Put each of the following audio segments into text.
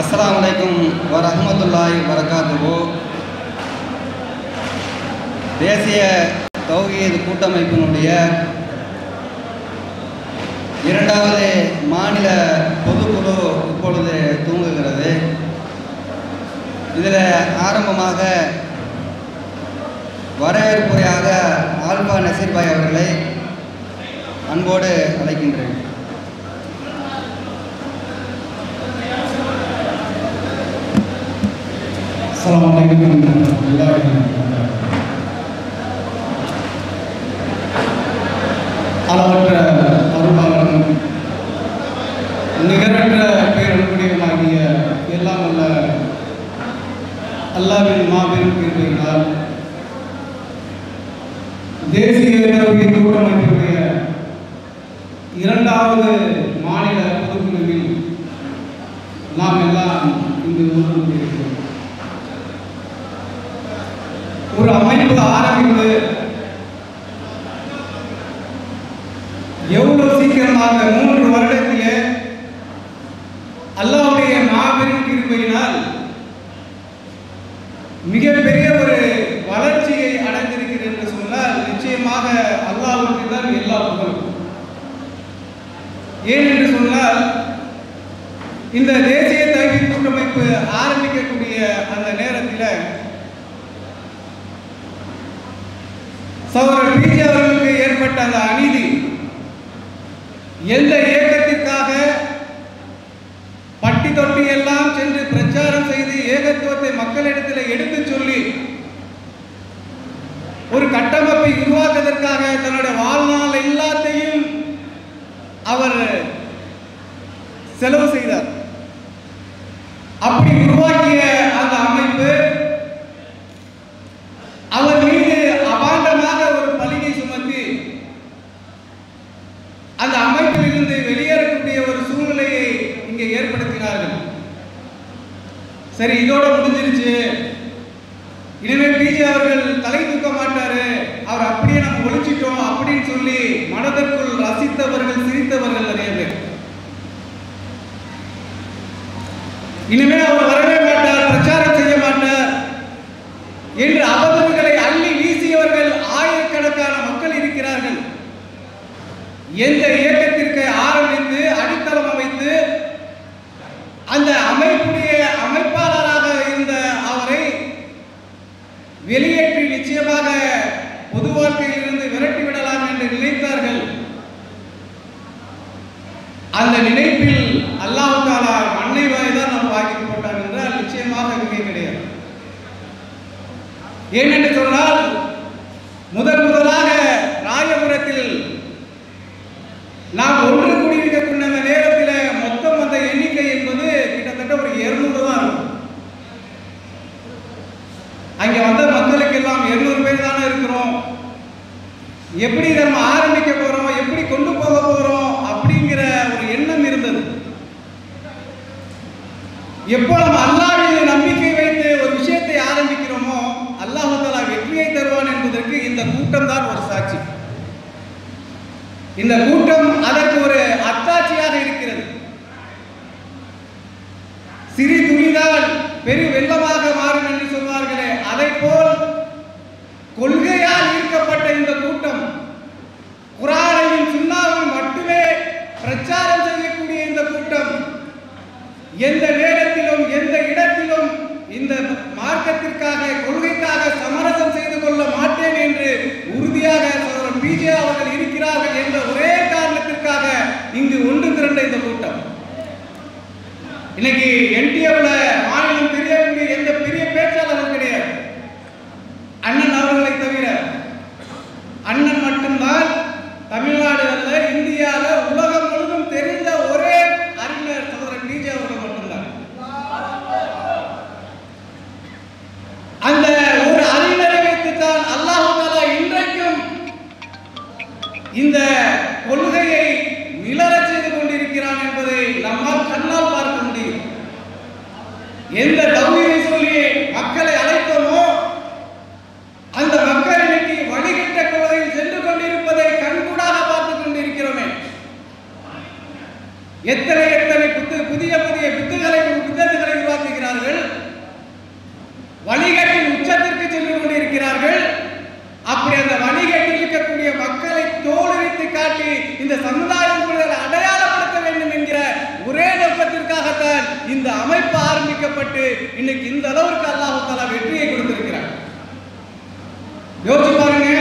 அஸ்லாம் வலைக்கும் வரஹமத்துல்லாய் வரகாத்துவோ தேசிய தௌஹீது கூட்டமைப்பினுடைய இரண்டாவது மாநில பொதுக்குழு இப்பொழுது தூங்குகிறது. இதில் ஆரம்பமாக வரவேற்புரையாக ஆல்பா நசீர்பாய் அவர்களை அன்போடு அழைக்கின்றேன். Assalamualaikum warahmatullahi wabarakatuh. அளவற்ற அருள்பாளன் நிகரற்ற எல்லாம் அல்ல அல்லாவின் மாபெரும் பேருமையினால் தேசிய கூட்டம் கூட்டமைப்பினுடைய இரண்டாவது மாநில பொதுக்குழுவில் நாம் எல்லாம் இங்கு ஒன்று இந்த சமுதாயம் அடையாளப்படுத்த வேண்டும் என்கிற ஒரே நோக்கத்திற்காகத்தான் இந்த அமைப்பு ஆரம்பிக்கப்பட்டு இன்னைக்கு இந்த அளவுக்கு அல்லாஹால வெற்றியை கொடுத்திருக்கிறார். யோசிச்சு பாருங்க.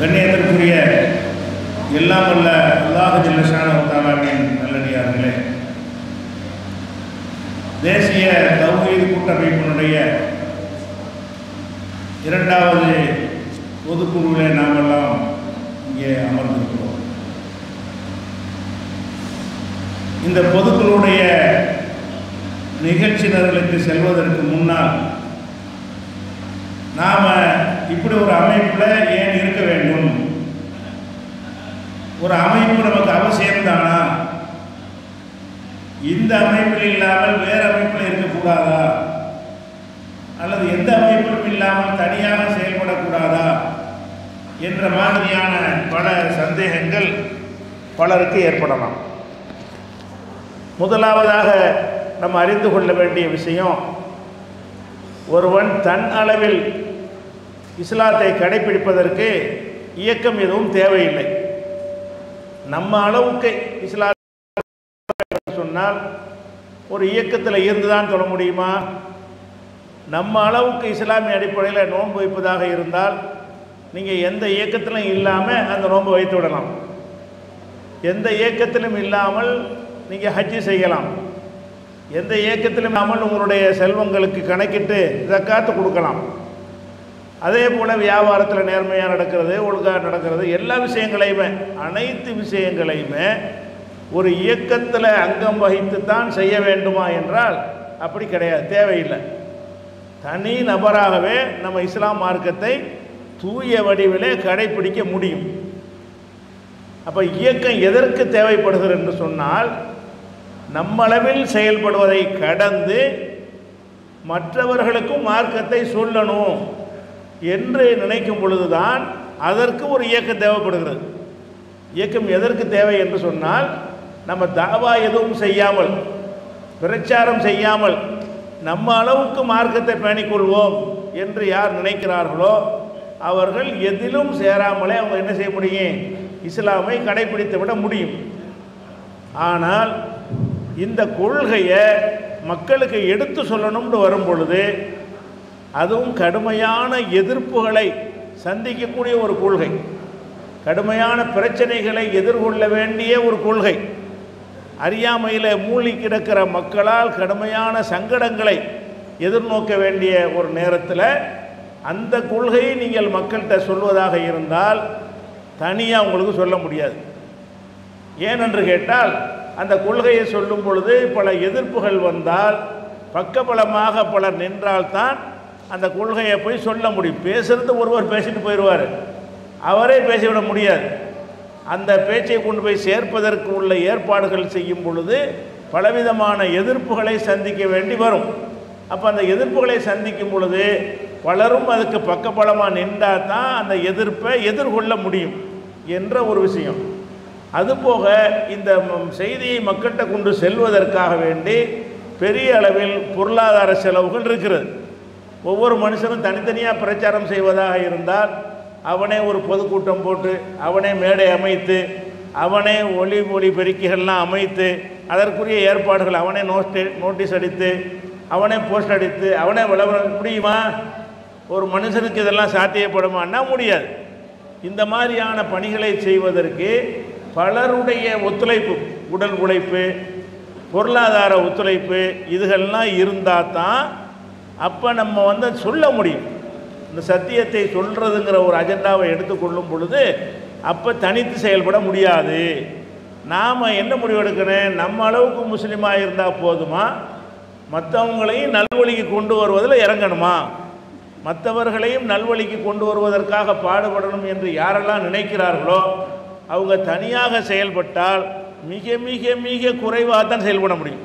கண்ணியத்திற்குரிய எல்லாம் அல்ல அல்லாஹ் ஜில்லஷான தாலாவின் நல்லடியார்களே. தேசிய தௌஹீது கூட்டமைப்பினுடைய இரண்டாவது பொதுக்குழுவிலே நாமெல்லாம் இங்கே அமர்ந்திருக்கிறோம். இந்த பொதுக்குழுவுடைய நிகழ்ச்சி நிரலுக்கு செல்வதற்கு முன்னால் நாம் இப்படி ஒரு அமைப்பில் ஏன் இருக்க வேண்டும்? ஒரு அமைப்பு நமக்கு அவசியம்தானா இந்த அமைப்பில் இல்லாமல் வேறு அமைப்பில் இருக்கக்கூடாதா? அல்லது எந்த அமைப்பிலும் இல்லாமல் தனியாக செயல்படக்கூடாதா? என்ற மாதிரியான பல சந்தேகங்கள் பலருக்கு ஏற்படலாம். முதலாவதாக நம்ம அறிந்து கொள்ள வேண்டிய விஷயம் ஒருவன் தன் அளவில் இஸ்லாத்தை கடைபிடிப்பதற்கு இயக்கம் எதுவும் தேவையில்லை. நம்ம அளவுக்கு இஸ்லாம் சொன்னால் ஒரு இயக்கத்தில் இருந்துதான் சொல்ல முடியுமா? நம்ம அளவுக்கு இஸ்லாமிய அடிப்படையில் நோன்பு வைப்பதாக இருந்தால் நீங்கள் எந்த இயக்கத்திலும் இல்லாமல் அந்த நோன்பு வைத்து விடலாம். எந்த இயக்கத்திலும் இல்லாமல் நீங்கள் ஹஜ்ஜி செய்யலாம். எந்த இயக்கத்திலும் இல்லாமல் உங்களுடைய செல்வங்களுக்கு கணக்கிட்டு ஜக்காத்து கொடுக்கலாம். அதே போல் வியாபாரத்தில் நேர்மையாக நடக்கிறது ஒழுங்காக நடக்கிறது எல்லா விஷயங்களையுமே அனைத்து விஷயங்களையுமே ஒரு இயக்கத்தில் அங்கம் வகித்து தான் செய்ய வேண்டுமா என்றால் அப்படி கிடையாது தேவையில்லை. தனி நபராகவே நம்ம இஸ்லாம் மார்க்கத்தை தூய வடிவிலே கடைபிடிக்க முடியும். அப்போ இயக்கம் எதற்கு தேவைப்படுகிறது என்று சொன்னால் நம்மளவில் செயல்படுவதை கடந்து மற்றவர்களுக்கும் மார்க்கத்தை சொல்லணும். என்று நினைக்கும் பொழுதுதான் அதற்கு ஒரு இயக்கம் தேவைப்படுகிறது. இயக்கம் எதற்கு தேவை என்று சொன்னால் நம்ம தாவா எதுவும் செய்யாமல் பிரச்சாரம் செய்யாமல் நம்ம அளவுக்கு மார்க்கத்தை பேணிக்கொள்வோம் என்று யார் நினைக்கிறார்களோ அவர்கள் எதிலும் சேராமலே அவங்க என்ன செய்ய முடியும்? இஸ்லாமை கடைபிடித்து விட முடியும். ஆனால் இந்த கொள்கையை மக்களுக்கு எடுத்து சொல்லணும்னு வரும் பொழுது அதுவும் கடுமையான எதிர்ப்புகளை சந்திக்கக்கூடிய ஒரு கொள்கை. கடுமையான பிரச்சனைகளை எதிர்கொள்ள வேண்டிய ஒரு கொள்கை. அறியாமையில் மூழ்கி கிடக்கிற மக்களால் கடுமையான சங்கடங்களை எதிர்நோக்க வேண்டிய ஒரு நேரத்தில் அந்த கொள்கையை நீங்கள் மக்கள்கிட்ட சொல்வதாக இருந்தால் தனியாக உங்களுக்கு சொல்ல முடியாது. ஏனென்று கேட்டால் அந்த கொள்கையை சொல்லும் பொழுது பல எதிர்ப்புகள் வந்தால் பக்கபலமாக பலர் நின்றால்தான் அந்த கொள்கையை போய் சொல்ல முடியும். பேசுகிறது ஒருவர் பேசிட்டு போயிடுவார். அவரே பேசிவிட முடியாது. அந்த பேச்சை கொண்டு போய் சேர்ப்பதற்கு உள்ள ஏற்பாடுகள் செய்யும் பொழுது பலவிதமான எதிர்ப்புகளை சந்திக்க வேண்டி வரும். அப்போ அந்த எதிர்ப்புகளை சந்திக்கும் பொழுது பலரும் அதுக்கு பக்கபலமாக நின்றால் தான் அந்த எதிர்ப்பை எதிர்கொள்ள முடியும் என்ற ஒரு விஷயம். அதுபோக இந்த செய்தியை மக்கள்கிட்ட கொண்டு செல்வதற்காக வேண்டி பெரிய அளவில் பொருளாதார செலவுகள் இருக்கிறது. ஒவ்வொரு மனுஷனும் தனித்தனியாக பிரச்சாரம் செய்வதாக இருந்தால் அவனே ஒரு பொதுக்கூட்டம் போட்டு அவனே மேடை அமைத்து அவனே ஒளி ஒளி பெருக்கிகள்லாம் அமைத்து அதற்குரிய ஏற்பாடுகள் அவனே நோட்டி நோட்டீஸ் அடித்து அவனே போஸ்ட் அடித்து அவனே விளம்பரம் முடியுமா? ஒரு மனுஷனுக்கு இதெல்லாம் சாத்தியப்படுமான்னா முடியாது. இந்த மாதிரியான பணிகளை செய்வதற்கு பலருடைய ஒத்துழைப்பு உடல் உழைப்பு பொருளாதார ஒத்துழைப்பு இதுகள்லாம் இருந்தால் தான் அப்போ நம்ம வந்து சொல்ல முடியும். இந்த சத்தியத்தை சொல்கிறதுங்கிற ஒரு அஜெண்டாவை எடுத்துக்கொள்ளும் பொழுது அப்போ தனித்து செயல்பட முடியாது. நாம் என்ன முடிவெடுக்கணும் நம்ம அளவுக்கு முஸ்லீமாக இருந்தால் போதுமா? மற்றவங்களையும் நல்வழிக்கு கொண்டு வருவதில் இறங்கணுமா? மற்றவர்களையும் நல்வழிக்கு கொண்டு வருவதற்காக பாடுபடணும் என்று யாரெல்லாம் நினைக்கிறார்களோ அவங்க தனியாக செயல்பட்டால் மிக மிக மிக குறைவாக தான் செயல்பட முடியும்.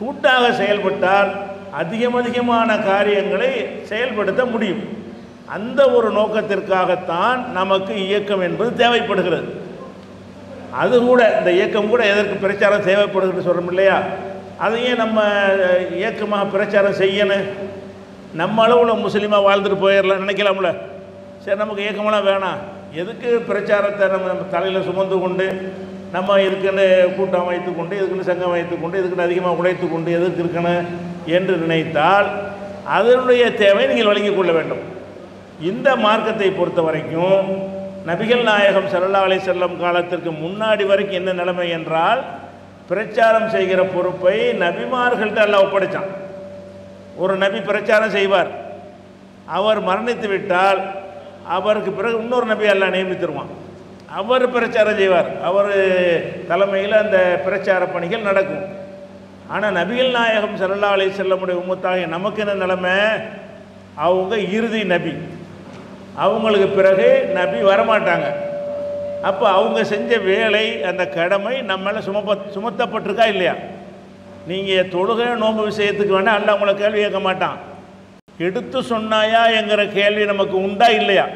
கூட்டாக செயல்பட்டால் அதிகம் அதிகமான காரியங்களை செயல்படுத்த முடியும். அந்த ஒரு நோக்கத்திற்காகத்தான் நமக்கு இயக்கம் என்பது தேவைப்படுகிறது. அது கூட இந்த இயக்கம் கூட எதற்கு பிரச்சாரம் தேவைப்படுகிறது சொல்கிறோம் இல்லையா? அதையே நம்ம இயக்கமாக பிரச்சாரம் செய்யணும். நம்ம அளவில் முஸ்லீமாக வாழ்ந்துட்டு போயிடலாம் நினைக்கலாம்ல. சரி நமக்கு இயக்கமெல்லாம் வேணாம். எதுக்கு பிரச்சாரத்தை நம்ம நம்ம தலையில் சுமந்து கொண்டு நம்ம இதுக்குன்னு கூட்டம் வைத்துக்கொண்டு இதுக்குன்னு சங்கம் வைத்துக்கொண்டு இதுக்குன்னு அதிகமாக உழைத்து கொண்டு எதுக்கு இருக்கணும்? என்று நினைத்தால் அதனுடைய தேவை நீங்கள் வழங்கிக் கொள்ள வேண்டும். இந்த மார்க்கத்தை பொறுத்த வரைக்கும் நபிகள் நாயகம் சல்லா அலி செல்லம் காலத்திற்கு முன்னாடி வரைக்கும் என்ன நிலைமை என்றால் பிரச்சாரம் செய்கிற பொறுப்பை நபிமார்கள்ட்ட எல்லாம் ஒப்படைச்சான். ஒரு நபி பிரச்சாரம் செய்வார். அவர் மரணித்து விட்டால் அவருக்கு பிறகு இன்னொரு நபி எல்லாம் நியமித்திருவான் அவர் பிரச்சாரம் செய்வார். அவர் தலைமையில் அந்த பிரச்சார பணிகள் நடக்கும். ஆனால் நபிகள் நாயகம் ஸல்லல்லாஹு அலி செல்லமுடைய உம்மத்தாகிய நமக்கு என்ன நிலைமை? அவங்க இறுதி நபி. அவங்களுக்கு பிறகு நபி வரமாட்டாங்க. அப்போ அவங்க செஞ்ச வேலை அந்த கடமை நம்ம மேலே சுமப்ப சுமத்தப்பட்டிருக்கா இல்லையா? நீங்கள் தொழுகை நோன்பு விஷயத்துக்கு வேணால் அல்ல அவங்கள கேள்வி கேட்க மாட்டான். எடுத்து சொன்னாயா என்கிற கேள்வி நமக்கு உண்டா இல்லையா?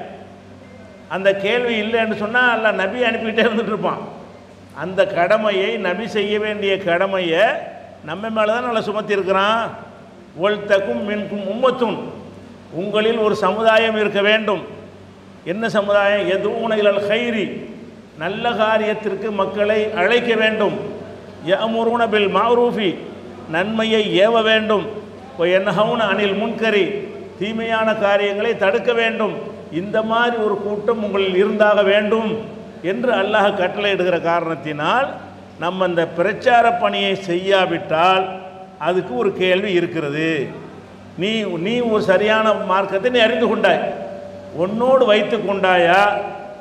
அந்த கேள்வி இல்லைன்னு சொன்னால் அல்ல நபி அனுப்பிக்கிட்டே இருந்துட்டு இருப்பான். அந்த கடமையை நபி செய்ய வேண்டிய கடமையை நம்ம மேலே தான் நல்லா சுமத்தியிருக்கிறான். ஒல்தக்கும் மின்கும் உம்மத்தும். உங்களில் ஒரு சமுதாயம் இருக்க வேண்டும். என்ன சமுதாயம்? எதுவும் இலல் ஹைரி நல்ல காரியத்திற்கு மக்களை அழைக்க வேண்டும். யமுருன பில் மாரூஃபி. நன்மையை ஏவ வேண்டும். என்னஹவுன அனில் முன்கரி. தீமையான காரியங்களை தடுக்க வேண்டும். இந்த மாதிரி ஒரு கூட்டம் உங்களில் இருந்தாக வேண்டும் என்று அல்லாஹ் கட்டளையிடுகிற காரணத்தினால் நம்ம இந்த பிரச்சார பணியை செய்யாவிட்டால் அதுக்கு ஒரு கேள்வி இருக்கிறது. நீ நீ ஒரு சரியான மார்க்கத்தை நீ அறிந்து கொண்டாய். உன்னோடு வைத்து கொண்டாயா?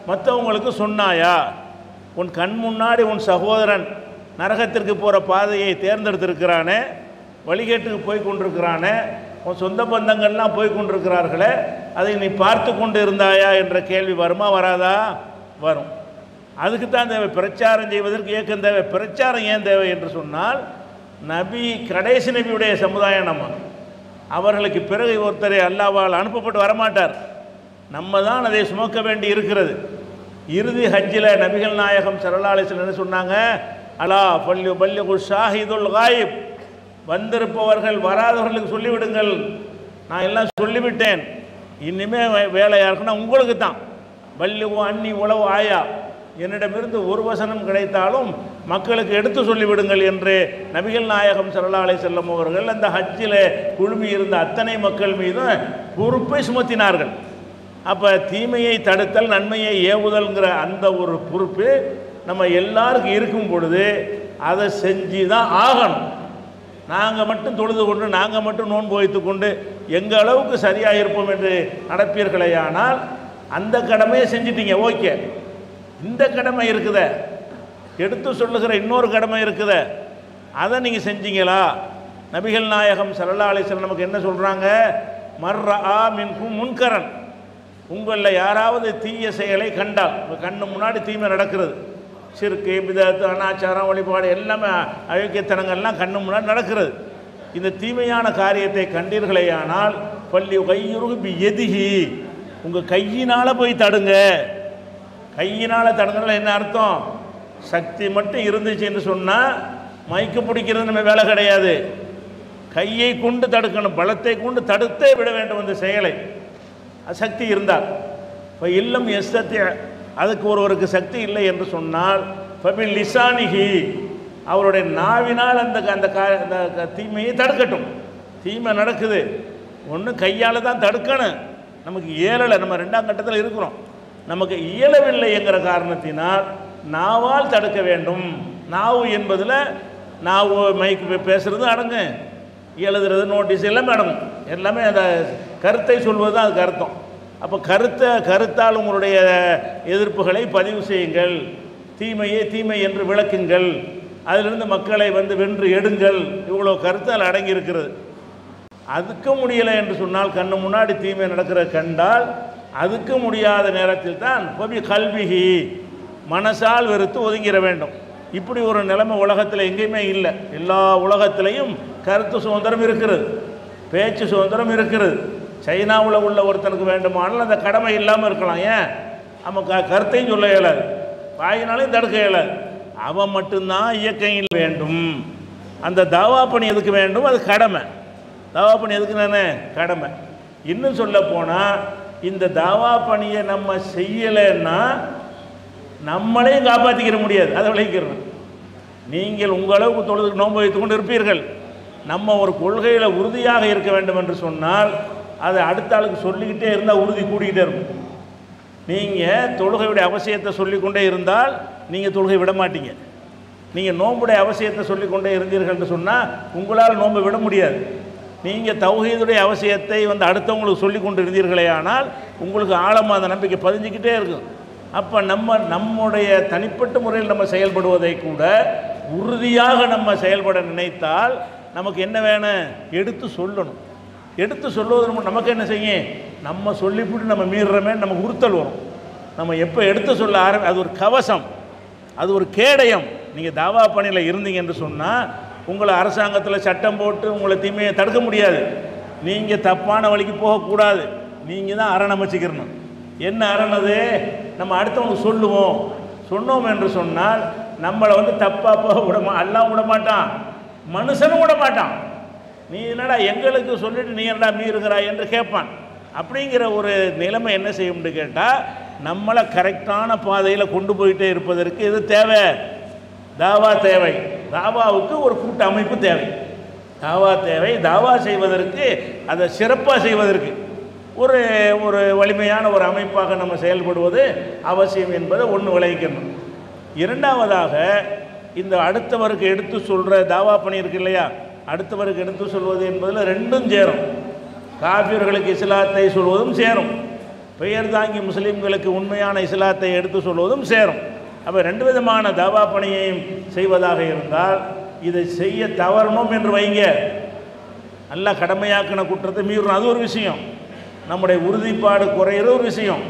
மற்றவங்களுக்கு சொன்னாயா? உன் கண் முன்னாடி உன் சகோதரன் நரகத்திற்கு போகிற பாதையை தேர்ந்தெடுத்திருக்கிறானே வழிகேட்டுக்கு போய் கொண்டிருக்கிறானே உன் சொந்த பந்தங்கள்லாம் போய் கொண்டிருக்கிறார்களே அதை நீ பார்த்து கொண்டு இருந்தாயா என்ற கேள்வி வருமா வராதா? வரும். அதுக்கு தான் தேவை. பிரச்சாரம் செய்வதற்கு ஏக்கம் தேவை. பிரச்சாரம் ஏன் தேவை என்று சொன்னால் நபி கடைசி நபியுடைய சமுதாயம் நம்ம. அவர்களுக்கு பிறகு ஒருத்தரை அல்லாவால் அனுப்பப்பட்டு வரமாட்டார். நம்ம தான் அதை சுமக்க வேண்டி இருக்கிறது. இறுதி ஹஜ்ஜில் நபிகள் நாயகம் சரலாலேசன் என்ன சொன்னாங்க? அலா பள்ளி பள்ளி ஷாஹிதுல் காயிப். வந்திருப்பவர்கள் வராதவர்களுக்கு சொல்லிவிடுங்கள். நான் எல்லாம் சொல்லிவிட்டேன். இனிமே வே- வேலை யாருக்குன்னா உங்களுக்கு தான் வள்ளி அன்னி உளவு ஆயா. என்னிடமிருந்து ஒரு வசனம் கிடைத்தாலும் மக்களுக்கு எடுத்து சொல்லிவிடுங்கள் என்று நபிகள் நாயகம் சரலாலை செல்லும் அவர்கள் அந்த ஹஜ்ஜில் குழுமி இருந்த அத்தனை மக்கள் மீதும் பொறுப்பை சுமத்தினார்கள். அப்போ தீமையை தடுத்தல் நன்மையை ஏவுதல்ங்கிற அந்த ஒரு பொறுப்பு நம்ம எல்லாருக்கும் இருக்கும் பொழுது அதை செஞ்சு தான் ஆகணும். நாங்கள் மட்டும் தொழுது கொண்டு நாங்கள் மட்டும் நோன்பு வைத்து கொண்டு எங்கள் அளவுக்கு சரியாக இருப்போம் என்று நடப்பீர்களேயானால் அந்த கடமையை செஞ்சிட்டீங்க ஓகே. இந்த கடமை இருக்குத. எடுத்து சொல்லுகிற இன்னொரு கடமை இருக்குத. அதை நீங்கள் செஞ்சீங்களா? நபிகள் நாயகம் சல்லா அலிஸ்லாம் நமக்கு என்ன சொல்கிறாங்க மர்ரா மின்கும் முன்கரன். உங்களில் யாராவது தீய செயலை கண்டால் கண்ணு முன்னாடி தீமை நடக்கிறது. சிறுக்கு பிதத்து அனாச்சாரம் வழிபாடு எல்லாமே அழுக்கியத்தனங்கள்லாம் கண்ணு முன்னாடி நடக்கிறது. இந்த தீமையான காரியத்தை கண்டீர்களேயானால் பள்ளி கையுருகு எதுகி எதிகி உங்கள் கையினால் போய் தடுங்க. கையினால் தடுங்கன்னா என்ன அர்த்தம்? சக்தி மட்டும் இருந்துச்சு என்று சொன்னால் மயக்க பிடிக்கிறது நம்ம வேலை கிடையாது. கையை கொண்டு தடுக்கணும் பலத்தை கொண்டு தடுத்தே விட வேண்டும் அந்த செயலை. சக்தி இருந்தால் இப்போ இல்லம் எஸ்தத்தை அதுக்கு ஒருவருக்கு சக்தி இல்லை என்று சொன்னால் பபி லிசானிகி அவருடைய நாவினால் அந்த அந்த கா அந்த க- தீமையை தடுக்கட்டும். தீமை நடக்குது. ஒன்று கையால் தான் தடுக்கணும். நமக்கு ஏழலை நம்ம ரெண்டாம் கட்டத்தில் இருக்கிறோம். நமக்கு இயலவில்லை என்கிற காரணத்தினால் நாவால் தடுக்க வேண்டும். நாவு என்பதில் நாவு மைக்கு பேசுகிறது அடங்கு. எழுதுறது நோட்டீஸ் எல்லாமே அடங்கும். எல்லாமே அந்த கருத்தை சொல்வது தான் அதுக்கு அர்த்தம் அப்போ கருத்தை கருத்தால் உங்களுடைய எதிர்ப்புகளை பதிவு செய்யுங்கள். தீமையே தீமை என்று விளக்குங்கள். அதிலிருந்து மக்களை வந்து வென்று எடுங்கள். இவ்வளோ கருத்து அதில் அடங்கி இருக்கிறது. அதுக்கு முடியலை என்று சொன்னால் கண்ணு முன்னாடி தீமை நடக்கிற கண்டால் அதுக்கு முடியாத நேரத்தில் தான் பபி கல்விகி மனசால் வெறுத்து ஒதுங்கிட வேண்டும். இப்படி ஒரு நிலைமை உலகத்தில் எங்கேயுமே இல்லை. எல்லா உலகத்திலையும் கருத்து சுதந்திரம் இருக்கிறது பேச்சு சுதந்திரம் இருக்கிறது. சைனாவில் உள்ள ஒருத்தனுக்கு வேண்டுமானால் அந்த கடமை இல்லாமல் இருக்கலாம். ஏன்? நம்ம க கருத்தையும் சொல்ல இயலாது. வாயினாலையும் தடுக்க இயலாது. அவன் மட்டும்தான் இயற்கையில் வேண்டும். அந்த தாவா பணி எதுக்கு வேண்டும்? அது கடமை. தாவா பணி எதுக்கு தானே கடமை. இன்னும் சொல்ல போனால் இந்த தாவா பணியை நம்ம செய்யலைன்னா நம்மளையும் காப்பாற்றிக்கிற முடியாது. அதை விளைவிக்கிறோம் நீங்கள் உங்களவுக்கு அளவுக்கு தொழுது நோன்பு வைத்துக் கொண்டு இருப்பீர்கள். நம்ம ஒரு கொள்கையில் உறுதியாக இருக்க வேண்டும் என்று சொன்னால் அதை அடுத்த ஆளுக்கு சொல்லிக்கிட்டே இருந்தால் உறுதி கூடிக்கிட்டே இருக்கும். நீங்கள் தொழுகையுடைய அவசியத்தை சொல்லிக்கொண்டே இருந்தால் நீங்கள் தொழுகை விட மாட்டீங்க. நீங்கள் நோம்புடைய அவசியத்தை சொல்லிக்கொண்டே இருந்தீர்கள்னு சொன்னால் உங்களால் நோன்பை விட முடியாது. நீங்கள் தௌஹீதுடைய அவசியத்தை வந்து அடுத்தவங்களுக்கு சொல்லி கொண்டு இருந்தீர்களே ஆனால் உங்களுக்கு ஆழமாக அந்த நம்பிக்கை பதிஞ்சுக்கிட்டே இருக்கும். அப்போ நம்ம நம்முடைய தனிப்பட்ட முறையில் நம்ம செயல்படுவதை கூட உறுதியாக நம்ம செயல்பட நினைத்தால் நமக்கு என்ன வேணும் எடுத்து சொல்லணும். எடுத்து சொல்லுவதற்கு நமக்கு என்ன செய்யும்? நம்ம சொல்லிவிட்டு நம்ம மீறுறமே நமக்கு உறுத்தல் வரும். நம்ம எப்போ எடுத்து சொல்ல ஆரம்பி அது ஒரு கவசம். அது ஒரு கேடயம். நீங்கள் தாவா பணியில் இருந்தீங்க என்று சொன்னால் உங்களை அரசாங்கத்தில் சட்டம் போட்டு உங்களை தீமையை தடுக்க முடியாது. நீங்கள் தப்பான வழிக்கு போகக்கூடாது நீங்கள் தான் அரண் அமைச்சிக்கிறணும். என்ன அரண் அது நம்ம அடுத்தவங்களுக்கு சொல்லுவோம். சொன்னோம் என்று சொன்னால் நம்மளை வந்து தப்பாக போக விட மா எல்லாம் விட மாட்டான். மனுஷனும் விட மாட்டான். நீ என்னடா எங்களுக்கு சொல்லிட்டு நீ என்னடா மீறுகிறாய் என்று கேட்பான். அப்படிங்கிற ஒரு நிலைமை என்ன செய்யும்னு கேட்டால் நம்மளை கரெக்டான பாதையில் கொண்டு போயிட்டே இருப்பதற்கு இது தேவை. தாவா தேவை. தாவாவுக்கு ஒரு கூட்ட அமைப்பு தேவை. தாவா தேவை. தாவா செய்வதற்கு அதை சிறப்பாக செய்வதற்கு ஒரு ஒரு வலிமையான ஒரு அமைப்பாக நம்ம செயல்படுவது அவசியம் என்பதை ஒன்று விளைவிக்கணும். இரண்டாவதாக இந்த அடுத்தவருக்கு எடுத்து சொல்கிற தாவா பணி இருக்கு இல்லையா? அடுத்தவருக்கு எடுத்து சொல்வது என்பதில் ரெண்டும் சேரும். காபியர்களுக்கு இஸ்லாத்தை சொல்வதும் சேரும். பெயர் தாங்கி முஸ்லீம்களுக்கு உண்மையான இஸ்லாத்தை எடுத்து சொல்வதும் சேரும். அப்போ ரெண்டு விதமான தவா பணியையும் செய்வதாக இருந்தால் இதை செய்ய தவறணும் என்று வைங்க. நல்லா கடமையாக்கின குற்றத்தை மீறணும் அது ஒரு விஷயம். நம்முடைய உறுதிப்பாடு குறையிற ஒரு விஷயம்.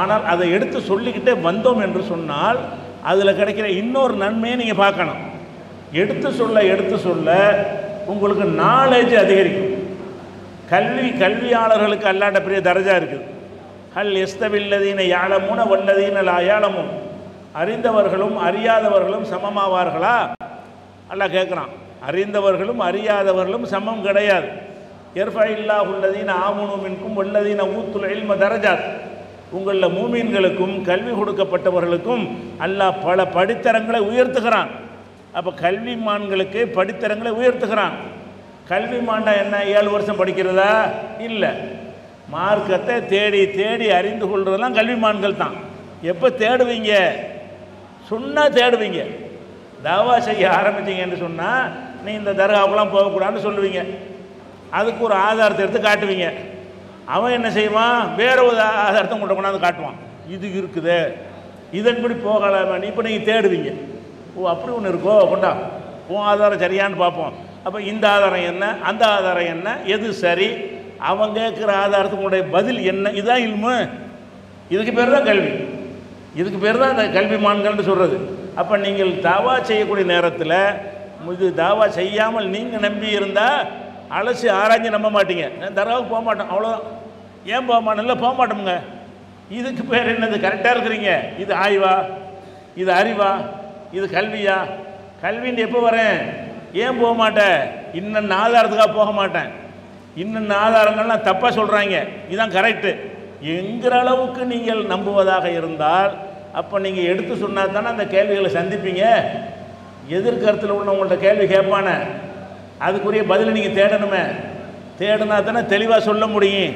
ஆனால் அதை எடுத்து சொல்லிக்கிட்டே வந்தோம் என்று சொன்னால் அதில் கிடைக்கிற இன்னொரு நன்மையை நீங்கள் பார்க்கணும். எடுத்து சொல்ல எடுத்து சொல்ல உங்களுக்கு நாலேஜ் அதிகரிக்கும். கல்வி கல்வியாளர்களுக்கு அல்லாட்ட பெரிய தரஜா இருக்குது. ஹல் எஸ்தவில்லதீன யாழமுன வல்லதீன லா யாழமும் அறிந்தவர்களும் அறியாதவர்களும் சமமாவார்களா? அல்ல கேட்குறான் அறிந்தவர்களும் அறியாதவர்களும் சமம் கிடையாது. எர்ஃபா இல்லா உள்ளதீன ஆமுனுமின்கும் உள்ளதீன ஊத்துல இல்ம தரஜாத். உங்களில் மூமீன்களுக்கும் கல்வி கொடுக்கப்பட்டவர்களுக்கும் அல்லாஹ் பல படித்தரங்களை உயர்த்துகிறான். அப்போ கல்விமான்களுக்கு படித்தரங்களை உயர்த்துகிறான். கல்விமான்டா என்ன ஏழு வருஷம் படிக்கிறதா? இல்லை. மார்க்கத்தை தேடி தேடி அறிந்து கொள்வதெல்லாம் கல்விமான்கள் தான். எப்போ தேடுவீங்க? சொன்னால் தேடுவீங்க. தாவா செய்ய ஆரம்பித்தீங்கன்னு சொன்னால் நீ இந்த தர்காவுக்குலாம் போகக்கூடாதுன்னு சொல்லுவீங்க. அதுக்கு ஒரு ஆதாரத்தை எடுத்து காட்டுவீங்க. அவன் என்ன செய்வான்? வேற ஒரு ஆதாரத்தை கொண்டு கொண்டாந்து காட்டுவான். இது இருக்குது. இதன்படி போகலாமே. இப்போ நீங்கள் தேடுவீங்க. ஓ அப்படி ஒன்று இருக்கோ? கொண்டா. உன் ஆதாரம் சரியான்னு பார்ப்போம். அப்போ இந்த ஆதாரம் என்ன? அந்த ஆதாரம் என்ன? எது சரி? அவன் கேட்குற ஆதாரத்துக்குடைய பதில் என்ன? இதுதான் இல்மு. இதுக்கு பேர் தான் கல்வி. இதுக்கு பேர் தான் இந்த கல்விமான்கள்னு சொல்கிறது அப்போ நீங்கள் தாவா செய்யக்கூடிய நேரத்தில் இது தாவா செய்யாமல் நீங்கள் நம்பி இருந்தால் அலசி ஆராய்ஞ்சு நம்ப மாட்டீங்க. நான் தர்காவுக்கு போக மாட்டோம். அவ்வளோதான் ஏன் போக மாட்டோம்ல இல்லை போக மாட்டோமுங்க. இதுக்கு பேர் என்னது? கரெக்டாக இருக்கிறீங்க. இது ஆய்வா? இது அறிவா? இது கல்வியா? கல்வின்னு எப்போ வரேன்? ஏன் போக மாட்டேன்? இன்னென்ன ஆதாரத்துக்காக போக மாட்டேன். இன்னென்ன ஆதாரங்கள்லாம் தப்பாக சொல்கிறாங்க இதுதான் கரெக்டு என்கிற அளவுக்கு நீங்கள் நம்புவதாக இருந்தால் அப்போ நீங்கள் எடுத்து சொன்னால் தானே அந்த கேள்விகளை சந்திப்பீங்க? எதிர்கருத்தில் உள்ளவங்கள்ட்ட கேள்வி கேட்பானே? அதுக்குரிய பதிலை நீங்கள் தேடணுமே. தேடினா தானே தெளிவாக சொல்ல முடியும்.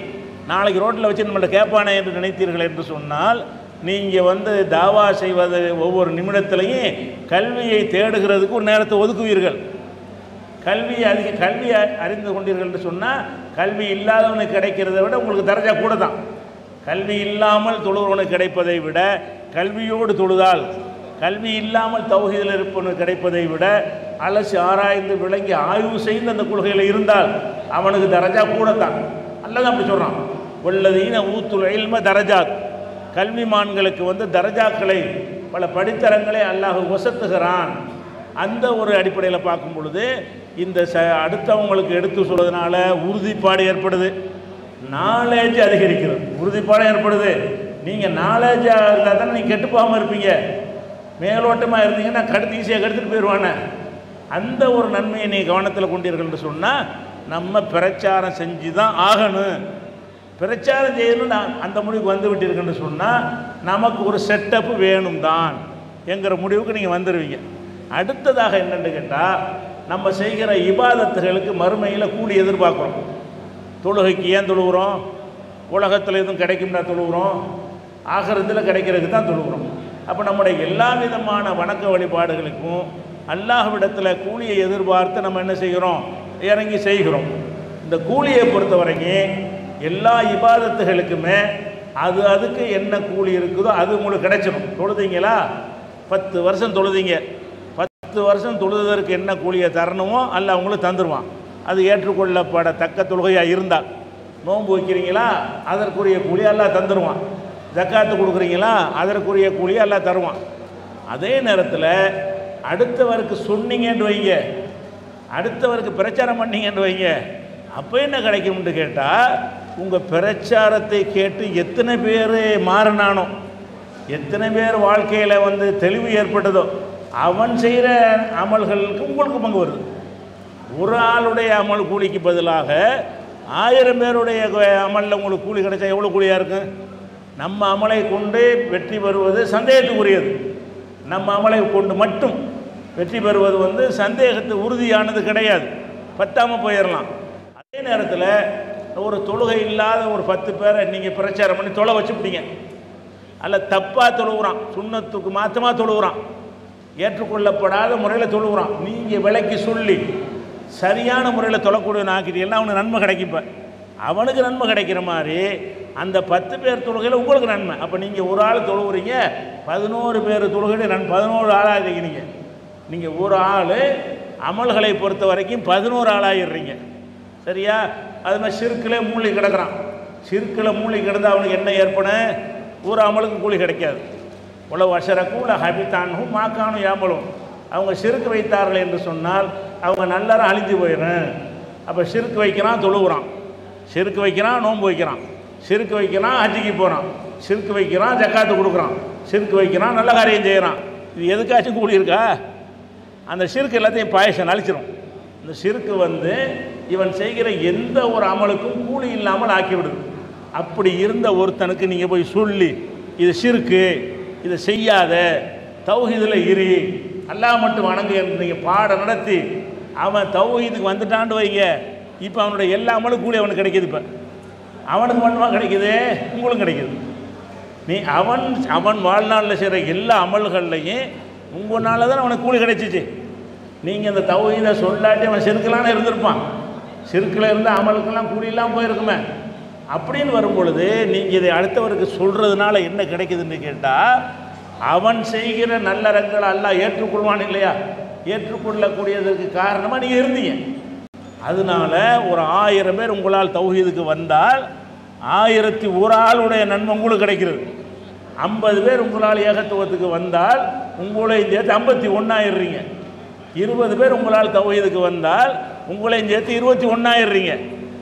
நாளைக்கு ரோட்டில் வச்சு நம்மள்ட்ட கேட்பானே என்று நினைத்தீர்கள் என்று சொன்னால் நீங்கள் வந்து தாவா செய்வது ஒவ்வொரு நிமிடத்திலையும் கல்வியை தேடுகிறதுக்கு ஒரு நேரத்தை ஒதுக்குவீர்கள். கல்வியை அதிக கல்வி அறிந்து கொண்டீர்கள் என்று சொன்னால் கல்வி இல்லாதவனுக்கு கிடைக்கிறத விட உங்களுக்கு தரஜா கூட தான். கல்வி இல்லாமல் தொழுகிறவனுக்கு கிடைப்பதை விட கல்வியோடு தொழுதால் கல்வி இல்லாமல் தௌஹீதில் இருப்பவனுக்கு கிடைப்பதை விட அலசி ஆராய்ந்து விளங்கி ஆய்வு செய்து அந்த கொள்கையில் இருந்தால் அவனுக்கு தரஜா கூட தான் அல்லது அப்படி சொல்கிறான் உள்ளதீன ஊத்துல் இல்ம தரஜாத். கல்விமான்களுக்கு வந்து தரஜாக்களை பல படித்தரங்களை அல்லாஹ் ஒசத்துகிறான் அந்த ஒரு அடிப்படையில் பார்க்கும் பொழுது இந்த ச அடுத்தவங்களுக்கு எடுத்து சொல்வதனால உறுதிப்பாடு ஏற்படுது. நாலேஜ் அதிகரிக்கிறது. உறுதிப்பாடம் ஏற்படுது. நீங்கள் நாலேஜாக இருந்தால் தானே நீங்கள் கெட்டு போகாமல் இருப்பீங்க. மேலோட்டமாக இருந்தீங்கன்னா கடுத்து ஈஸியாக கெடுத்துட்டு போயிடுவானே அந்த ஒரு நன்மையை நீ கவனத்தில் கொண்டீர்கள்னு சொன்னால் நம்ம பிரச்சாரம் செஞ்சு தான் ஆகணும். பிரச்சாரம் செய்யணும்னு நான் அந்த முடிவுக்கு வந்து விட்டீர்கள்னு சொன்னால் நமக்கு ஒரு செட்டப்பு வேணும் தான் என்கிற முடிவுக்கு நீங்கள் வந்துடுவீங்க அடுத்ததாக என்னென்னு கேட்டால் நம்ம செய்கிற இபாதத்துகளுக்கு மறுமையில் கூலி எதிர்பார்க்குறோம். தொழுகைக்கு ஏன் தொழுகிறோம்? உலகத்தில் எதுவும் கிடைக்கும்னா தொழுகிறோம்? ஆகிறதுல கிடைக்கிறதுக்கு தான் தொழுகிறோம். அப்போ நம்முடைய எல்லா விதமான வணக்க வழிபாடுகளுக்கும் அல்லாஹ்விடத்தில் கூலியை எதிர்பார்த்து நம்ம என்ன செய்கிறோம்? இறங்கி செய்கிறோம். இந்த கூலியை பொறுத்த வரைக்கும் எல்லா இபாதத்துகளுக்குமே அது அதுக்கு என்ன கூலி இருக்குதோ அது உங்களுக்கு கிடைச்சிடும் தொழுதீங்களா? பத்து வருஷம் தொழுதீங்க. பத்து வருஷம் தொழுதற்கு என்ன கூலியை தரணுமோ அல்ல அவங்களுக்கு தந்துடுவான் அது ஏற்றுக்கொள்ளப்படத்தக்க தொழுகையாக இருந்தால் நோன்பு வைக்கிறீங்களா? அதற்குரிய கூலி எல்லாம் தந்துடுவான் ஜக்காத்து கொடுக்குறீங்களா? அதற்குரிய கூலி எல்லாம் தருவான். அதே நேரத்தில் அடுத்தவருக்கு சொன்னீங்கன்னு வைங்க. அடுத்தவருக்கு பிரச்சாரம் பண்ணீங்கன்னு வைங்க. அப்போ என்ன கிடைக்கும்னு கேட்டால் உங்கள் பிரச்சாரத்தை கேட்டு எத்தனை பேர் மாறினானோ எத்தனை பேர் வாழ்க்கையில் வந்து தெளிவு ஏற்பட்டதோ அவன் செய்கிற அமல்களுக்கு உங்களுக்கு பங்கு வருது. ஒரு ஆளுடைய அமல் கூலிக்கு பதிலாக ஆயிரம் பேருடைய அமலில் உங்களுக்கு கூலி கிடைச்சா எவ்வளோ கூலியாக இருக்கும்? நம்ம அமலை கொண்டு வெற்றி பெறுவது சந்தேகத்துக்குரியது. நம்ம அமலை கொண்டு மட்டும் வெற்றி பெறுவது வந்து சந்தேகத்து உறுதியானது கிடையாது. பத்தாமல் போயிடலாம். அதே நேரத்தில் ஒரு தொழுகை இல்லாத ஒரு பத்து பேரை நீங்கள் பிரச்சாரம் பண்ணி தொலை வச்சுப்பிட்டீங்க. அல்ல தப்பாக தொழுகிறான் சுண்ணத்துக்கு மாற்றமாக தொழுகிறான் ஏற்றுக்கொள்ளப்படாத முறையில் தொழுகிறான் நீங்கள் விலைக்கு சொல்லி சரியான முறையில் தொழக்கூடிய ஆக்கிட்டீங்கன்னா அவனுக்கு நன்மை கிடைக்குப்ப அவனுக்கு நன்மை கிடைக்கிற மாதிரி அந்த பத்து பேர் தொழுகையில் உங்களுக்கு நன்மை. அப்போ நீங்கள் ஒரு ஆள் தொழுகிறீங்க பதினோரு பேர் தொழுகையில் நன் பதினோரு ஆளாக இருக்கிறீங்க நீங்கள் ஒரு ஆள் அமல்களை பொறுத்த வரைக்கும் பதினோரு ஆளாகிடுறீங்க சரியா? அது மாதிரி சிறுக்கில் மூழ்கி கிடக்கிறான். சிறுக்கில் மூழ்கி கிடந்தால் அவனுக்கு என்ன ஏற்பன ஒரு அமலுக்கு கூலி கிடைக்காது. உலக இல்லை ஹபித்தானும் மாக்கானும் ஏம்பலும் அவங்க சிறுக்கு வைத்தார்கள் என்று சொன்னால் அவங்க நல்லறம் அழிஞ்சு போயிடும் அப்போ சிறுக்கு வைக்கிறான் தொழுகிறான் சிறுக்கு வைக்கிறான் நோன்பு வைக்கிறான். சிறுக்கு வைக்கிறான் ஹஜ்ஜிக்கு போகிறான் சிறுக்கு வைக்கிறான் ஜக்காத்து கொடுக்குறான். சிறுக்கு வைக்கிறான் நல்ல காரியம் செய்கிறான் இது எதுக்காச்சும் கூலி இருக்கா? அந்த சிறுக்கு எல்லாத்தையும் பாயசம் அழிச்சிரும் இந்த சிறுக்கு வந்து இவன் செய்கிற எந்த ஒரு அமலுக்கும் கூலி இல்லாமல் ஆக்கிவிடுது. அப்படி இருந்த ஒருத்தனுக்கு நீங்கள் போய் சொல்லி இது சிறுக்கு இதை செய்யாத தௌஹிதில் இரு. அல்லா மட்டும் வணங்கு என்று நீங்கள் பாடம் நடத்தி அவன் தௌஹீதுக்கு வந்துட்டான்னு வைங்க. இப்போ அவனுடைய எல்லா அமலும் கூலி அவனுக்கு கிடைக்குது இப்போ. அவனுக்கு மட்டுமா கிடைக்குது? உங்களுக்கும் கிடைக்குது. நீ அவன் அவன் வாழ்நாளில் செய்கிற எல்லா அமல்கள்லையும் உங்களால் தான் அவனுக்கு கூலி கிடைச்சிச்சு. நீங்கள் இந்த தௌஹீதை சொல்லாட்டி அவன் செருக்கலான இருந்திருப்பான். செருக்கில் இருந்த அமலுக்கெல்லாம் கூலியெல்லாம் போயிருக்குமே. அப்படின்னு வரும்பொழுது நீங்கள் இதை அடுத்தவருக்கு சொல்கிறதுனால என்ன கிடைக்குதுன்னு கேட்டால் அவன் செய்கிற நல்லறங்களை எல்லாம் ஏற்றுக்கொள்வான் இல்லையா? ஏற்றுக்கொள்ளக்கூடியதற்கு காரணமாக நீங்கள் இருந்தீங்க. அதனால ஒரு ஆயிரம் பேர் உங்களால் தௌஹீதுக்கு வந்தால் ஆயிரத்தி ஒரு ஆளுடைய நன்மை உங்களுக்கு கிடைக்கிறது. ஐம்பது பேர் உங்களால் ஏகத்துவத்துக்கு வந்தால் உங்களையும் சேர்த்து ஐம்பத்தி ஒன்றாயிடுறீங்க இருபது பேர் உங்களால் தௌஹீதுக்கு வந்தால் உங்களையும் சேர்த்து இருபத்தி ஒன்றாயிடுறீங்க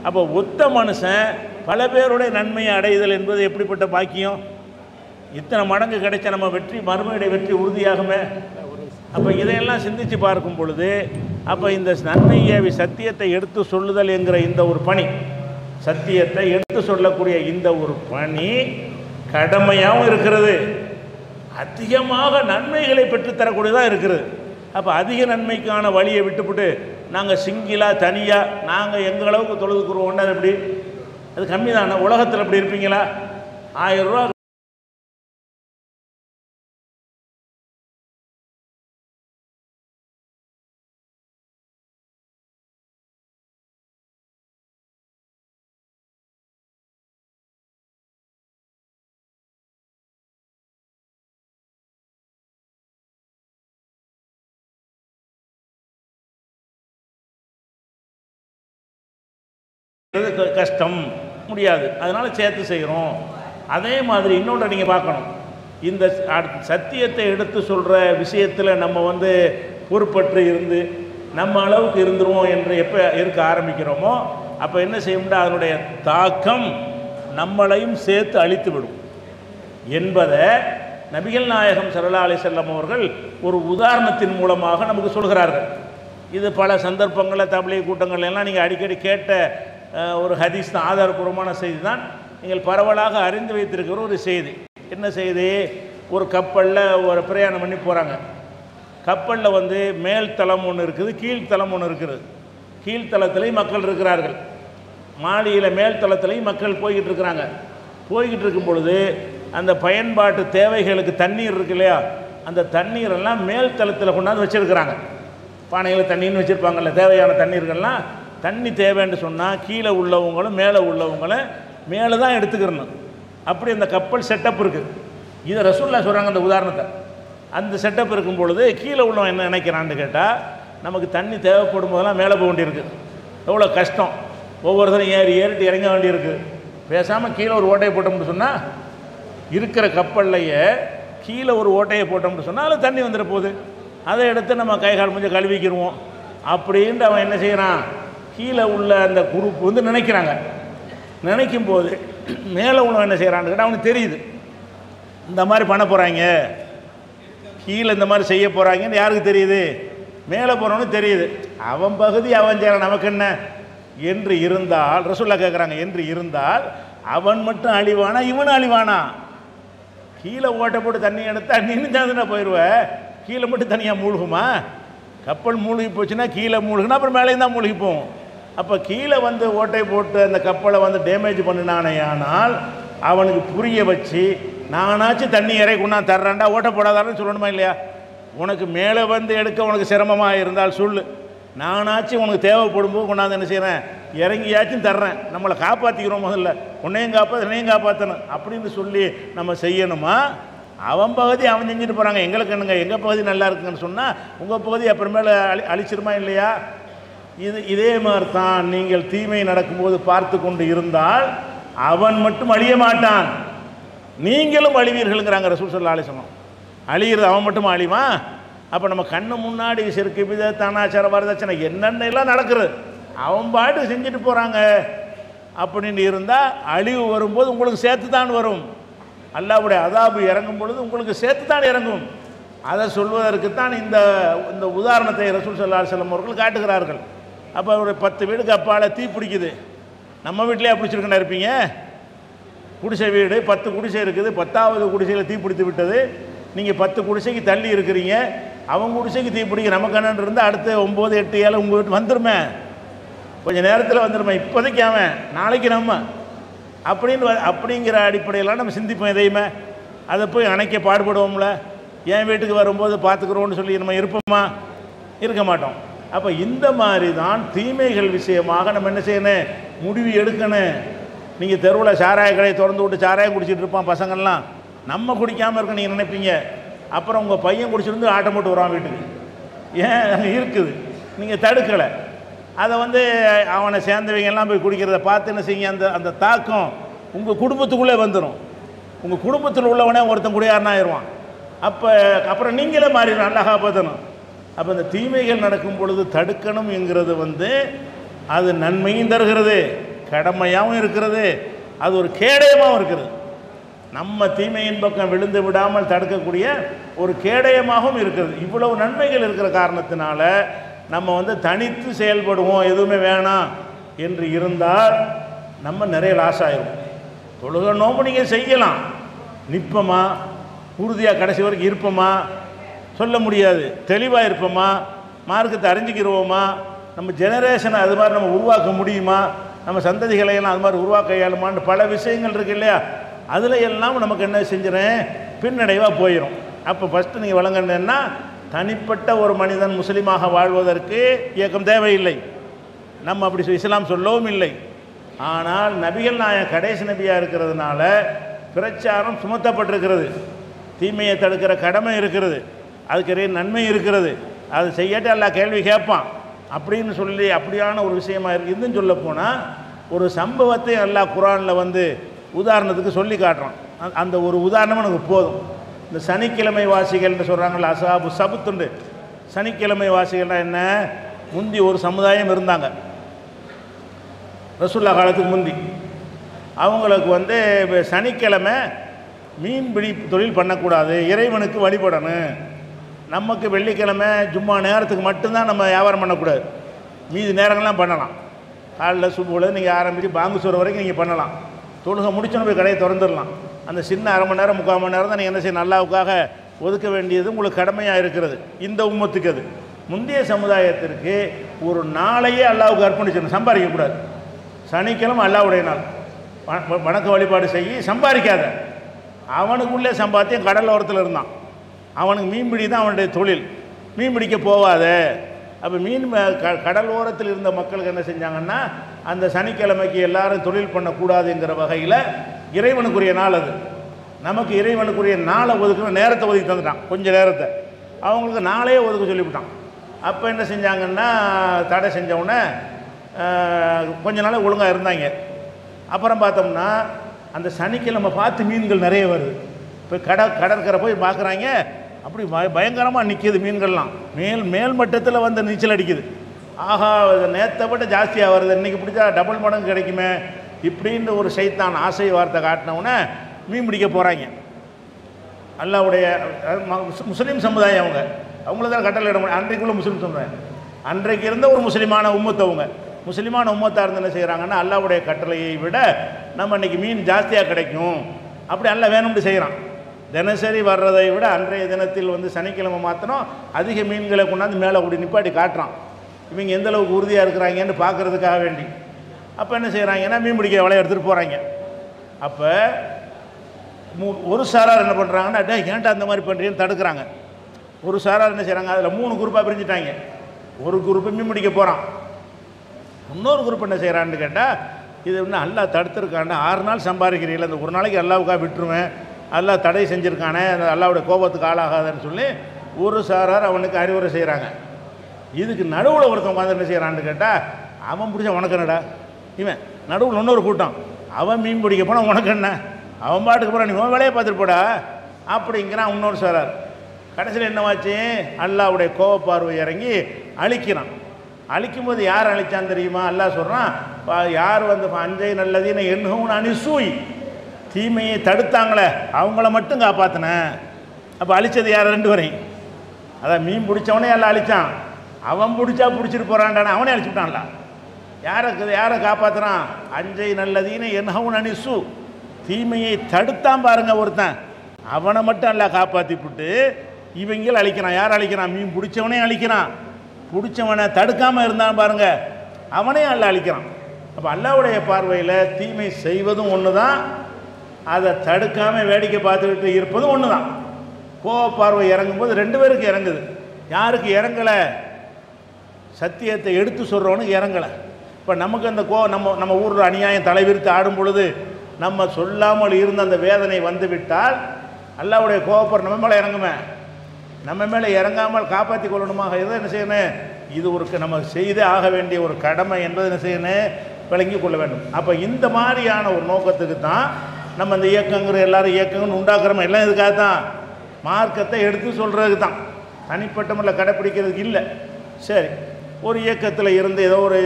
அப்போ ஒத்த மனுஷன் பல பேருடைய நன்மையை அடைதல் என்பது எப்படிப்பட்ட பாக்கியம்? இத்தனை மடங்கு கிடைச்ச நம்ம வெற்றி மறுமையுடைய வெற்றி உறுதியாகுமே. அப்போ இதையெல்லாம் சிந்திச்சு பார்க்கும் பொழுது அப்போ இந்த நன்மையை சத்தியத்தை எடுத்து சொல்லுதல் என்கிற இந்த ஒரு பணி சத்தியத்தை எடுத்து சொல்லக்கூடிய இந்த ஒரு பணி கடமையாகவும் இருக்கிறது. அதிகமாக நன்மைகளை பெற்றுத்தரக்கூடியதாக இருக்கிறது அப்போ அதிக நன்மைக்கான வழியை விட்டுவிட்டு நாங்கள் சிங்கிளாக தனியாக நாங்கள் எங்கள் அளவுக்கு தொழுதுக்குறோம் அது எப்படி? அது கம்மி தானே உலகத்தில் அப்படி இருப்பீங்களா? ஆயிரம் ரூபா கஷ்டம்? முடியாது. அதனால சேர்த்து செய்கிறோம் அதே மாதிரி இன்னொன்று நீங்கள் பார்க்கணும். இந்த சத்தியத்தை எடுத்து சொல்கிற விஷயத்தில் நம்ம வந்து பொறுப்பற்று இருந்து நம்ம அளவுக்கு இருந்துருவோம் என்று எப்போ இருக்க ஆரம்பிக்கிறோமோ அப்போ என்ன செய்யும்னா அதனுடைய தாக்கம் நம்மளையும் சேர்த்து அழித்து விடும். என்பதை நபிகள் நாயகம் சல்லா அலி செல்லம் அவர்கள் ஒரு உதாரணத்தின் மூலமாக நமக்கு சொல்கிறார்கள். இது பல சந்தர்ப்பங்களில் தமிழக கூட்டங்கள் எல்லாம் நீங்கள் அடிக்கடி கேட்ட ஒரு ஹதீஸ் தான் ஆதாரபூர்வமான செய்தி தான். நீங்கள் பரவலாக அறிந்து வைத்திருக்கிற ஒரு செய்தி. என்ன செய்தி? ஒரு கப்பலில் ஒரு பிரயாணம் பண்ணி போகிறாங்க கப்பலில் வந்து மேல் தளம் ஒன்று இருக்குது கீழ்த்தளம் ஒன்று இருக்குது. கீழ்த்தளத்திலையும் மக்கள் இருக்கிறார்கள். மாடியில் மேல் தளத்திலையும் மக்கள் போய்கிட்டு இருக்கிறாங்க. போய்கிட்டு இருக்கும் பொழுது அந்த பயன்பாட்டு தேவைகளுக்கு தண்ணீர் இருக்கு இல்லையா? அந்த தண்ணீரெல்லாம் மேல் தளத்தில் கொண்டாந்து வச்சுருக்கிறாங்க. பானையில் தண்ணின்னு வச்சுருப்பாங்கல்ல தேவையான தண்ணீர்கள்லாம் தண்ணி தேவைன்னு சொன்னால் கீழே உள்ளவங்களும் மேலே உள்ளவங்களும் மேலே தான் எடுத்துக்கிறணும். அப்படி அந்த கப்பல் செட்டப் இருக்குது இதை ரசூல்லா சொல்கிறாங்க அந்த உதாரணத்தை. அந்த செட்டப் இருக்கும் பொழுது கீழே உள்ளவன் என்ன நினைக்கிறான்னு கேட்டால் நமக்கு தண்ணி தேவைப்படும் போதெல்லாம் மேலே போக வேண்டியிருக்கு. எவ்வளோ கஷ்டம். ஒவ்வொருத்தரும் ஏறி ஏறிட்டு இறங்க வேண்டியிருக்கு. பேசாமல் கீழே ஒரு ஓட்டையை போட்டோம்னு சொன்னால் இருக்கிற கப்பல்லையே கீழே ஒரு ஓட்டையை போட்டோம்னு சொன்னால் அதில் தண்ணி வந்துட போகுது. அதை எடுத்து நம்ம கை கால் கொஞ்சம் கழுவிக்கிருவோம். அப்படின்ட்டு அவன் என்ன செய்கிறான் கீழே உள்ள அந்த குரூப் வந்து நினைக்கிறாங்க. நினைக்கும் போது மேலே உள்ளவன் என்ன செய்கிறான்னு கேட்டால் அவனுக்கு தெரியுது. இந்த மாதிரி பண்ண போகிறாங்க கீழே இந்த மாதிரி செய்ய போகிறாங்கன்னு யாருக்கு தெரியுது? மேலே போகிறவனுக்கு தெரியுது. அவன் பகுதி அவன் செய்கிறான். நமக்கு என்ன? என்று இருந்தால் ரசூல்லா கேட்குறாங்க என்று இருந்தால் அவன் மட்டும் அழிவானா? இவனும் அழிவானா? கீழே ஓட்டை போட்டு தண்ணி எடுத்தா நின்று தான் போயிடுவ? கீழே மட்டும் தனியாக மூழ்குமா? கப்பல் மூழ்கி போச்சுன்னா கீழே மூழ்குனா அப்புறம் மேலேயும் தான் மூழ்கி அப்போ கீழே வந்து ஓட்டை போட்டு அந்த கப்பலை வந்து டேமேஜ் பண்ணினானே ஆனால் அவனுக்கு புரிய வச்சு நானாச்சும் தண்ணி இறை கொண்டா தர்றேன்டா ஓட்டை போடாதான்னு சொல்லணுமா இல்லையா? உனக்கு மேலே வந்து எடுக்க உனக்கு சிரமமாக இருந்தால் சொல்லு. நானாச்சும் உனக்கு தேவைப்படும் போது கொண்டாந்து என்ன செய்கிறேன் இறங்கியாச்சும் தர்றேன். நம்மளை காப்பாற்றிக்கிறோம் முதல்ல. உன்னையும் காப்பாற்ற என்னையும் காப்பாற்றணும் அப்படின்னு சொல்லி நம்ம செய்யணுமா? அவன் பகுதி அவன் செஞ்சுட்டு போகிறாங்க எங்களுக்கு என்னங்க? எங்கள் பகுதி நல்லா இருக்குங்கன்னு சொன்னால் உங்கள் பகுதி அப்புறமேல அழி அழிச்சிருமா இல்லையா? இது இதே மாதிரி தான் நீங்கள் தீமை நடக்கும்போது பார்த்து கொண்டு இருந்தால் அவன் மட்டும் அழிய மாட்டான். நீங்களும் அழிவீர்கள்ங்கிறாங்க ரசூல் சல்லா அலிசனம் அழிகிறது அவன் மட்டும் அழிவான் அப்போ நம்ம கண்ணு முன்னாடி செருக்கு வித தானாச்சார வரதட்சணை என்னென்ன எல்லாம் நடக்குது? அவன் பாட்டு செஞ்சுட்டு போகிறாங்க அப்படின்னு இருந்தால் அழிவு வரும்போது உங்களுக்கு சேர்த்து தான் வரும். அல்லாவுடைய அதாபு இறங்கும் பொழுது உங்களுக்கு சேர்த்து தான் இறங்கும். அதை சொல்வதற்குத்தான் இந்த இந்த உதாரணத்தை ரசூல் சல்லா செல்லம் அவர்கள் காட்டுகிறார்கள். அப்போ ஒரு பத்து வீடுக்கு அப்பால் தீ பிடிக்குது. நம்ம வீட்டிலே பிடிச்சிருக்கணும் இருப்பீங்க? குடிசை வீடு பத்து குடிசை இருக்குது. பத்தாவது குடிசையில் தீ பிடித்து விட்டது. நீங்கள் பத்து குடிசைக்கு தள்ளி இருக்கிறீங்க. அவங்க குடிசைக்கு தீ பிடிக்க நமக்கு என்னன்னு இருந்தால் அடுத்து ஒம்பது எட்டு ஏழு உங்கள் வீட்டு வந்துடுமே கொஞ்சம் நேரத்தில் வந்துடுமே இப்போதைக்கு அவன் நாளைக்கு நம்ம. அப்படின்னு வ- அப்படிங்கிற அடிப்படையில் நம்ம சிந்திப்போம் எதையுமே. அதை போய் அணைக்க பாடுபடுவோம்ல. என் வீட்டுக்கு வரும்போது பார்த்துக்குறோன்னு சொல்லி நம்ம இருப்போமா? இருக்க மாட்டோம். அப்போ இந்த மாதிரி தான் தீமைகள் விஷயமாக நம்ம என்ன செய்யணும்? முடிவு எடுக்கணும். நீங்கள் தெருவில் சாராய கடையை திறந்து விட்டு சாராயம் குடிச்சிட்டு இருப்பான் பசங்கள்லாம். நம்ம குடிக்காமல் இருக்க நீங்கள் நினைப்பீங்க. அப்புறம் உங்கள் பையன் குடிச்சிருந்து ஆட்டம் போட்டு வரான் வீட்டுக்கு. ஏன்? அங்கே இருக்குது. நீங்கள் தடுக்கலை. அதை வந்து அவனை சேர்ந்தவங்க எல்லாம் போய் குடிக்கிறத பார்த்து என்ன செய்யுங்க? அந்த அந்த தாக்கம் உங்கள் குடும்பத்துக்குள்ளே வந்துடும் உங்கள் குடும்பத்தில் உள்ளவனே ஒருத்தன் குடியாரனா ஆயிடுவான் அப்போ அப்புறம் நீங்களே மாறிடும் அழகாக பார்த்தணும் அப்போ இந்த தீமைகள் நடக்கும் பொழுது தடுக்கணும் என்கிறது வந்து அது நன்மையும் தருகிறது கடமையாகவும் இருக்கிறது அது ஒரு கேடயமாகவும் இருக்கிறது. நம்ம தீமையின் பக்கம் விழுந்து விடாமல் தடுக்கக்கூடிய ஒரு கேடயமாகவும் இருக்கிறது. இவ்வளவு நன்மைகள் இருக்கிற காரணத்தினால நம்ம வந்து தனித்து செயல்படுவோம் எதுவுமே வேணாம் என்று இருந்தால் நம்ம நிறைய லாஸ் ஆகிடும் தொழுக நோம்பு நீங்கள் செய்யலாம். நிற்போமா உறுதியாக கடைசி வரைக்கும் இருப்போமா? சொல்ல முடியாது. தெளிவாக இருப்போமா? மார்க்கத்தை அறிஞ்சிக்கிறோமா நம்ம ஜெனரேஷனை அது மாதிரி நம்ம உருவாக்க முடியுமா? நம்ம சந்ததிகளையெல்லாம் அது மாதிரி உருவாக்க இயலுமான்னு பல விஷயங்கள் இருக்கு இல்லையா? அதில் எல்லாம் நமக்கு என்ன செஞ்சிடறேன் பின்னடைவாக போயிடும் அப்போ ஃபஸ்ட்டு நீங்கள் வழங்கினேன்னா தனிப்பட்ட ஒரு மனிதன் முஸ்லீமாக வாழ்வதற்கு இயக்கம் தேவையில்லை. நம்ம அப்படி இஸ்லாம் சொல்லவும் இல்லை. ஆனால் நபிகள் நாயன் கடைசி நபியாக இருக்கிறதுனால பிரச்சாரம் சுமத்தப்பட்டிருக்கிறது. தீமையை தடுக்கிற கடமை இருக்கிறது. அதுக்கு நன்மை இருக்கிறது. அது செய்யட்டு எல்லா கேள்வி கேட்பான் அப்படின்னு சொல்லி அப்படியான ஒரு விஷயமா இருக்குதுன்னு சொல்ல போனால் ஒரு சம்பவத்தை எல்லா குரானில் வந்து உதாரணத்துக்கு சொல்லி காட்டுறான். அந்த ஒரு உதாரணம் எனக்கு போதும். இந்த சனிக்கிழமை வாசிகள்னு சொல்கிறாங்கல்ல அசாபு சபுத்துண்டு. சனிக்கிழமை வாசிகள்னா என்ன? முந்தி ஒரு சமுதாயம் இருந்தாங்க. ரசுல்லா காலத்துக்கு முந்தி. அவங்களுக்கு வந்து இப்போ சனிக்கிழமை மீன்பிடி தொழில் பண்ணக்கூடாது இறைவனுக்கு வழிபடணும். நமக்கு வெள்ளிக்கிழமை ஜும்மா நேரத்துக்கு மட்டும்தான் நம்ம வியாபாரம் பண்ணக்கூடாது. மீதி நேரங்கள்லாம் பண்ணலாம். காலைல சுபுவில் நீங்கள் ஆரம்பித்து பாங்குசூர் வரைக்கும் நீங்கள் பண்ணலாம். தொழுகை முடிச்சோன்னு போய் கடையை திறந்துடலாம். அந்த சின்ன அரை மணி நேரம் முக்கால் மணி நேரம் தான் நீங்கள் என்ன செய்ய அல்லாவுக்காக ஒதுக்க வேண்டியது உங்களுக்கு கடமையாக இருக்கிறது. இந்த உம்மத்துக்கு அது. முந்தைய சமுதாயத்திற்கு ஒரு நாளையே அல்லாவுக்கு அர்ப்பணிச்சிடணும். சம்பாதிக்கக்கூடாது. சனிக்கிழமை அல்லாவுடைய நாள். வணக்க வழிபாடு செய்ய சம்பாதிக்காத. அவனுக்குள்ளே சம்பாத்தியம் கடல் ஓரத்தில் இருந்தான். அவனுக்கு மீன்பிடி தான் அவனுடைய தொழில். மீன் பிடிக்க போவாத. அப்போ மீன் க கடல் ஓரத்தில் இருந்த மக்களுக்கு என்ன செஞ்சாங்கன்னா அந்த சனிக்கிழமைக்கு எல்லாரும் தொழில் பண்ணக்கூடாதுங்கிற வகையில் இறைவனுக்குரிய நாள் அது. நமக்கு இறைவனுக்குரிய நாளை ஒதுக்கணும் நேரத்தை ஒதுக்கி தந்துட்டான் கொஞ்சம் நேரத்தை. அவங்களுக்கு நாளே ஒதுக்க சொல்லிவிட்டான். அப்போ என்ன செஞ்சாங்கன்னா தடை செஞ்சவுடனே கொஞ்ச நாள் ஒழுங்காக இருந்தாங்க. அப்புறம் பார்த்தோம்னா அந்த சனிக்கிழமை பார்த்து மீன்கள் நிறைய வருது. இப்போ கட கடற்கரை போய் பார்க்குறாங்க. அப்படி பய பயங்கரமாக நிற்கிது மீன்கள்லாம். மேல் மேல் மட்டத்தில் வந்து நீச்சல் அடிக்குது. ஆஹா நேற்றை விட ஜாஸ்தியாக வருது. இன்றைக்கி பிடிச்சா டபுள் மடங்கு கிடைக்குமே இப்படின்னு ஒரு சைத்தான் ஆசை வார்த்தை காட்டினவுடனே மீன் பிடிக்க போகிறாங்க அல்லாவுடைய முஸ்லீம் சமுதாயம் அவங்க. அவங்கள தான் கட்டளை இட முடியும். அன்றைக்குள்ள முஸ்லீம் சமுதாயம். அன்றைக்கு இருந்த ஒரு முஸ்லீமான உம்மத்தவங்க முஸ்லீமான உம்மத்தாக இருந்து என்ன செய்கிறாங்கன்னா அல்லாவுடைய கட்டளையை விட நம்ம இன்றைக்கி மீன் ஜாஸ்தியாக கிடைக்கும். அப்படி அல்ல வேணும்னு செய்கிறான் தினசரி வர்றதை விட அன்றைய தினத்தில் வந்து சனிக்கிழமை மாத்திரம் அதிக மீன்களை கொண்டாந்து மேலே கூடி நிப்பாட்டி காட்டுறான். இவங்க எந்த அளவுக்கு உறுதியாக இருக்கிறாங்கன்னு பார்க்கறதுக்காக வேண்டி. அப்போ என்ன செய்கிறாங்கன்னா மீன் பிடிக்க வலையை எடுத்துகிட்டு போகிறாங்க அப்போ மூ- ஒரு சாரார் என்ன பண்ணுறாங்கன்னா டே ஏன்டா அந்த மாதிரி பண்ணுறீங்கன்னு தடுக்கிறாங்க. ஒரு சாரார் என்ன செய்கிறாங்க அதில் மூணு குரூப்பாக பிரிஞ்சுட்டாங்க. ஒரு குரூப்பு மீன் பிடிக்க போகிறான் இன்னொரு குரூப் என்ன செய்கிறான்னு கேட்டால் இது இன்னும் நல்லா தடுத்துருக்காண்டா? ஆறு நாள் சம்பாதிக்கிறீங்களா இந்த ஒரு நாளைக்கு அல்லாவுக்காக விட்டுருவேன். அல்லா தடை செஞ்சுருக்கானே அந்த அல்லாவுடைய கோபத்துக்கு ஆளாகாதுன்னு சொல்லி ஒரு சாரார் அவனுக்கு அறிவுரை செய்கிறாங்க இதுக்கு நடுவில் ஒருத்தன் உட்காந்து என்ன செய்கிறான்னு கேட்டால் அவன் பிடிச்ச உனக்கு என்னடா? இவன் நடுவில் இன்னொரு கூட்டம். அவன் மீன் பிடிக்க போனால் உனக்கு என்ன? அவன் பாட்டுக்கு போகிறான் நீ உன் வேலையை பார்த்துட்டு போடா. அப்படிங்கிறான் இன்னொரு சாரார். கடைசியில் என்னவாச்சு? அல்லாவுடைய கோவப்பார்வை இறங்கி அழிக்கிறான். அழிக்கும்போது யார் அழிச்சான் தெரியுமா? அல்லாஹ் சொல்கிறான் பா- யார் வந்து அஞ்சை நல்லதீன என்னும் அனுசூய். தீமையை தடுத்தாங்களே அவங்கள மட்டும் காப்பாற்றினேன் அப்போ அழிச்சது யார்? ரெண்டு வரையும் அதான் மீன் பிடிச்சவனே எல்லாம் அழிச்சான். அவன் பிடிச்சா பிடிச்சிட்டு போகிறான்டான அவனே அழிச்சுட்டான்ல. யாரை யாரை காப்பாற்றுறான் அஞ்சை நல்லதீன என்னவும் அணிசு தீமையை தடுத்தான் பாருங்க ஒருத்தன். அவனை மட்டும் எல்லாம் காப்பாற்றி விட்டு இவங்கள அழிக்கிறான். யார் அழிக்கிறான்? மீன் பிடிச்சவனே அழிக்கிறான். பிடிச்சவனை தடுக்காமல் இருந்தான் பாருங்க. அவனே அல்ல அழிக்கிறான். அப்போ அல்லாவுடைய பார்வையில் தீமை செய்வதும் ஒன்று தான் அதை தடுக்காமல் வேடிக்கை பார்த்துக்கிட்டு இருப்பதும் ஒன்று தான் கோவ பார்வை இறங்கும்போது ரெண்டு பேருக்கு இறங்குது. யாருக்கு இறங்கலை? சத்தியத்தை எடுத்து சொல்கிறவனுக்கு இறங்கலை. இப்போ நமக்கு அந்த கோ நம்ம நம்ம ஊரில் அநியாயம் தலைவிரித்து ஆடும் பொழுது நம்ம சொல்லாமல் இருந்த அந்த வேதனை வந்து விட்டால் அல்லாவுடைய கோவப்பர் நம்ம மேலே இறங்குமே. நம்ம மேலே இறங்காமல் காப்பாற்றி கொள்ளணுமாக இருந்தால் என்ன செய்யணும்? இது ஒரு நம்ம செய்தே ஆக வேண்டிய ஒரு கடமை என்பதை என்ன செய்யணும்? விளங்கி கொள்ள வேண்டும். அப்போ இந்த மாதிரியான ஒரு நோக்கத்துக்கு தான் நம்ம இந்த இயக்கங்கிற எல்லாரும் இயக்கங்கன்னு உண்டாக்குறோம்? எல்லாம் இதுக்காக தான் மார்க்கத்தை எடுத்து சொல்கிறதுக்கு தான் தனிப்பட்ட முறையில் கடைப்பிடிக்கிறதுக்கு இல்லை. சரி ஒரு இயக்கத்தில் இருந்து ஏதோ ஒரு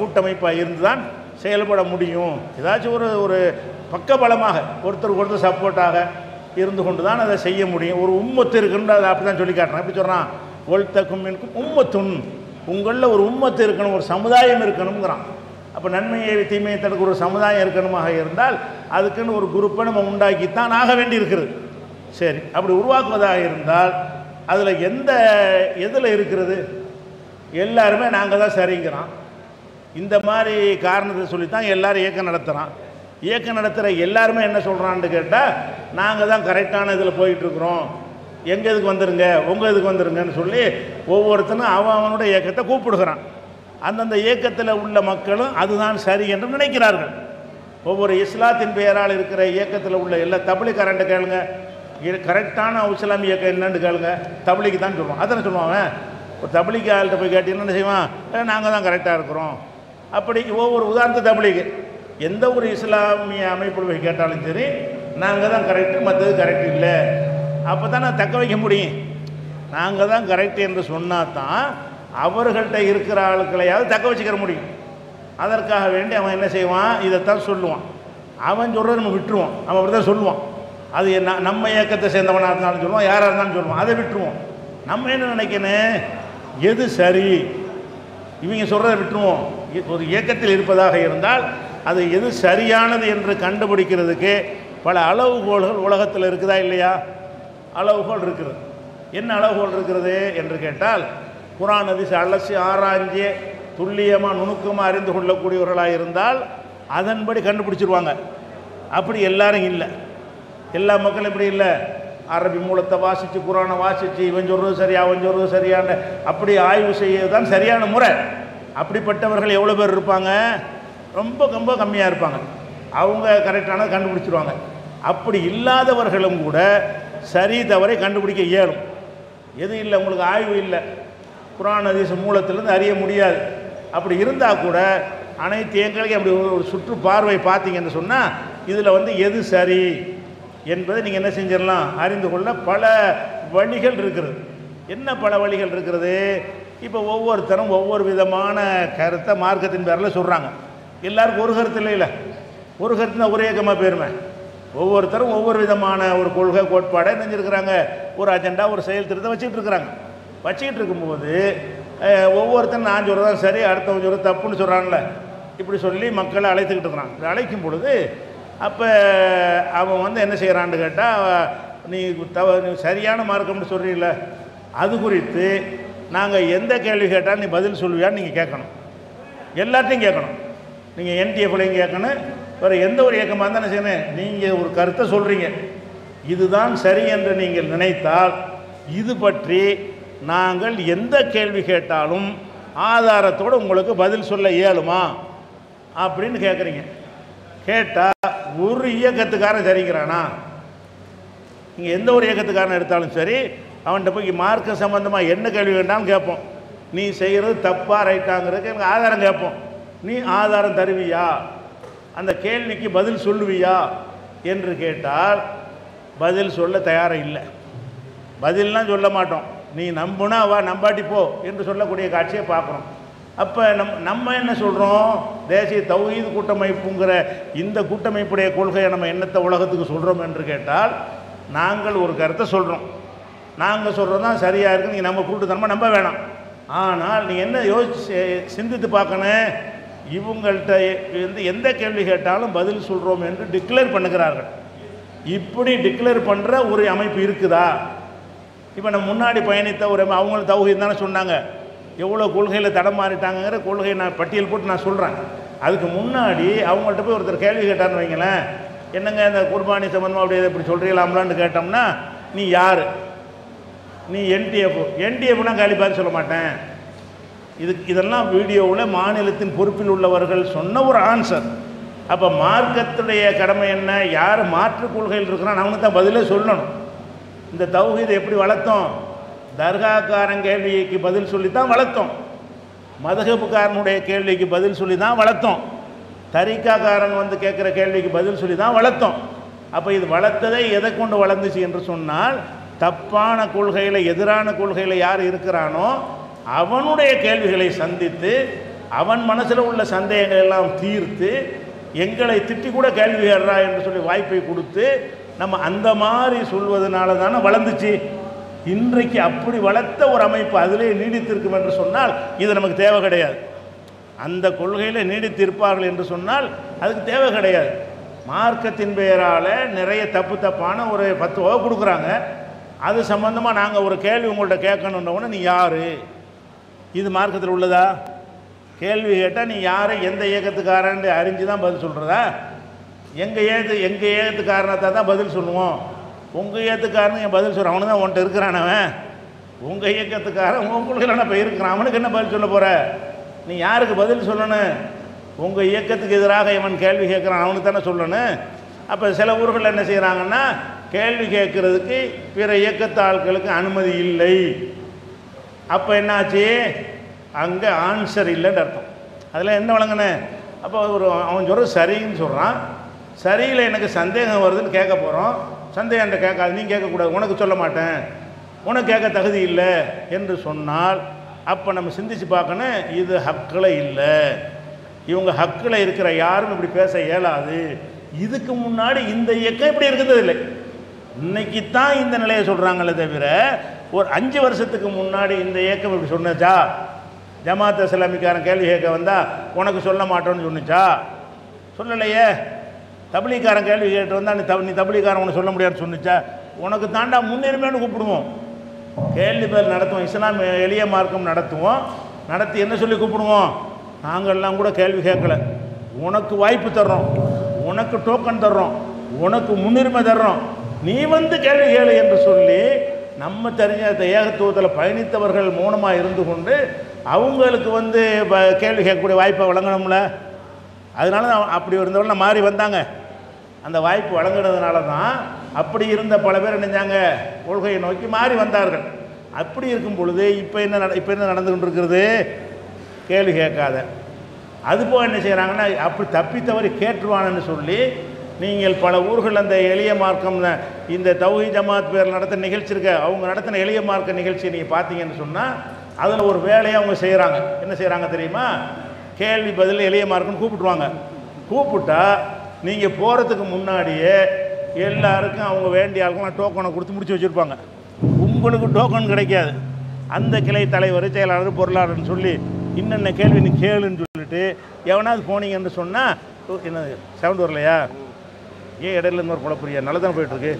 கூட்டமைப்பாக இருந்து தான் செயல்பட முடியும். ஏதாச்சும் ஒரு ஒரு பக்கபலமாக ஒருத்தருக்கு ஒருத்தர் சப்போர்ட்டாக இருந்து கொண்டு தான் அதை செய்ய முடியும். ஒரு உம்மத்து இருக்குன்னு அதை அப்படி தான் சொல்லி காட்டுறேன். எப்படி சொல்கிறான் ஒல்தக்கும் இருக்கும் உம்மத்துன். உங்களில் ஒரு உம்மத்து இருக்கணும் ஒரு சமுதாயம் இருக்கணுங்கிறான் அப்போ நன்மையை தீமையை தடுக்க ஒரு சமுதாயம் இருக்கணுமாக இருந்தால் அதுக்குன்னு ஒரு குரூப்பை நம்ம உண்டாக்கித்தான் ஆக வேண்டி இருக்கிறது சரி அப்படி உருவாக்குவதாக இருந்தால் அதில் எந்த எதில் இருக்கிறது? எல்லாருமே நாங்கள் தான் சரிங்கிறோம். இந்த மாதிரி காரணத்தை சொல்லித்தான் எல்லோரும் இயக்கம் நடத்துகிறான் இயக்கம் நடத்துகிற எல்லாருமே என்ன சொல்கிறான்னு கேட்டால் நாங்கள் தான் கரெக்டான இதில் போயிட்டுருக்குறோம். எங்கள் இதுக்கு வந்துருங்க உங்கள் இதுக்கு வந்துருங்கன்னு சொல்லி ஒவ்வொருத்தனும் அவன் அவனுடைய இயக்கத்தை கூப்பிடுகிறான். அந்தந்த இயக்கத்தில் உள்ள மக்களும் அதுதான் சரி என்று நினைக்கிறார்கள். ஒவ்வொரு இஸ்லாத்தின் பெயரால் இருக்கிற இயக்கத்தில் உள்ள எல்லா தபிலிக்காரன்ட்ட கேளுங்க. இது கரெக்டான இஸ்லாம் இயக்கம் என்னன்னு கேளுங்க. தபிலிக்கு தான் சொல்லுவான். அதானே சொல்லுவாங்க அவன். ஒரு தபிலிக்கு ஆள்கிட்ட போய் கேட்டீங்கன்னா என்ன செய்வான்? நாங்கள் தான் கரெக்டாக இருக்கிறோம். அப்படி ஒவ்வொரு உதாரணத்து தபிலிக்கு எந்த ஒரு இஸ்லாமிய அமைப்பில் போய் கேட்டாலும் சரி நாங்கள் தான் கரெக்டு மற்றது கரெக்ட் இல்லை. அப்போ தான் நான் தக்க வைக்க முடியும். நாங்கள் தான் கரெக்ட் என்று சொன்னால் தான் அவர்கள்ட்ட இருக்கிற ஆளுக்களையாவது தக்க வச்சுக்கிற முடியும். அதற்காக வேண்டி அவன் என்ன செய்வான்? இதைத்தான் சொல்லுவான். அவன் சொல்கிறத நம்ம விட்டுருவோம். அவன் அப்படி தான் சொல்லுவான். அது என்ன நம்ம இயக்கத்தை சேர்ந்தவனாக இருந்தாலும் சொல்லுவான் யாராக இருந்தாலும் சொல்லுவான். அதை விட்டுருவோம். நம்ம என்ன நினைக்கணும்? எது சரி? இவங்க சொல்கிறத விட்டுருவோம். இ- ஒரு இயக்கத்தில் இருப்பதாக இருந்தால் அது எது சரியானது என்று கண்டுபிடிக்கிறதுக்கு பல அளவுகோல்கள் உலகத்தில் இருக்குதா இல்லையா? அளவுகோல் இருக்கிறது என்ன அளவுகோல் இருக்கிறது என்று கேட்டால் குரான் அதிச அலசி ஆராய்ஞ்சு துல்லியமாக நுணுக்கமாக அறிந்து கொள்ளக்கூடியவர்களாக இருந்தால் அதன்படி கண்டுபிடிச்சிருவாங்க. அப்படி எல்லாரும் இல்லை. எல்லா மக்களும் இப்படி இல்லை. அரபி மூலத்தை வாசித்து குரானை வாசித்து இவன் சொல்கிறது சரியா அவன் சொல்கிறது சரியான அப்படி ஆய்வு செய்யதான் சரியான முறை. அப்படிப்பட்டவர்கள் எவ்வளோ பேர் இருப்பாங்க? ரொம்ப ரொம்ப கம்மியாக இருப்பாங்க. அவங்க கரெக்டானதை கண்டுபிடிச்சிருவாங்க. அப்படி இல்லாதவர்களும் கூட சரி தவறை கண்டுபிடிக்க இயலும். எதுவும் இல்லை? உங்களுக்கு ஆய்வு இல்லை. குரான் அதிச மூலத்திலேருந்து அறிய முடியாது. அப்படி இருந்தால் கூட அனைத்து எங்களுக்கு அப்படி ஒரு சுற்று பார்வை பார்த்தீங்கன்னு சொன்னால் இதில் வந்து எது சரி என்பதை நீங்கள் என்ன செஞ்சிடலாம்? அறிந்து கொள்ள பல வழிகள் இருக்கிறது. என்ன பல வழிகள் இருக்கிறது? இப்போ ஒவ்வொருத்தரும் ஒவ்வொரு விதமான கருத்தை மார்க்கத்தின் பேரில் சொல்கிறாங்க எல்லாருக்கும் ஒரு கருத்து இல்லையில? ஒரு கருத்து தான் ஒரே ஏக்கமாக போயிருமே. ஒவ்வொருத்தரும் ஒவ்வொரு விதமான ஒரு கொள்கை கோட்பாடை நினைஞ்சிருக்கிறாங்க ஒரு அஜெண்டா ஒரு செயல் திருத்தம் வச்சுட்டு இருக்கிறாங்க. வச்சுக்கிட்டு இருக்கும்போது ஒவ்வொருத்தன் ஒவ்வொருத்தரும் நான் சொல்கிறதா சரி அடுத்தவன் சொல்கிறது தப்புன்னு சொல்கிறான்ல இப்படி சொல்லி மக்களை அழைத்துக்கிட்டு இருக்கிறான் அழைக்கும் பொழுது அப்போ அவன் வந்து என்ன செய்கிறான்னு கேட்டால் நீ தவ நீ சரியான மார்க்கம்னு சொல்கிறீல்ல அது குறித்து நாங்கள் எந்த கேள்வி கேட்டாலும் நீ பதில் சொல்லுவியான்னு நீங்கள் கேட்கணும். எல்லாத்தையும் கேட்கணும். நீங்கள் என்டிஎஃப்லையும் கேட்கணும். வேறு எந்த ஒரு இயக்கமாக இருந்தாலும் செய்யணும்? நீங்கள் ஒரு கருத்தை சொல்கிறீங்க இதுதான் சரி என்று நீங்கள் நினைத்தால் இது பற்றி நாங்கள் எந்த கேள்வி கேட்டாலும் ஆதாரத்தோடு உங்களுக்கு பதில் சொல்ல இயலுமா? அப்படின்னு கேட்குறீங்க கேட்டால் ஒரு இயக்கத்துக்காரன் சரிங்கிறானா நீங்கள் எந்த ஒரு இயக்கத்துக்காரன் எடுத்தாலும் சரி அவன்கிட்ட போய் மார்க்க சம்பந்தமாக என்ன கேள்வி வேண்டாலும் கேட்போம். நீ செய்கிறது தப்பாக ரைட்டாங்கிறதுக்கு எனக்கு ஆதாரம் கேட்போம். நீ ஆதாரம் தருவியா? அந்த கேள்விக்கு பதில் சொல்லுவியா? என்று கேட்டால் பதில் சொல்ல தயாராக இல்லை. பதில்லாம் சொல்ல மாட்டோம். நீ நம்புனா வா நம்பாட்டி போ என்று சொல்லக்கூடிய காட்சியை பார்க்குறோம் அப்போ நம் நம்ம என்ன சொல்கிறோம் தேசிய தௌஹீது கூட்டமைப்புங்கிற இந்த கூட்டமைப்புடைய கொள்கையை நம்ம என்னத்தை உலகத்துக்கு சொல்கிறோம் என்று கேட்டால் நாங்கள் ஒரு கருத்தை சொல்கிறோம் நாங்கள் சொல்கிறது தான் சரியாக இருக்குது நீங்கள் நம்ம கூட்டுத்தனமாக நம்ப வேணாம். ஆனால் நீ என்ன யோசிச்சு சிந்தித்து பார்க்கணும்? இவங்கள்ட்ட வந்து எந்த கேள்வி கேட்டாலும் பதில் சொல்கிறோம் என்று டிக்ளேர் பண்ணுகிறார்கள். இப்படி டிக்ளேர் பண்ணுற ஒரு அமைப்பு இருக்குதா? இப்போ நம்ம முன்னாடி பயணித்த ஒரு அமை- அவங்களும் தௌஹீத் தானே சொன்னாங்க. எவ்வளோ கொள்கையில் தடம் மாறிட்டாங்கங்கிற கொள்கையை நான் பட்டியல் போட்டு நான் சொல்கிறேன் அதுக்கு முன்னாடி அவங்கள்ட்ட போய் ஒருத்தர் கேள்வி கேட்டான்னு வைங்களேன். என்னங்க இந்த குர்பானி சம்பந்தமாக அப்படி இப்படி சொல்கிறீங்களாம்லான்னு கேட்டோம்னா நீ யார்? நீ என்டிஎஃப் என்டிஎஃப்னா காலி சொல்ல மாட்டேன். இது இதெல்லாம் வீடியோவில் மாநிலத்தின் பொறுப்பில் உள்ளவர்கள் சொன்ன ஒரு ஆன்சர் அப்போ மார்க்கத்துடைய கடமை என்ன? யார் மாற்று கொள்கையில் இருக்கிறான் அவனுக்கு தான் பதிலே சொல்லணும். இந்த தௌஹீதை எப்படி வளர்த்தோம்? தர்காக்காரன் கேள்விக்கு பதில் சொல்லி தான் வளர்த்தோம். மதகப்புக்காரனுடைய கேள்விக்கு பதில் சொல்லி தான் வளர்த்தோம். தரிக்காக்காரன் வந்து கேட்குற கேள்விக்கு பதில் சொல்லி தான் வளர்த்தோம். அப்போ இது வளர்த்ததை எதை கொண்டு வளர்ந்துச்சு என்று சொன்னால் தப்பான கொள்கையில் எதிரான கொள்கையில் யார் இருக்கிறானோ அவனுடைய கேள்விகளை சந்தித்து அவன் மனசில் உள்ள சந்தேகங்கள் எல்லாம் தீர்த்து எங்களை திட்டி கூட கேள்வி ஏறா என்று சொல்லி வாய்ப்பை கொடுத்து நம்ம அந்த மாதிரி சொல்வதனால தானே வளர்ந்துச்சு. இன்றைக்கு அப்படி வளர்த்த ஒரு அமைப்பு அதிலே நீடித்திருக்கும் என்று சொன்னால் இது நமக்கு தேவை கிடையாது. அந்த கொள்கையில் நீடித்திருப்பார்கள் என்று சொன்னால் அதுக்கு தேவை கிடையாது. மார்க்கத்தின் பெயரால் நிறைய தப்பு தப்பான ஒரு பத்து ரூபா கொடுக்குறாங்க. அது சம்பந்தமாக நாங்கள் ஒரு கேள்வி உங்கள்கிட்ட கேட்கணுன்னொன்னே நீ யார்? இது மார்க்கத்தில் உள்ளதா? கேள்வி கேட்டால் நீ யார்? எந்த இயக்கத்துக்காரன்ட்டு அறிஞ்சு தான் பதில் சொல்கிறதா எங்கள் ஏத்து எங்கள் ஏத்துக்காரனத்தை தான் பதில் சொல்லுவோம். உங்கள் ஏத்துக்காரனு என் பதில் சொல்கிறேன் அவனு தான் உன்ட்ட இருக்கிறானவன் உங்கள் இயக்கத்துக்காரன் உங்களுக்கு இப்போ இருக்கிறான். அவனுக்கு என்ன பதில் சொல்ல போகிற நீ யாருக்கு பதில் சொல்லணும்? உங்கள் இயக்கத்துக்கு எதிராக இவன் கேள்வி கேட்குறான் அவனுக்கு தானே சொல்லணும். அப்போ சில ஊர்களில் என்ன செய்கிறாங்கன்னா கேள்வி கேட்குறதுக்கு பிற இயக்கத்து ஆட்களுக்கு அனுமதி இல்லை. அப்போ என்னாச்சு? அங்கே ஆன்சர் இல்லைன்னு அர்த்தம். அதில் என்ன வழங்கினேன் அப்போ ஒரு அவன் சொல்கிற சரின்னு சொல்கிறான் சரியில் எனக்கு சந்தேகம் வருதுன்னு கேட்க போகிறோம் சந்தேகம் கேட்காது நீ கேட்கக்கூடாது உனக்கு சொல்ல மாட்டேன். உனக்கு கேட்க தகுதி இல்லை என்று சொன்னால் அப்போ நம்ம சிந்திச்சு பார்க்கணும் இது ஹக்கில் இல்லை. இவங்க ஹக்கில் இருக்கிற யாரும் இப்படி பேச இயலாது. இதுக்கு முன்னாடி இந்த இயக்கம் இப்படி இருக்கிறது இல்லை இன்னைக்கு தான் இந்த நிலையை சொல்கிறாங்களே தவிர ஒரு அஞ்சு வருஷத்துக்கு முன்னாடி இந்த இயக்கம் இப்படி சொன்னச்சா ஜமாத் இஸ்லாமிக்காரன் கேள்வி கேட்க வந்தால் உனக்கு சொல்ல மாட்டோன்னு சொன்னிச்சா? சொல்லலையே. தபிலிக்காரன் கேள்வி கேட்டு வந்தால் நீ தப் நீ தபிலிக்காரன் உனக்கு சொல்ல முடியாதுன்னு சொன்னிச்சா உனக்கு தாண்டா முன்னுரிமைன்னு கூப்பிடுவோம். கேள்வி பதில் நடத்துவோம். இஸ்லாம் எளிய மார்க்கம் நடத்துவோம். நடத்தி என்ன சொல்லி கூப்பிடுவோம்? நாங்கள்லாம் கூட கேள்வி கேட்கல. உனக்கு வாய்ப்பு தர்றோம். உனக்கு டோக்கன் தர்றோம். உனக்கு முன்னுரிமை தர்றோம். நீ வந்து கேள்வி கேளு என்று சொல்லி நம்ம தெரிஞ்ச ஏகத்துவத்தில் பயணித்தவர்கள் மௌனமாக இருந்து கொண்டு அவங்களுக்கு வந்து கேள்வி கேட்கக்கூடிய வாய்ப்பை வழங்கணும்ல. அதனால தான் அப்படி இருந்தவர்கள் மாறி வந்தாங்க. அந்த வாய்ப்பு வழங்குனதுனால தான் அப்படி இருந்த பல பேர் நினைஞ்சாங்க கொள்கையை நோக்கி மாறி வந்தார்கள். அப்படி இருக்கும் பொழுது இப்போ என்ன நட இப்போ என்ன நடந்து கொண்டிருக்கிறது கேள்வி கேட்காத. அதுபோக என்ன செய்கிறாங்கன்னா அப்படி தப்பி தவறி கேட்டுருவானன்னு சொல்லி நீங்கள் பல ஊர்கள் அந்த எளிய மார்க்கம் இந்த தௌஹி ஜமாத் பேர் நடத்த நிகழ்ச்சி இருக்க. அவங்க நடத்தின எளிய மார்க்க நிகழ்ச்சியை நீங்கள் பார்த்தீங்கன்னு சொன்னால் அதில் ஒரு வேலையை அவங்க செய்கிறாங்க என்ன செய்கிறாங்க தெரியுமா? கேள்வி பதில் எளிய மார்க்குன்னு கூப்பிட்டுருவாங்க. கூப்பிட்டா நீங்கள் போகிறதுக்கு முன்னாடியே எல்லாருக்கும் அவங்க வேண்டிய ஆளுக்கெல்லாம் டோக்கனை கொடுத்து முடிச்சு வச்சுருப்பாங்க. உங்களுக்கு டோக்கன் கிடைக்காது. அந்த கிளை தலைவர் செயலாளர் பொருளாளர்னு சொல்லி இன்னென்ன கேள்வி நீ கேளுன்னு சொல்லிட்டு எவனாவது போனீங்கன்னு சொன்னால் என்ன சவுண்ட் வரலையா ஏன் இடையில இருந்து ஒரு குழப்பறியா நல்லா தானே போயிட்டுருக்கு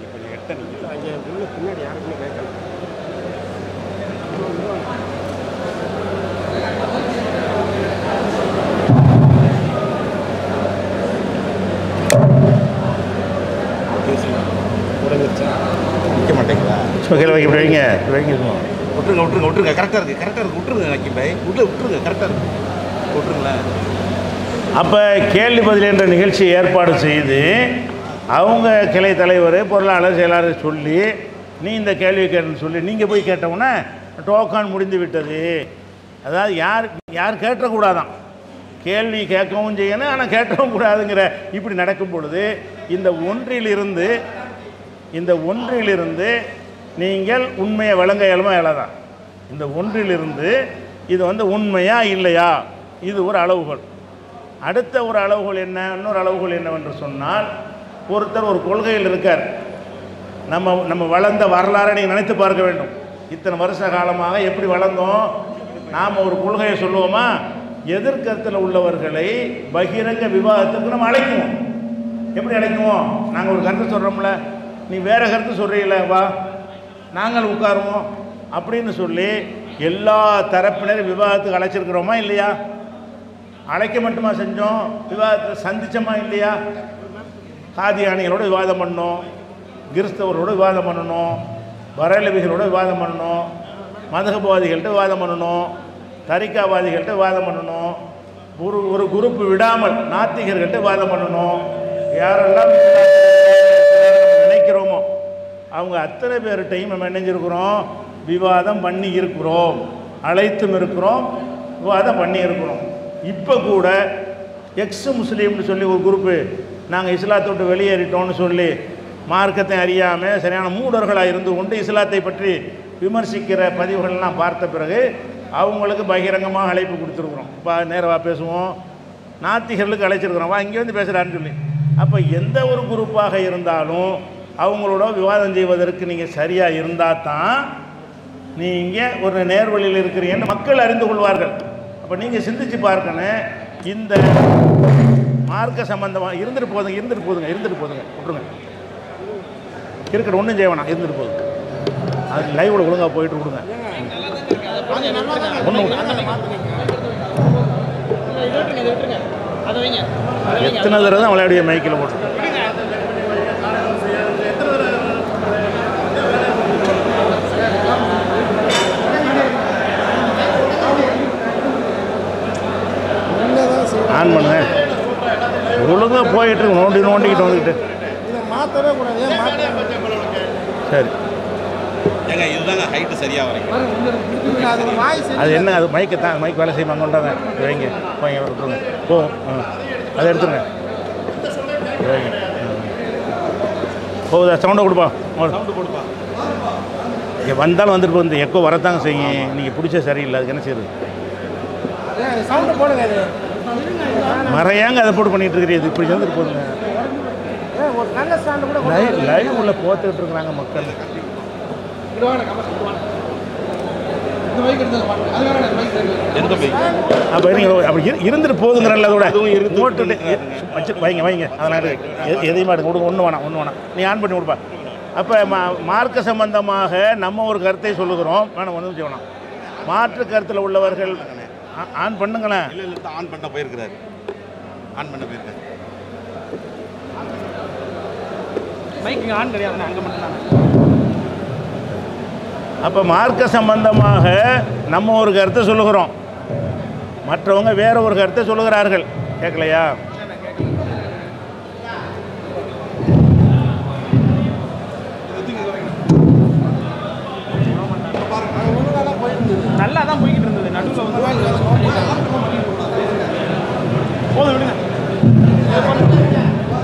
நிற்க கீழே வைக்க வைங்க வைங்க. விட்டுருங்க விட்டுருங்க விட்டுருங்க. கரெக்டாக இருக்குது கரெக்டாக இருக்குது விட்டுருங்க நக்கீம் பாய் உள்ள விட்டுருங்க கரெக்டாக இருக்குது விட்டுருங்களேன். அப்போ கேள்வி பதில் என்ற நிகழ்ச்சி ஏற்பாடு செய்து அவங்க கிளை தலைவர் பொருளாளர் செயலாளர் சொல்லி நீ இந்த கேள்வி கேட்டுன்னு சொல்லி நீங்கள் போய் கேட்டவுடனே டோக்கன் முடிந்து விட்டது. அதாவது யார் யார் கேட்டக்கூடாதான். கேள்வி கேட்கவும் செய்யணும் ஆனால் கேட்கவும் கூடாதுங்கிற இப்படி நடக்கும் பொழுது இந்த ஒன்றிலிருந்து இந்த ஒன்றிலிருந்து நீங்கள் உண்மையை வழங்க இயலுமா? இயலாதான் இந்த ஒன்றிலிருந்து இது வந்து உண்மையா இல்லையா? இது ஒரு அளவுகோல். அடுத்த ஒரு அளவுகோல் என்ன? இன்னொரு அளவுகோல் என்னவென்று சொன்னால் ஒருத்தர் ஒரு கொள்கையில் இருக்கார். நம்ம நம்ம வளர்ந்த வரலாறை நீங்கள் நினைத்து பார்க்க வேண்டும். இத்தனை வருஷ காலமாக எப்படி வளர்ந்தோம்? நாம் ஒரு கொள்கையை சொல்லுவோமா? எதிர்க்கத்தில் உள்ளவர்களை பகிரங்க விவாதத்துக்கு நம்ம அழைக்குவோம். எப்படி அழைக்குவோம்? நாங்கள் ஒரு கருத்து சொல்கிறோம்ல நீ வேறு கருத்து சொல்கிறீங்களா வா. நாங்கள் உட்காருவோம் அப்படின்னு சொல்லி எல்லா தரப்பினரும் விவாதத்துக்கு அழைச்சிருக்கிறோமா இல்லையா? அழைக்க மட்டுமா செஞ்சோம்? விவாதத்தை சந்திச்சோமா இல்லையா? காதியானிகளோட விவாதம் பண்ணோம் கிறிஸ்தவரோட விவாதம் பண்ணணும் பரலவிகளோட விவாதம் பண்ணணும் மதகபவாதிகள்கிட்ட விவாதம் பண்ணணும் தரிக்காவாதிகள்கிட்ட விவாதம் பண்ணணும் ஒரு ஒரு குரூப் விடாமல் நாத்திகர்கள்ட்ட விவாதம் பண்ணணும். யாரெல்லாம் நினைக்கிறோமோ அவங்க அத்தனை பேர்கிட்டையும் நம்ம நினைஞ்சிருக்கிறோம் விவாதம் பண்ணி இருக்கிறோம். அழைத்தும் இருக்கிறோம். விவாதம் பண்ணி இருக்கிறோம். இப்போ கூட எக்ஸ் முஸ்லீம்னு சொல்லி ஒரு குரூப்பு நாங்கள் இஸ்லாத்தை விட்டு வெளியேறிட்டோம்னு சொல்லி மார்க்கத்தை அறியாமல் சரியான மூடர்களாக இருந்து கொண்டு இஸ்லாத்தை பற்றி விமர்சிக்கிற பதிவுகள்லாம் பார்த்த பிறகு அவங்களுக்கு பகிரங்கமாக அழைப்பு கொடுத்துருக்குறோம். இப்போ நேரவாக பேசுவோம். நாத்திகர்களுக்கு அழைச்சிருக்கிறோம். வா இங்கே வந்து பேசுகிறான்னு சொல்லி. அப்போ எந்த ஒரு குரூப்பாக இருந்தாலும் அவங்களோட விவாதம் செய்வதற்கு நீங்கள் சரியாக இருந்தால் தான் நீங்கள் ஒரு நேர்வழியில் இருக்கிறீங்கன்னு மக்கள் அறிந்து கொள்வார்கள். அப்போ நீங்கள் சிந்திச்சு பார்க்கணும் இந்த மார்க்க சம்பந்தமாக இருந்துட்டு போதுங்க இருந்துட்டு போதுங்க இருந்துட்டு போதுங்க. விட்ருங்க கிரிக்கெட் ஒன்றும் செய்ய வேணாம் இருந்துட்டு போதுங்க அது லைவில் ஒழுங்காக போயிட்டு கொடுங்க ஒன்றும் எத்தனை தடவை தான் விளையாடிய மைக்கில் போட்டு ஆன் பண்ணுங்க. ஒழுங்காக போயிட்டு இருக்கு, நோண்டி நோண்டிக்கிட்டு வந்துக்கிட்டு. இதை மாற்றவே கூடாது. சரி. ஏங்க இதுதாங்க ஹைட்டு சரியாக வரைக்கும். அது வாய் சரி அது என்ன அது மைக்கு தான் மைக் வேலை செய்யுமா கொண்டாங்க வைங்க போங்க விட்டுருங்க. போகும் ஆ. அதை எடுத்துருங்க. வைங்க. போகுதா? சவுண்டை கொடுப்பா. சவுண்டு கொடுப்பா. இங்கே வந்தாலும் வந்துட்டு போகுது எக்கோ வரத்தாங்க செய்யுங்க. நீங்கள் பிடிச்ச சரியில்லை அதுக்கு என்ன செய்யுது சவுண்டு போடுங்க மறையாங்க அதை போட்டு பண்ணிட்டு இருக்கிறீங்க இப்படி வந்துட்டு போதுங்க ஏன் ஒரு நல்ல ஸ்டாண்டு கூட லைவ் லைவ் உள்ள போத்துக்கிட்டு இருக்கிறாங்க மக்கள். அப்போ அப்படி இரு- இருந்துட்டு போதுங்கிறல்ல அதோட. அதுவும் இருந்து போட்டுட்டு வச்சு வைங்க வைங்க. எது- எதையுமே எடுங்க. கொடுங்க ஒன்று வேணாம் ஒன்று வேணாம். நீ ஆன் பண்ணி கொடுப்பா. அப்போ மா மார்க்க சம்பந்தமாக நம்ம ஒரு கருத்தை சொல்லுகிறோம். வேணாம் ஒன்றும் செய்யணும் மாற்று கருத்தில் உள்ளவர்கள் ஆன் பண்ணுங்களேன். இல்லை இல்லை ஆன் பண்ண போயிருக்கிறாரு. ஆன் பண்ண போயிருக்காரு. மைக்கு ஆன் கிடையாது அங்கே மட்டும் அப்போ மார்க்க சம்பந்தமாக நம்ம ஒரு கருத்தை சொல்லுகிறோம். மற்றவங்க வேற ஒரு கருத்தை சொல்லுகிறார்கள். கேட்கலையா நல்லா தான் போய்கிட்டு இருந்தது நடுவில் வந்து போதும் விடுங்க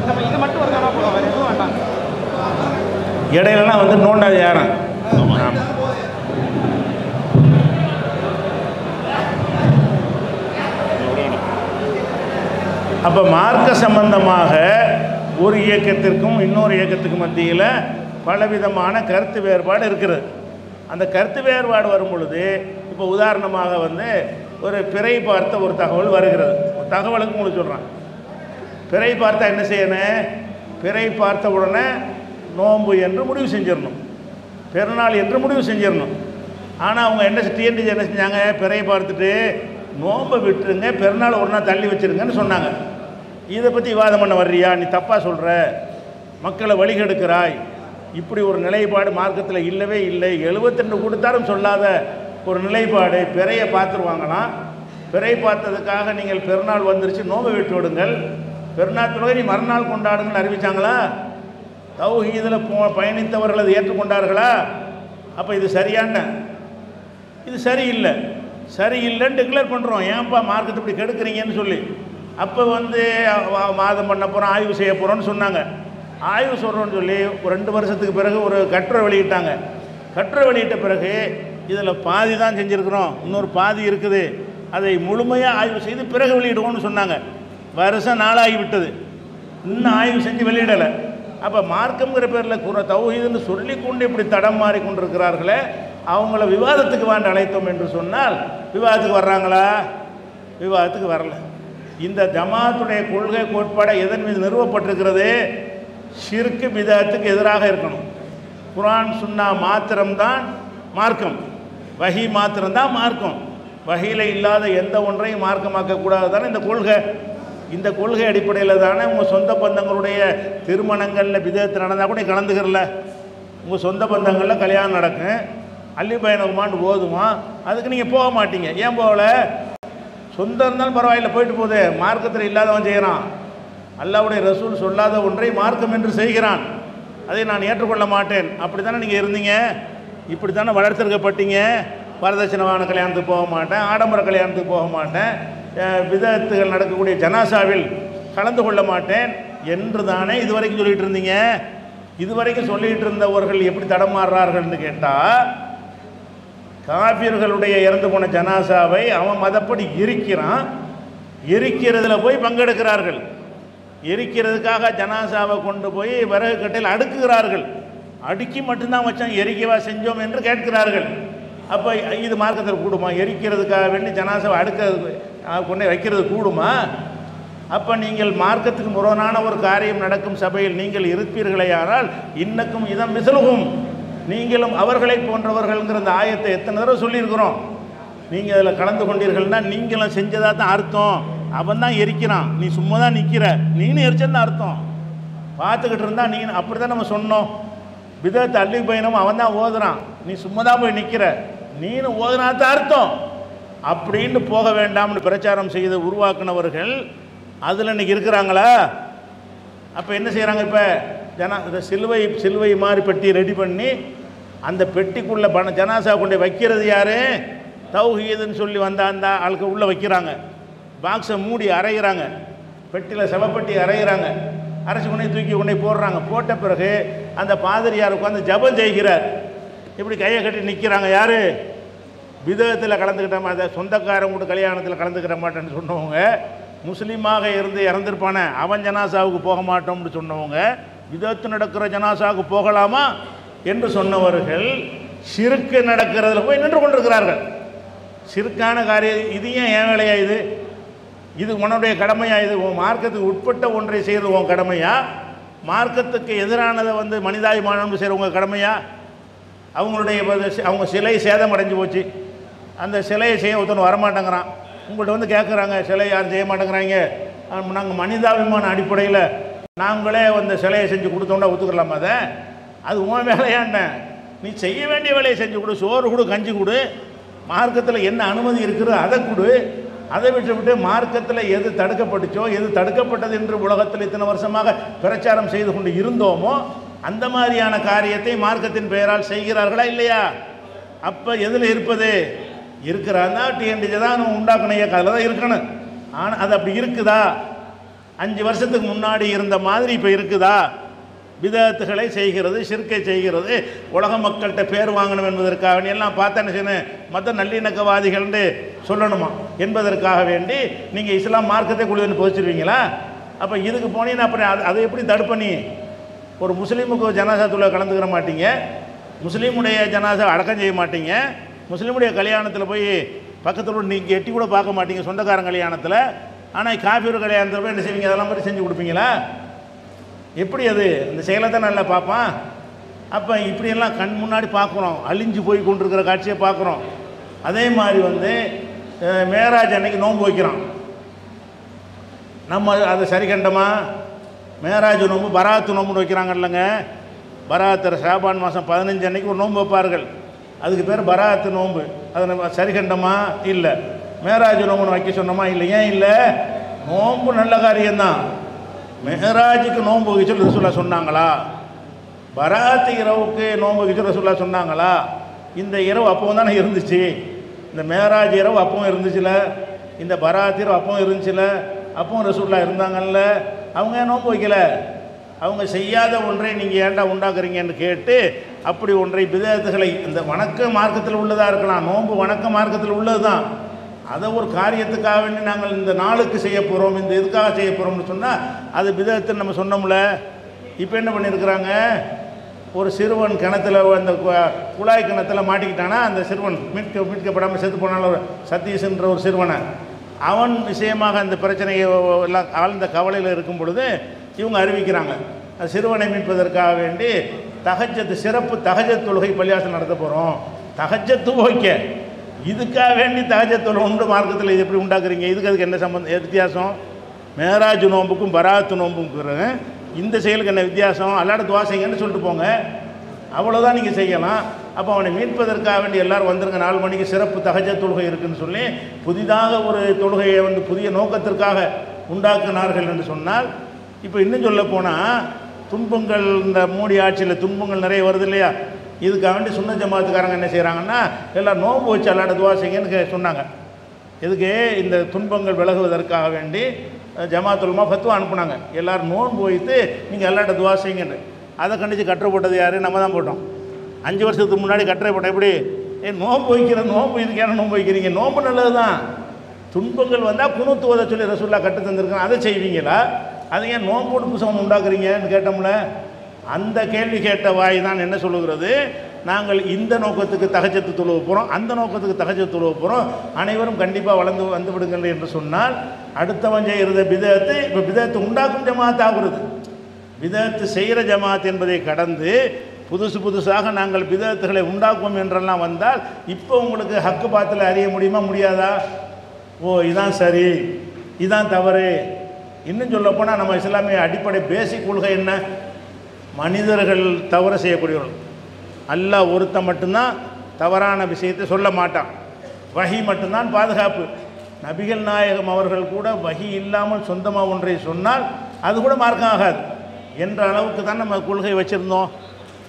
நம்ம இது மட்டும் வருதானா போதும் வேறு எதுவும் வேண்டாம் இடையிலலாம் வந்து நோண்டாது யாரும். அப்போ மார்க்க சம்பந்தமாக ஒரு இயக்கத்திற்கும் இன்னொரு இயக்கத்துக்கும் மத்தியில் பலவிதமான கருத்து வேறுபாடு இருக்கிறது அந்த கருத்து வேறுபாடு வரும் பொழுது இப்போ உதாரணமாக வந்து ஒரு பிறை பார்த்த ஒரு தகவல் வருகிறது. ஒரு தகவலுக்கு உங்களுக்கு சொல்கிறேன் பிறை பார்த்தா என்ன செய்யணும்? பிறை பார்த்த உடனே நோன்பு என்று முடிவு செஞ்சிடணும். பெருநாள் என்று முடிவு செஞ்சிடணும். ஆனால் அவங்க என்ன டிஎன்டிஜி என்ன செஞ்சாங்க? பிறையை பார்த்துட்டு நோன்பை விட்டுருங்க பெருநாள் ஒரு நாள் தள்ளி வச்சிருங்கன்னு சொன்னாங்க. இதை பற்றி விவாதம் பண்ண வர்றியா? நீ தப்பாக சொல்கிற மக்களை வழிகெடுக்கிறாய். இப்படி ஒரு நிலைப்பாடு மார்க்கத்தில் இல்லவே இல்லை. 72 கொடுத்தாலும் சொல்லாத ஒரு நிலைப்பாடு. பிறையை பார்த்துருவாங்கன்னா பிறை பார்த்ததுக்காக நீங்கள் பெருநாள் வந்துருச்சு நோம்பு விட்டு விடுங்கள். பெருநாள் நீ மறுநாள் கொண்டாடுங்கன்னு அறிவிச்சாங்களா? தௌஹீதில் போ பயணித்தவர்கள் அதை ஏற்றுக்கொண்டார்களா? அப்போ இது சரியான இது சரியில்லை. சரியில்லைன்னு டிக்ளேர் பண்ணுறோம் ஏன்ப்பா மார்க்கத்தை இப்படி கெடுக்குறீங்கன்னு சொல்லி. அப்போ வந்து மாதம் பண்ண போகிறோம் ஆய்வு செய்ய போகிறோன்னு சொன்னாங்க. ஆய்வு சொல்கிறோன்னு சொல்லி ஒரு ரெண்டு வருஷத்துக்கு பிறகு ஒரு கட்டுரை வெளியிட்டாங்க. கட்டுரை வெளியிட்ட பிறகு இதில் பாதி தான் செஞ்சுருக்குறோம். இன்னொரு பாதி இருக்குது. அதை முழுமையாக ஆய்வு செய்து பிறகு வெளியிடுவோம்னு சொன்னாங்க. வருஷம் நாளாகி விட்டது. இன்னும் ஆய்வு செஞ்சு வெளியிடலை. அப்போ மார்க்கம்ங்கிற பேரில் குற தௌஹீதுன்னு சொல்லி கொண்டு இப்படி தடம் மாறி கொண்டிருக்கிறார்களே அவங்கள விவாதத்துக்கு வாண்ட அழைத்தோம் என்று சொன்னால் விவாதத்துக்கு வர்றாங்களா? விவாதத்துக்கு வரல. இந்த ஜமாத்துடைய கொள்கை கோட்பாடை எதன் மீது நிறுவப்பட்டிருக்கிறது? சிறுக்கு விதத்துக்கு எதிராக இருக்கணும். குரான் சுன்னா மாத்திரம்தான் மார்க்கம். வகி மாத்திரம்தான் மார்க்கம். வகையில் இல்லாத எந்த ஒன்றையும் மார்க்கமாக்கக்கூடாது தானே இந்த கொள்கை. இந்த கொள்கை அடிப்படையில் தானே உங்கள் சொந்த பந்தங்களுடைய திருமணங்களில் விதத்தில் நடந்தால் கூட நீ கலந்துக்கிறல. உங்கள் சொந்த பந்தங்களில் கல்யாணம் நடக்கும். அள்ளி பயணகுமான்னு போதுமா அதுக்கு நீங்கள் போக மாட்டீங்க. ஏன் போகல? சொந்தம் இருந்தாலும் பரவாயில்ல போயிட்டு போகுது மார்க்கத்தில் இல்லாதவன் செய்கிறான் அல்லாவுடைய ரசூல் சொல்லாத ஒன்றை மார்க்கம் என்று செய்கிறான். அதை நான் ஏற்றுக்கொள்ள மாட்டேன். அப்படி தானே நீங்கள் இருந்தீங்க? இப்படி தானே வளர்த்திருக்கப்பட்டீங்க வரதட்சணமான கல்யாணத்துக்கு போக மாட்டேன். ஆடம்பர கல்யாணத்துக்கு போக மாட்டேன். விதத்துகள் நடக்கக்கூடிய ஜனாசாவில் கலந்து கொள்ள மாட்டேன் என்று தானே இதுவரைக்கும் சொல்லிட்டு இருந்தீங்க? இதுவரைக்கும் சொல்லிட்டு இருந்தவர்கள் எப்படி தடமாறுறார்கள்னு கேட்டால் காபியர்களுடைய இறந்து போன ஜனாசாவை அவன் மதப்படி எரிக்கிறான் எரிக்கிறதுல போய் பங்கெடுக்கிறார்கள். எரிக்கிறதுக்காக ஜனாசாவை கொண்டு போய் விறகு கட்டையில் அடுக்குகிறார்கள். அடுக்கி மட்டும்தான் வச்சோம் எரிக்கவா செஞ்சோம் என்று கேட்கிறார்கள். அப்போ இது மார்க்கத்தில் கூடுமா? எரிக்கிறதுக்காக வேண்டி ஜனாசாவை அடுக்கிறது கொண்டே வைக்கிறது கூடுமா? அப்போ நீங்கள் மார்க்கத்துக்கு முரணான ஒரு காரியம் நடக்கும் சபையில் நீங்கள் இருப்பீர்களேயானால் இன்னக்கும் இதம் மிசலுகும். நீங்களும் அவர்களை போன்றவர்கள்ங்கிற அந்த ஆயத்தை எத்தனை தடவை சொல்லியிருக்கிறோம்? நீங்கள் அதில் கலந்து கொண்டீர்கள்னா நீங்களும் செஞ்சதாக தான் அர்த்தம். அவன் தான் எரிக்கிறான். நீ சும்மா தான் நிற்கிற நீனும் எரிச்சன்னு அர்த்தம். பார்த்துக்கிட்டு இருந்தா நீ அப்படி தான் நம்ம சொன்னோம். விதத்தை அள்ளி பயணம் அவன் தான் ஓதுறான். நீ சும்மா தான் போய் நிற்கிற நீனும் ஓதுனா தான் அர்த்தம். அப்படின்னு போக வேண்டாம்னு பிரச்சாரம் செய்து உருவாக்குனவர்கள் அதில் இன்னைக்கு இருக்கிறாங்களா? அப்போ என்ன செய்கிறாங்க இப்போ? ஜனா இந்த சிலுவை சிலுவை மாதிரி பெட்டி ரெடி பண்ணி அந்த பெட்டிக்குள்ளே பண ஜனாசா கொண்டு வைக்கிறது யார்? தௌஹீதுன்னு சொல்லி வந்த அந்த ஆளுக்கு உள்ளே வைக்கிறாங்க. பாக்ஸை மூடி அரைகிறாங்க பெட்டியில் செவப்பெட்டி அரைகிறாங்க அரைச்சி கொண்டே தூக்கி கொண்டே போடுறாங்க. போட்ட பிறகு அந்த பாதிரியார் உட்காந்து ஜெபம் செய்கிறார். இப்படி கையை கட்டி நிற்கிறாங்க யார்? விதத்தில் கலந்துக்கிட்ட மாதிரி சொந்தக்காரங்க கூட கல்யாணத்தில் கலந்துக்கிற மாட்டேன்னு சொன்னவங்க முஸ்லீமாக இருந்து இறந்துருப்பானே அவன் ஜனாசாவுக்கு போக மாட்டோம்னு சொன்னவங்க விதத்து நடக்கிற ஜனாசாவுக்கு போகலாமா என்று சொன்னவர்கள் சிறுக்கு நடக்கிறதுல போய் நின்று கொண்டிருக்கிறார்கள். சிறுக்கான காரியம் இது ஏன் என் வேலையா இது? இது உன்னுடைய கடமையா இது? உன் மார்க்கத்துக்கு உட்பட்ட ஒன்றை செய்கிறது உன் கடமையா? மார்க்கத்துக்கு எதிரானதை வந்து மனிதாபிமானம் செய்கிறவங்க கடமையா? அவங்களுடைய அவங்க சிலை சேதம் அடைஞ்சு போச்சு. அந்த சிலையை செய்ய ஒருத்தன் வரமாட்டேங்கிறான். உங்கள்கிட்ட வந்து கேட்குறாங்க சிலை யாரும் செய்ய மாட்டேங்கிறாங்க. நாங்கள் மனிதாபிமான அடிப்படையில் நாங்களே அந்த சிலையை செஞ்சு கொடுத்தோம்னா ஒத்துக்கலாமா அதை? அது உன் வேலையாண்ண நீ செய்ய வேண்டிய வேலையை செஞ்சு கொடு சோறு கொடு கஞ்சி கொடு. மார்க்கத்தில் என்ன அனுமதி இருக்கிறதோ அதை கொடு. அதை விட்டு விட்டு மார்க்கத்தில் எது தடுக்கப்பட்டுச்சோ எது தடுக்கப்பட்டது என்று உலகத்தில் இத்தனை வருஷமாக பிரச்சாரம் செய்து கொண்டு இருந்தோமோ அந்த மாதிரியான காரியத்தை மார்க்கத்தின் பெயரால் செய்கிறார்களா இல்லையா? அப்போ எதில் இருப்பது? இருக்கிறான்னா டிஎன்டிஜி தான் நம்ம உண்டாக்கணும் இயக்கம் அதில் தான் இருக்கணும். ஆனால் அது அப்படி இருக்குதா? அஞ்சு வருஷத்துக்கு முன்னாடி இருந்த மாதிரி இப்போ இருக்குதா? விதத்துகளை செய்கிறது சிற்கை செய்கிறது உலக மக்கள்கிட்ட பேர் வாங்கணும் என்பதற்காக வேண்டி எல்லாம் பார்த்தேன் செய்யணும்? மற்ற நல்லிணக்கவாதிகள்னு சொல்லணுமா? என்பதற்காக வேண்டி நீங்கள் இஸ்லாம் மார்க்கத்தை குழுவின்னு போதிச்சிருவீங்களா? அப்போ இதுக்கு போனீங்கன்னா அப்புறம் அது அதை எப்படி தடுப்பணி? நீ ஒரு முஸ்லீமுக்கு ஜனாசா கலந்துக்கிற மாட்டீங்க. முஸ்லீமுடைய ஜனாசா அடக்கம் செய்ய மாட்டீங்க. முஸ்லீமுடைய கல்யாணத்தில் போய் பக்கத்தில் நீங்கள் எட்டி கூட பார்க்க மாட்டீங்க சொந்தக்காரன் கல்யாணத்தில். ஆனால் காஃபீர் கல்யாணத்தில் போய் என்ன செய்வீங்க? அதெல்லாம் மாதிரி செஞ்சு கொடுப்பீங்களா? எப்படி அது? இந்த செயலை தான் நல்லா பார்ப்பான். அப்போ இப்படியெல்லாம் கண் முன்னாடி பார்க்குறோம் அழிஞ்சு போய் கொண்டிருக்கிற காட்சியை பார்க்குறோம் அதே மாதிரி வந்து மேராஜ் அன்னைக்கு நோன்பு வைக்கிறோம் நம்ம அதை சரி கண்டமா? மேராஜ் நோன்பு பராத்து நோம்புன்னு வைக்கிறாங்க இல்லைங்க பராத்தர் ஷாபான் மாதம் பதினஞ்சு அன்னைக்கு ஒரு நோன்பு வைப்பார்கள். அதுக்கு பேர் பராத்து நோன்பு. அதை நம்ம சரி கண்டமா? இல்லை. மேராஜ் நோம்புன்னு வைக்க சொன்னோமா? இல்லை. ஏன் இல்லை? நோன்பு நல்ல காரியம்தான். மேராஜுக்கு நோன்பு வைக்க சொல்லி சொன்னாங்களா? பராத்து இரவுக்கு நோன்பு வைக்க சொல்லி சொன்னாங்களா? இந்த இரவு அப்பவும் தானே இருந்துச்சு. இந்த மேராஜ் இரவு அப்பவும் இருந்துச்சுல? இந்த பராத் இரவு அப்பவும் இருந்துச்சுல? அப்பவும் ரசூல்லா இருந்தாங்கல்ல. அவங்க ஏன் நோன்பு வைக்கல? அவங்க செய்யாத ஒன்றை நீங்கள் ஏன்டா உண்டாக்குறீங்கன்னு கேட்டு அப்படி ஒன்றை விதத்துகளை இந்த வணக்க மார்க்கத்தில் உள்ளதாக இருக்கலாம் நோன்பு வணக்க மார்க்கத்தில் உள்ளது தான் அதை ஒரு காரியத்துக்காக வேண்டி நாங்கள் இந்த நாளுக்கு செய்ய போகிறோம் இந்த இதுக்காக செய்ய போகிறோம்னு சொன்னால் அது விதத்தை நம்ம சொன்னோம்ல. இப்போ என்ன பண்ணியிருக்கிறாங்க ஒரு சிறுவன் கிணத்துல அந்த கு- குழாய் கிணத்துல மாட்டிக்கிட்டானா அந்த சிறுவன் மீட்க மீட்கப்படாமல் செத்து போனாலும் ஒரு சதீஷ்ன்ற ஒரு சிறுவனை. அவன் விஷயமாக அந்த பிரச்சனையை எல்லாம் ஆழ்ந்த கவலையில் இருக்கும் பொழுது இவங்க அறிவிக்கிறாங்க. சிறுவனை மீட்பதற்காக வேண்டி தகஜத்து சிறப்பு தகஜத் தொழுகை பள்ளியாசம் நடத்த போகிறோம் தகஜத்து ஓகே இதுக்காக வேண்டி தகஜத் தொழுகை உண்டு மார்க்கத்தில் இது எப்படி உண்டாக்குறீங்க? இதுக்கு அதுக்கு என்ன சம்பந்தம்? வித்தியாசம்? மேராஜ் நோம்புக்கும் பராத்து நோம்புக்கும் இந்த செயலுக்கு என்ன வித்தியாசம்? அல்லாட துவாசைங்கன்னு சொல்லிட்டு போங்க. அவ்வளோதான் நீங்கள் செய்யலாம். அப்போ அவனை மீட்பதற்காக வேண்டி எல்லோரும் வந்துருங்க. நாலு மணிக்கு சிறப்பு தகஜ தொழுகை இருக்குன்னு சொல்லி புதிதாக ஒரு தொழுகையை வந்து புதிய நோக்கத்திற்காக உண்டாக்குனார்கள் என்று சொன்னால் இப்போ இன்னும் சொல்ல போனால் துன்பங்கள் இந்த மோடி ஆட்சியில் துன்பங்கள் நிறைய வருது இல்லையா? இதுக்காக வேண்டி சுண்ண ஜமாத்துக்காரங்க என்ன செய்கிறாங்கன்னா எல்லாம் நோன்பு வச்சு அல்லாட துவாசைங்கன்னு கே- சொன்னாங்க. இதுக்கு இந்த துன்பங்கள் விலகுவதற்காக வேண்டி அஹ், ஜமாத்துல்மா ஃபத்துவா அனுப்புனாங்க. எல்லோரும் நோன்பு வைத்து நீங்கள் எல்லாட்ட துவா செய்யுங்கன்னு. அதை கண்டித்து கட்டுரை போட்டது யார்? நம்ம தான் போட்டோம். அஞ்சு வருஷத்துக்கு முன்னாடி கட்டுரை போட்டோம் எப்படி? ஏ நோன்பு வைக்கிற நோன்பு இதுக்கு ஏன்னா நோன்பு வைக்கிறீங்க? நோன்பு நல்லது தான் துன்பங்கள் வந்தால் குணத்துவதை சொல்லி ரசூல்லா கட்டு தந்திருக்காங்க அதை செய்வீங்களா? அது ஏன் நோம்போடு புசவம் உண்டாக்குறீங்கன்னு கேட்டோம்ல? அந்த கேள்வி கேட்ட வாய் தான் என்ன சொல்லுகிறது? நாங்கள் இந்த நோக்கத்துக்கு தகச்சத்து தொழுவ போகிறோம் அந்த நோக்கத்துக்கு தகச்சத்து தொழுவ போகிறோம் அனைவரும் கண்டிப்பாக வளர்ந்து வந்து விடுங்கள் என்று சொன்னால் அடுத்தவன் செய்கிறத பிதத்து இப்போ பிதத்து உண்டாக்கும் ஜமாத் ஆகுறது. விதத்து செய்கிற ஜமாத் என்பதை கடந்து புதுசு புதுசாக நாங்கள் விதத்துகளை உண்டாக்குவோம் என்றெல்லாம் வந்தால் இப்போ உங்களுக்கு ஹக்கு பாத்தில் அறிய முடியுமா முடியாதா? ஓ இதான் சரி. இதான் தவறு. இன்னும் சொல்லப்போனால் நம்ம இஸ்லாமிய அடிப்படை பேசிக் கொள்கை என்ன? மனிதர்கள் தவறு செய்யக்கூடியவர்கள். அல்லாஹ் ஒருத்தன் மட்டும்தான் தவறான விஷயத்தை சொல்ல மாட்டான். வகி மட்டும்தான் பாதுகாப்பு. நபிகள் நாயகம் அவர்கள் கூட வகி இல்லாமல் சொந்தமாக ஒன்றை சொன்னால் அது கூட மார்க்கம் ஆகாது. என்ற அளவுக்கு தான் நம்ம கொள்கை வச்சுருந்தோம்.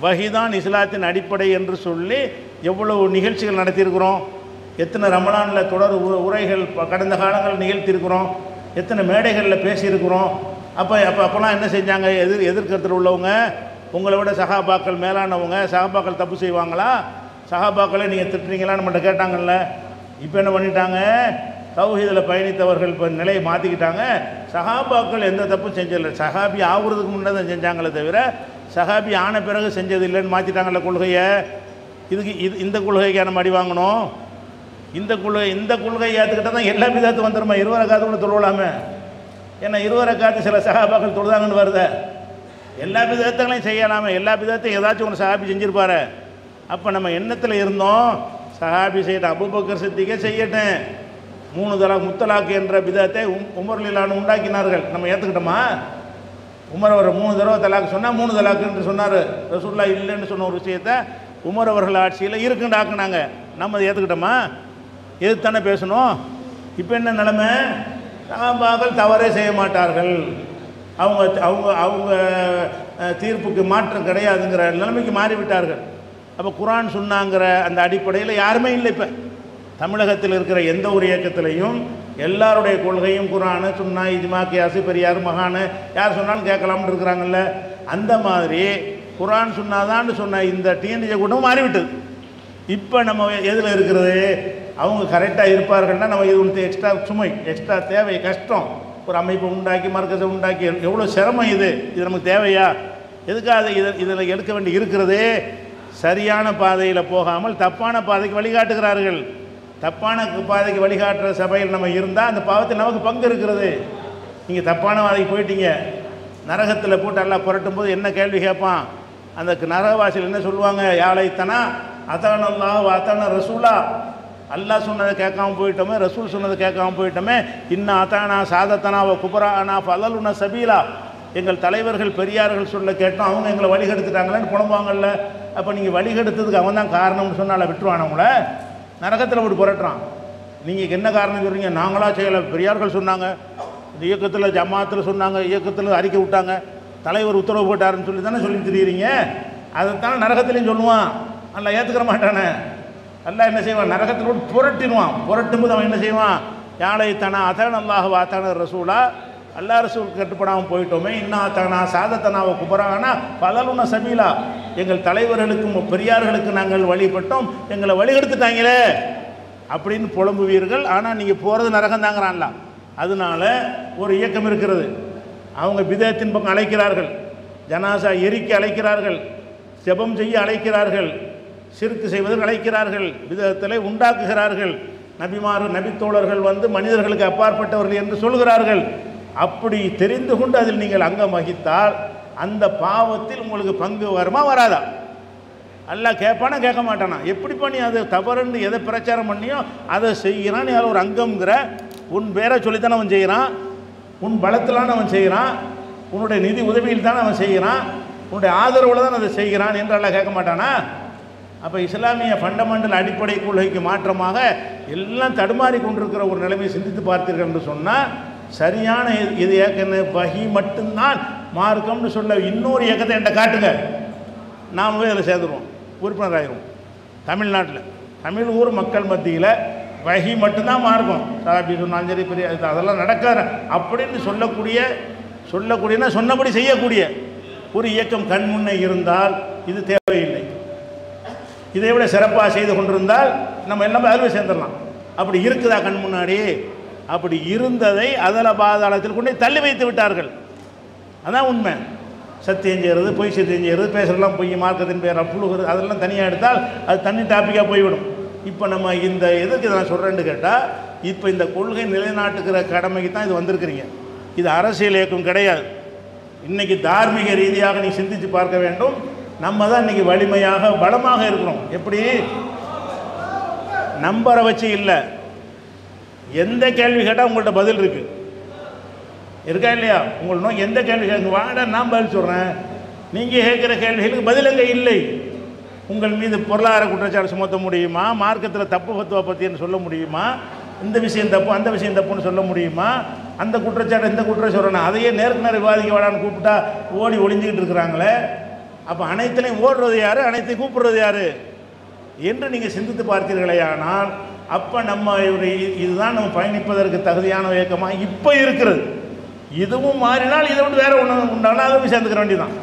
வகி தான் இஸ்லாத்தின் அடிப்படை என்று சொல்லி எவ்வளவு நிகழ்ச்சிகள் நடத்தியிருக்கிறோம். எத்தனை ரமலானில் தொடர் உ- உரைகள் கடந்த காலங்கள் நிகழ்த்தியிருக்கிறோம். எத்தனை மேடைகளில் பேசியிருக்கிறோம்? அப்போ அப்போ அப்போல்லாம் என்ன செஞ்சாங்க? எதிர் எதிர்க்கத்தில் உள்ளவங்க உங்களை விட சகாபாக்கள் மேலானவங்க சகாபாக்கள் தப்பு செய்வாங்களா? சகாபாக்களை நீங்கள் திட்டுறீங்களான்னு நம்மகிட்ட கேட்டாங்கல்ல. இப்போ என்ன பண்ணிட்டாங்க? தௌஹீதில் பயணித்தவர்கள் இப்போ நிலையை மாற்றிக்கிட்டாங்க சகாபாக்கள் எந்த தப்பும் செஞ்சதில்லை. சகாபி ஆகுறதுக்கு முன்னே தான் செஞ்சாங்களே தவிர சகாபி ஆன பிறகு செஞ்சது இல்லைன்னு மாற்றிட்டாங்கல்ல கொள்கையை. இதுக்கு இது இந்த கொள்கைக்கான நம்ம அடி வாங்கணும். இந்த கொள்கை இந்த கொள்கையை ஏற்றுக்கிட்டால் தான் எல்லா விதத்து வந்துருமா? இருவரை காத்து கூட தொழுவலாமே. ஏன்னா இருவரை காத்து சில சகாபாக்கள் தொழுதாங்கன்னு வருத. எல்லா விதத்தங்களையும் செய்யலாமே. எல்லா விதத்தையும் ஏதாச்சும் ஒன்று சஹாபி செஞ்சுருப்பாரு. அப்போ நம்ம எண்ணத்தில் இருந்தோம் சஹாபி செய்யட்டும் அபுபக்கர் சித்திக்கே செய்யட்டேன் மூணு தலா முத்தலாக்கு என்ற விதத்தை உம் உமர்லிலான்னு உண்டாக்கினார்கள். நம்ம ஏற்றுக்கிட்டோமா உமர் அவர் மூணு தடவை தலாக்கு சொன்னால் மூணு தலாக்கு என்று சொன்னார். ரசூல்லா இல்லைன்னு சொன்ன ஒரு விஷயத்த உமர் அவர்கள் ஆட்சியில் இருக்குண்டாக்குனாங்க நம்ம அதை ஏற்றுக்கிட்டோமா எது தானே பேசணும்? இப்போ என்ன நிலமை? சகாபாக்கள் தவறே செய்ய மாட்டார்கள். அவங்க அவங்க அவங்க தீர்ப்புக்கு மாற்றம் கிடையாதுங்கிற நிலைமைக்கு மாறிவிட்டார்கள். அப்போ குரான் சொன்னாங்கிற அந்த அடிப்படையில் யாருமே இல்லை இப்போ. தமிழகத்தில் இருக்கிற எந்த ஒரு இயக்கத்திலையும் எல்லாருடைய கொள்கையும் குரானு சுன்னா இஜ்மா கியாசு பெரியார் மகானு யார் சொன்னாலும் கேட்கலாம்னு இருக்கிறாங்கல்ல. அந்த மாதிரி குரான் சொன்னாதான்னு சொன்ன இந்த டிஎன்டிஜே கூட்டம் மாறிவிட்டது. இப்போ நம்ம எதில் இருக்கிறது? அவங்க கரெக்டாக இருப்பார்கள்னா நம்ம இது ஒன்று எக்ஸ்ட்ரா சுமை எக்ஸ்ட்ரா தேவை கஷ்டம். ஒரு அமைப்பை உண்டாக்கி மர்க்கஸை உண்டாக்கி எவ்வளோ சிரமம் இது? இது நமக்கு தேவையா? எதுக்காக இதில் இதில் எடுக்க வேண்டி இருக்கிறதே? சரியான பாதையில் போகாமல் தப்பான பாதைக்கு வழிகாட்டுகிறார்கள். தப்பான பாதைக்கு வழிகாட்டுற சபையில் நம்ம இருந்தால் அந்த பாவத்தில் நமக்கு பங்கு இருக்கிறது. நீங்கள் தப்பான பாதைக்கு போயிட்டீங்க. நரகத்தில் போட்டு எல்லாம் புரட்டும் போது என்ன கேள்வி கேட்பான்? அந்த நரகவாசியில் என்ன சொல்லுவாங்க? யாழைத்தனா அத்தான அத்தான ரசூலா. அல்லாஹ் சொன்னதை கேட்காம போயிட்டோமே ரசூல் சொன்னதை கேட்காம போயிட்டோமே இன்னும் அத்தானா சாதத்தனாவோ குபரானா ஃபலலுன சபீலா. எங்கள் தலைவர்கள் பெரியார்கள் சொல்ல கேட்டோம் அவங்க எங்களை வழிகெடுத்துட்டாங்களேன்னு புலம்புவாங்கல்ல. அப்போ நீங்கள் வழிகெடுத்ததுக்கு அவன் தான் காரணம்னு சொன்னால விட்டுருவான் அவங்கள நரகத்தில் போட்டு புரட்டுறான். நீங்கள் என்ன காரணம் சொல்கிறீங்க நாங்களாக செய்யலை. பெரியார்கள் சொன்னாங்க. இந்த இயக்கத்தில் ஜமாத்தில் சொன்னாங்க. இயக்கத்தில் அறிக்கை விட்டாங்க. தலைவர் உத்தரவு போட்டாருன்னு சொல்லி தானே சொல்லி தெரியுறீங்க? அதைத்தான் நரகத்துலேயும் சொல்லுவான். நல்லா ஏற்றுக்கிற மாட்டானே. அல்ல என்ன செய்வான்? நரகத்தில் புரட்டினுவான் புரட்டிடுவான். புரட்டும் போது அவன் என்ன செய்வான்? யானை தனா அதான் அல்லாஹ் வாத்தான ரசூலா. அல்லா ரசூல் கட்டுப்படாமல் போயிட்டோமே. இன்னா தானா சாதத்தனாவை குபரானா? பலலுன சபீலா. எங்கள் தலைவர்களுக்கும் பெரியார்களுக்கு நாங்கள் வழிபட்டோம். எங்களை வழிகெடுத்துட்டாங்களே. அப்படின்னு புலம்புவீர்கள். ஆனால் நீங்கள் போகிறது நரகம் தாங்கிறான்ல. அதனால ஒரு இயக்கம் இருக்கிறது. அவங்க விதயத்தின் பக்கம் அழைக்கிறார்கள். ஜனாசா எரிக்க அழைக்கிறார்கள். செபம் செய்ய அழைக்கிறார்கள். சிறுக்கு செய்வதற்கு அழைக்கிறார்கள் விதத்திலே உண்டாக்குகிறார்கள். நபிமாறு நபித்தோழர்கள் வந்து மனிதர்களுக்கு அப்பாற்பட்டவர்கள் என்று சொல்கிறார்கள். அப்படி தெரிந்து கொண்டு அதில் நீங்கள் அங்கம் வகித்தால் அந்த பாவத்தில் உங்களுக்கு பங்கு வருமா வராதா? எல்லாம் கேட்பானா கேட்க மாட்டானா எப்படி பண்ணி அது தவறுன்னு எதை பிரச்சாரம் பண்ணியோ அதை செய்கிறான் நீ ஒரு அங்கம்ங்கிற உன் பேரை சொல்லித்தானே அவன் செய்கிறான் உன் பலத்திலான அவன் செய்கிறான் உன்னுடைய நிதி உதவியில் தானே அவன் செய்கிறான் உன்னுடைய ஆதரவில் தான் அதை செய்கிறான் என்று கேட்க மாட்டானா அப்போ இஸ்லாமிய ஃபண்டமெண்டல் அடிப்படை கொள்கைக்கு மாற்றமாக எல்லாம் தடுமாறி கொண்டிருக்கிற ஒரு நிலைமையை சிந்தித்து பார்த்தீர்கள் என்று சொன்னால் சரியான இது- ஏற்கனவே வகி மட்டும்தான் மார்க்கம்னு சொல்ல இன்னொரு இயக்கத்தை என்கிட்ட காட்டுங்க. நாம் போய் அதில் சேர்ந்துருவோம். உறுப்பினர் ஆயிரும். தமிழ்நாட்டில் தமிழ் ஊர் மக்கள் மத்தியில் வகி மட்டும்தான் மார்க்கம். அப்படி சொன்னாலும் சரி பெரிய அதெல்லாம் நடக்காத. அப்படின்னு சொல்லக்கூடிய சொல்லக்கூடியன்னா சொன்னபடி செய்யக்கூடிய ஒரு இயக்கம் கண் முன்னே இருந்தால் இது தேவையில்லை. இதை விட சிறப்பாக செய்து கொண்டிருந்தால் நம்ம எல்லாமே அறுவை சேர்ந்துடலாம். அப்படி இருக்குதா கண் முன்னாடி? அப்படி இருந்ததை அதல பாதாளத்தில் கொண்டு தள்ளி வைத்து விட்டார்கள். அதான் உண்மை. சத்தியம் செய்கிறது பொய் சத்தியம் செய்கிறது பேசுகிறதெல்லாம் பொய் மார்க்கத்தின் பேர் அப்புழுகிறது அதெல்லாம் தனியாக எடுத்தால் அது தனி டாப்பிக்காக போய்விடும். இப்போ நம்ம இந்த எதுக்கு இதை நான் சொல்கிறேன்னு கேட்டால் இப்போ இந்த கொள்கை நிலைநாட்டுக்கிற கடமைக்கு தான் இது வந்திருக்கிறீங்க. இது அரசியல் இயக்கம் கிடையாது. இன்றைக்கி தார்மீக ரீதியாக நீ சிந்தித்து பார்க்க வேண்டும். நம்ம தான் இன்னைக்கு வலிமையாக பலமாக இருக்கிறோம். எப்படி? நம்பரை வச்சு இல்லை. எந்த கேள்வி கேட்டால் உங்கள்கிட்ட பதில் இருக்கு. இருக்கா இல்லையா? உங்கள் நோய் எந்த கேள்வி கேட்க வாட நான் பதில் சொல்கிறேன் நீங்கள் கேட்குற கேள்விகளுக்கு பதில் அங்கே இல்லை. உங்கள் மீது பொருளாதார குற்றச்சாட்டு சுமத்த முடியுமா? மார்க்கத்தில் தப்பு பத்துவா பற்றின்னு சொல்ல முடியுமா? இந்த விஷயம் தப்பு அந்த விஷயம் தப்புன்னு சொல்ல முடியுமா? அந்த குற்றச்சாட்டு இந்த குற்றம் சொல்கிறேன் அதையே நேருக்கு நேரம் விவாதிக்க வேடான்னு கூப்பிட்டா ஓடி ஒளிஞ்சிக்கிட்டு இருக்கிறாங்களே. அப்போ அனைத்திலையும் ஓடுறது யார்? அனைத்தையும் கூப்பிடுறது யார்? என்று நீங்கள் சிந்தித்து பார்த்தீர்களேயானால் அப்போ நம்ம இதுதான் நம்ம பயணிப்பதற்கு தகுதியான இயக்கமாக இப்போ இருக்கிறது. இதுவும் மாறினால் இதை விட்டு வேறு ஒன்று உண்டானா அதுவும் சேர்ந்துக்க சேர்ந்துக்கிற வேண்டியதான்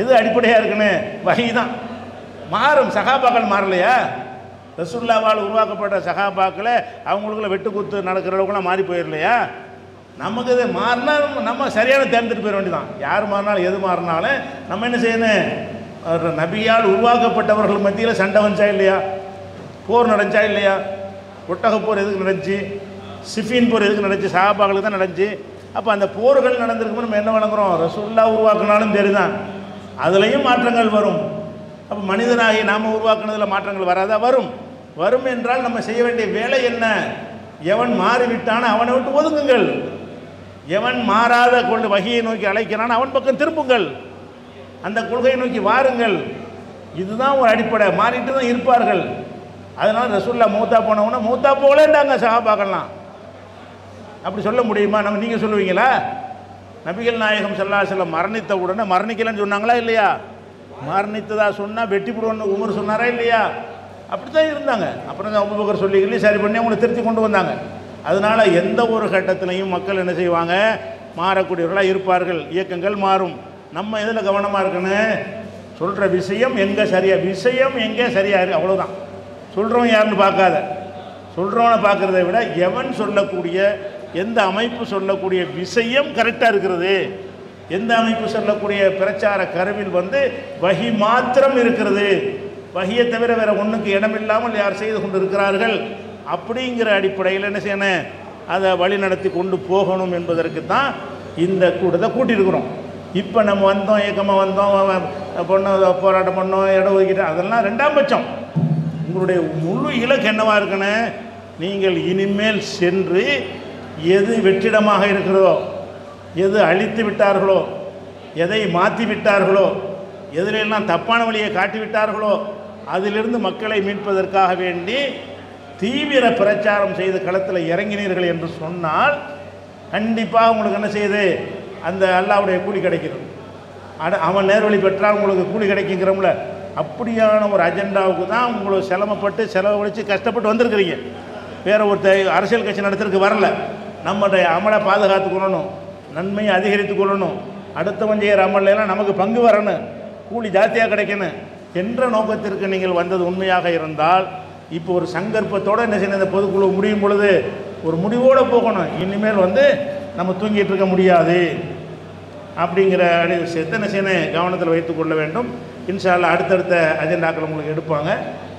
எது அடிப்படையாக இருக்குன்னு? வகை தான் மாறும். சகாபாக்கள் மாறலையா? ரசுல்லாவால் உருவாக்கப்பட்ட சகாபாக்களை அவங்களுக்குள்ள வெட்டுக்குத்து நடக்கிற அளவுக்குலாம் மாறி போயிடலையா? நமக்கு இது மாறினா நம்ம சரியான தேர்ந்தெடுத்து போயிட வேண்டியதான் யார் மாறினாலும் எது மாறினாலும் நம்ம என்ன செய்யணும்? நபியால் உருவாக்கப்பட்டவர்கள் மத்தியில் சண்டை வந்துச்சா இல்லையா? போர் நடந்துச்சா இல்லையா? ஒட்டக போர் எதுக்கு நடந்துச்சு? சிஃபின் போர் எதுக்கு நடந்துச்சு? சாபாக்களுக்கு தான் நடந்துச்சு. அப்போ அந்த போர்கள் நடந்திருக்கும்போது நம்ம என்ன வழங்குறோம்? ரசூல்லா உருவாக்குனாலும் தெரிதான் அதுலேயும் மாற்றங்கள் வரும். அப்போ மனிதனாகி நாம் உருவாக்குனதில் மாற்றங்கள் வராதா? வரும். வரும் என்றால் நம்ம செய்ய வேண்டிய வேலை என்ன? எவன் மாறிவிட்டானோ அவனை விட்டு ஒதுங்குங்கள். எவன் மாறாத கொண்டு வகையை நோக்கி அழைக்கிறான் அவன் பக்கம் திரும்புங்கள். அந்த கொள்கையை நோக்கி வாருங்கள். இதுதான் ஒரு அடிப்படை. மாறிட்டு தான் இருப்பார்கள். அதனால் ரசூல்லா மூத்தா போனவன மூத்தா போகலேன்டாங்க பார்க்கலாம் அப்படி சொல்ல முடியுமா? நம்ம நீங்கள் சொல்லுவீங்களா? நபிகள் நாயகம் செல்லா செல்லம் மரணித்த உடனே மரணிக்கலன்னு சொன்னாங்களா இல்லையா? மரணித்ததா சொன்னால் வெட்டி போடுவோன்னு உமர் சொன்னாரா இல்லையா? அப்படி தான் இருந்தாங்க. அப்புறம் தான் அபூபக்கர் சொல்லி சரி பண்ணி அவங்களை திருத்தி கொண்டு வந்தாங்க. அதனால் எந்த ஒரு கட்டத்திலையும் மக்கள் என்ன செய்வாங்க? மாறக்கூடியவர்களாக இருப்பார்கள். இயக்கங்கள் மாறும். நம்ம எதில் கவனமாக இருக்கணும்? சொல்கிற விஷயம் எங்கே சரியாக விஷயம் எங்கே சரியாக இருக்கு? அவ்வளோதான் சொல்கிறவன் யாருன்னு பார்க்காத. சொல்கிறவனை பார்க்குறத விட எவன் சொல்லக்கூடிய எந்த அமைப்பு சொல்லக்கூடிய விஷயம் கரெக்டாக இருக்கிறது? எந்த அமைப்பு சொல்லக்கூடிய பிரச்சார கருவில் வந்து வகி மாத்திரம் இருக்கிறது? வகியை தவிர வேற ஒன்றுக்கு இடமில்லாமல் யார் செய்து கொண்டு இருக்கிறார்கள் அப்படிங்கிற அடிப்படையில் என்ன செய்யணும்? அதை வழி நடத்தி கொண்டு போகணும் என்பதற்கு தான் இந்த கூட்டத்தை கூட்டியிருக்கிறோம். இப்போ நம்ம வந்தோம் இயக்கமாக வந்தோம் பொண்ணு போராட்டம் பண்ணோம் இடம் ஒதுக்கிட்டு அதெல்லாம் ரெண்டாம் பட்சம். உங்களுடைய முழு இலக்கு என்னவாக இருக்கணும்? நீங்கள் இனிமேல் சென்று எது வெற்றிடமாக இருக்கிறதோ எது அழித்து விட்டார்களோ எதை மாற்றி விட்டார்களோ எதிலெல்லாம் தப்பான வழியை காட்டி விட்டார்களோ அதிலிருந்து மக்களை மீட்பதற்காக வேண்டி தீவிர பிரச்சாரம் செய்து களத்தில் இறங்கினீர்கள் என்று சொன்னால் கண்டிப்பாக உங்களுக்கு என்ன செய்யுது அந்த அல்லாவுடைய கூலி கிடைக்கிறது. அட அவன் நேர்வழி பெற்றால் உங்களுக்கு கூலி கிடைக்குங்கிறோம்ல. அப்படியான ஒரு அஜெண்டாவுக்கு தான் உங்களுக்கு சிரமப்பட்டு செலவழித்து கஷ்டப்பட்டு வந்திருக்கிறீங்க. வேறு ஒருத்த அரசியல் கட்சி நடத்துறதுக்கு வரல. நம்முடைய அமலை பாதுகாத்து கொள்ளணும். நன்மையை அதிகரித்து கொள்ளணும். அடுத்தவன் செய்கிற அமல்லாம் நமக்கு பங்கு வரணும். கூலி ஜாஸ்தியாக கிடைக்கணும். என்ற நோக்கத்திற்கு நீங்கள் வந்தது உண்மையாக இருந்தால் இப்போ ஒரு சங்கற்பத்தோடு என்ன செய்யணும்? இந்த பொதுக்குழு முடியும் பொழுது ஒரு முடிவோடு போகணும். இனிமேல் வந்து நம்ம தூங்கிட்டு இருக்க முடியாது. அப்படிங்கிற அடி விஷயத்தை என்ன செய்யணும்? கவனத்தில் வைத்துக்கொள்ள வேண்டும். இன்ஷால்லா அடுத்தடுத்த அஜெண்டாக்கள் உங்களுக்கு எடுப்பாங்க.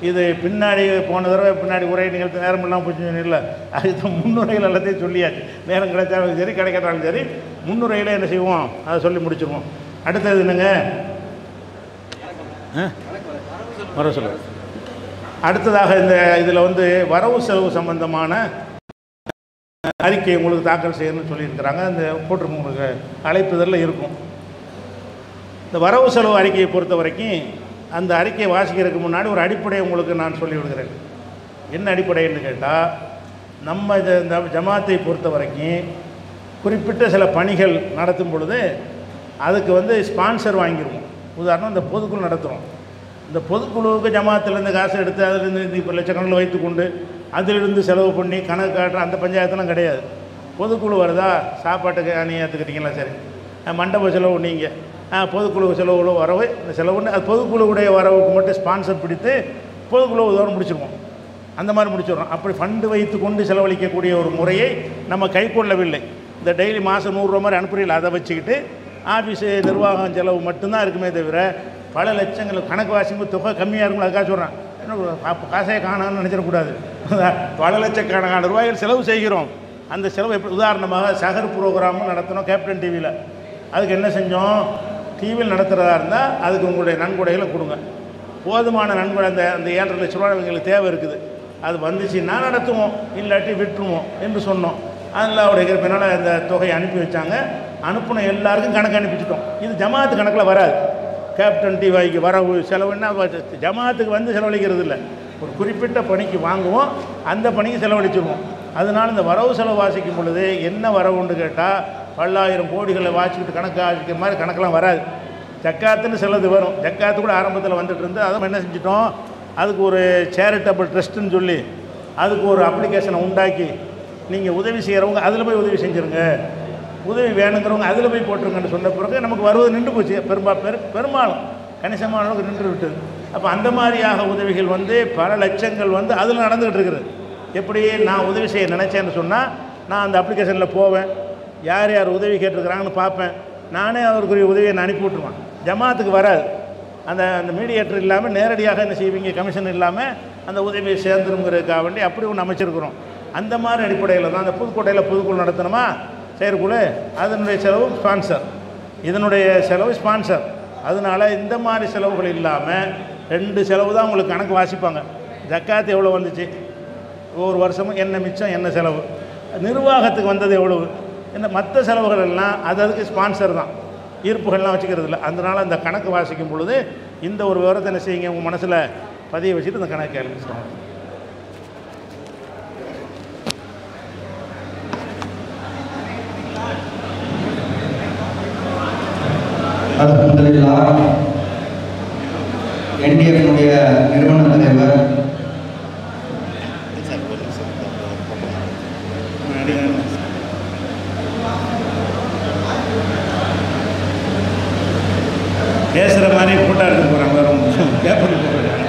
இது பின்னாடி போன தடவை பின்னாடி உரை நிகழ்த்த நேரம் இல்லாமல் போச்சு இல்லை. அதுக்கு முன்னுரைகள் எல்லாத்தையும் சொல்லியாச்சு. நேரம் கிடைச்சாலும் சரி கிடைக்காட்டாலும் சரி முன்னுரையில் என்ன செய்வோம்? அதை சொல்லி முடிச்சிருவோம். அடுத்தது என்னங்க? வர சொல்லுங்கள் அடுத்ததாக இந்த இதில் வந்து வரவு செலவு சம்பந்தமான அறிக்கை உங்களுக்கு தாக்கல் செய்யணும்னு சொல்லியிருக்கிறாங்க. அந்த போட்டிருக்கும் உங்களுக்கு அழைப்புதலில் இருக்கும். இந்த வரவு செலவு அறிக்கையை பொறுத்த வரைக்கும் அந்த அறிக்கையை வாசிக்கிறதுக்கு முன்னாடி ஒரு அடிப்படையை உங்களுக்கு நான் சொல்லி விடுகிறேன் என்ன அடிப்படைன்னு கேட்டால் நம்ம இந்த இந்த ஜமாத்தை பொறுத்த வரைக்கும் குறிப்பிட்ட சில பணிகள் நடத்தும் பொழுது அதுக்கு வந்து ஸ்பான்சர் வாங்கிடுவோம் உதாரணம் இந்த பொதுக்குள் நடத்துகிறோம் இந்த பொதுக்குழுவுக்கு ஜமாத்திலேருந்து காசு எடுத்து அதிலிருந்து இப்போ லட்சக்கணக்கில் வைத்துக்கொண்டு அதிலிருந்து செலவு பண்ணி கணக்கு காட்டுற அந்த பஞ்சாயத்தெலாம் கிடையாது. பொதுக்குழு வருதா? சாப்பாட்டுக்கு நீங்கள் ஏற்றுக்கிட்டீங்களா சரி. மண்டப செலவு நீங்கள் பொதுக்குழு செலவுல வரவு இந்த செலவுன்னு அது பொதுக்குழுவுடைய வரவுக்கு மட்டும் ஸ்பான்சர் பிடித்து பொதுக்குழு உதவும் முடிச்சிருவோம். அந்த மாதிரி முடிச்சிடுறோம். அப்படி ஃபண்டு வைத்து கொண்டு செலவழிக்கக்கூடிய ஒரு முறையை நம்ம கைக்கொள்ளவில்லை. இந்த டெய்லி மாதம் நூறுரூவா மாதிரி அனுப்புறீங்களா? அதை வச்சுக்கிட்டு ஆஃபீஸு நிர்வாகம் செலவு மட்டும்தான் இருக்குமே தவிர பல லட்சங்கள் கணக்கு வாசிக்கும் தொகை கம்மியாக இருக்கும் அதுக்காக சொல்கிறேன் என்ன அப்போ காசே காணான்னு நினச்சிடக்கூடாது. பல லட்சக்கணக்கான ரூபாய்கள் செலவு செய்கிறோம். அந்த செலவு எப்படி உதாரணமாக சகர் ப்ரோக்ராமும் நடத்தினோம் கேப்டன் டிவியில் அதுக்கு என்ன செஞ்சோம்? டிவியில் நடத்துகிறதா இருந்தால் அதுக்கு உங்களுடைய நன்கொடைகளை கொடுங்க. போதுமான நன்கொடை அந்த அந்த ஏழரை லட்ச ரூபா எங்களுக்கு தேவை இருக்குது. அது வந்துச்சுன்னா நடத்துவோம் இல்லாட்டி விட்டுருவோம் என்று சொன்னோம். அதில் அவருடைய பின்னால் அந்த தொகையை அனுப்பி வச்சாங்க. அனுப்பின எல்லாருக்கும் கணக்கு அனுப்பிச்சிட்டோம். இது ஜமாத்து கணக்கில் வராது. கேப்டன் டிவாய்க்கு வரவு செலவுன்னா ஜமாத்துக்கு வந்து செலவழிக்கிறது இல்லை. ஒரு குறிப்பிட்ட பணிக்கு வாங்குவோம் அந்த பணிக்கு செலவழிச்சிருவோம். அதனால் இந்த வரவு செலவு வாசிக்கும் பொழுது என்ன வரவுன்னு கேட்டால் பல்லாயிரம் கோடிகளை வாசிக்கிட்டு கணக்கு வாசிக்கிற மாதிரி கணக்கெலாம் வராது. ஜக்காத்துன்னு சிலது வரும். ஜக்காத்து கூட ஆரம்பத்தில் வந்துட்டு இருந்து அதை நம்ம என்ன செஞ்சிட்டோம்? அதுக்கு ஒரு சேரிட்டபிள் ட்ரஸ்ட்டுன்னு சொல்லி அதுக்கு ஒரு அப்ளிகேஷனை உண்டாக்கி நீங்கள் உதவி செய்கிறவங்க அதில் போய் உதவி செஞ்சுருங்க. உதவி வேணுங்கிறவங்க அதில் போய் போட்டுருங்கன்னு சொன்ன பிறகு நமக்கு வருவது நின்று போச்சு. பெரும்பா பெரு பெரும்பாலும் கணிசமான அளவுக்கு நின்று விட்டது. அப்போ அந்த மாதிரியாக உதவிகள் வந்து பல லட்சங்கள் வந்து அதில் நடந்துகிட்டு இருக்குது. எப்படி நான் உதவி செய்ய நினச்சேன்னு சொன்னால் நான் அந்த அப்ளிகேஷனில் போவேன். யார் யார் உதவி கேட்டிருக்கிறாங்கன்னு பார்ப்பேன். நானே அவருக்குரிய உதவியை நான் அனுப்பி விட்ருவேன் ஜமாத்துக்கு வராது. அந்த அந்த மீடியேட்டர் இல்லாமல் நேரடியாக என்ன செய்வீங்க? கமிஷன் இல்லாமல் அந்த உதவியை சேர்ந்துருங்கிறதுக்காக வேண்டி அப்படி ஒன்று அமைச்சிருக்கிறோம். அந்த மாதிரி அடிப்படையில் தான் அந்த புதுக்கோட்டையில் புதுக்குழு நடத்தணுமா? செயற்குழு அதனுடைய செலவு ஸ்பான்சர் இதனுடைய செலவு ஸ்பான்சர் அதனால் இந்த மாதிரி செலவுகள் இல்லாமல் ரெண்டு செலவு தான் உங்களுக்கு கணக்கு வாசிப்பாங்க. ஜக்காத்து எவ்வளோ வந்துச்சு? ஒவ்வொரு வருஷமும் என்ன மிச்சம் என்ன செலவு? நிர்வாகத்துக்கு வந்தது எவ்வளவு? இந்த மற்ற செலவுகள் எல்லாம் அது அதுக்கு ஸ்பான்சர் தான். ஈர்ப்புகள்லாம் வச்சுக்கிறது இல்லை. அதனால் அந்த கணக்கு வாசிக்கும் பொழுது இந்த ஒரு விவரத்தை என்ன செய்யுங்க? உங்கள் மனசில் பதிய வச்சுட்டு இந்த கணக்கு கேளுங்க. அலமதுல்லா அல்ஹம்துலில்லாஹ் என்டிஎஃப்னுடைய நிறுவன தலைவர் பேசுகிற மாதிரி ஃபோட்டோ எடுத்து போகிறாங்க வேறு ஒன்றும் பேப்பர் போகிறாங்க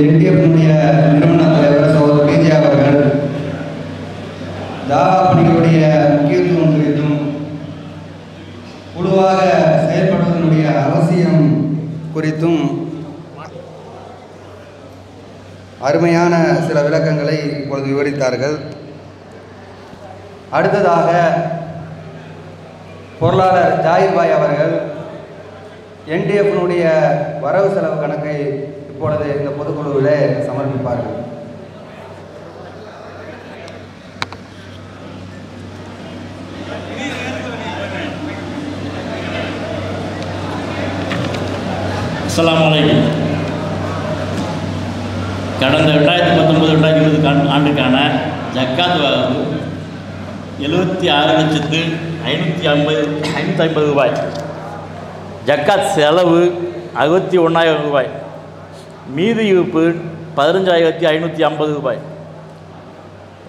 என்டிஎஃப்னுடைய நிறுவன தலைவர் சகோதரர் பிஜே அவர்கள் தாவா பணிகளுடைய முக்கியத்துவம் குறித்தும் குழுவாக செயல்படுவதனுடைய அவசியம் குறித்தும் அருமையான சில விளக்கங்களை இப்பொழுது விவரித்தார்கள் அடுத்ததாக பொருளாளர் ஜாயிர்பாய் அவர்கள் என்டிஎஃப்னுடைய வரவு செலவு கணக்கை இப்பொழுது இந்த பொதுக்குழுவிலே சமர்ப்பிப்பார்கள். அஸ்ஸலாமு கடந்த ரெண்டாயிரத்தி பத்தொன்பது ரெண்டாயிரத்தி இருபது ஆண்டுக்கான ஜக்காத் எழுபத்தி ஆறு லட்சத்து ஐநூற்றி ஐம்பது ஐநூற்றி ஐம்பது ரூபாய். ஜக்காத் செலவு அறுபத்தி ஒன்றாயிரம் ரூபாய். மீதி இருப்பு பதினஞ்சாயிரத்தி ஐநூற்றி ஐம்பது ரூபாய்.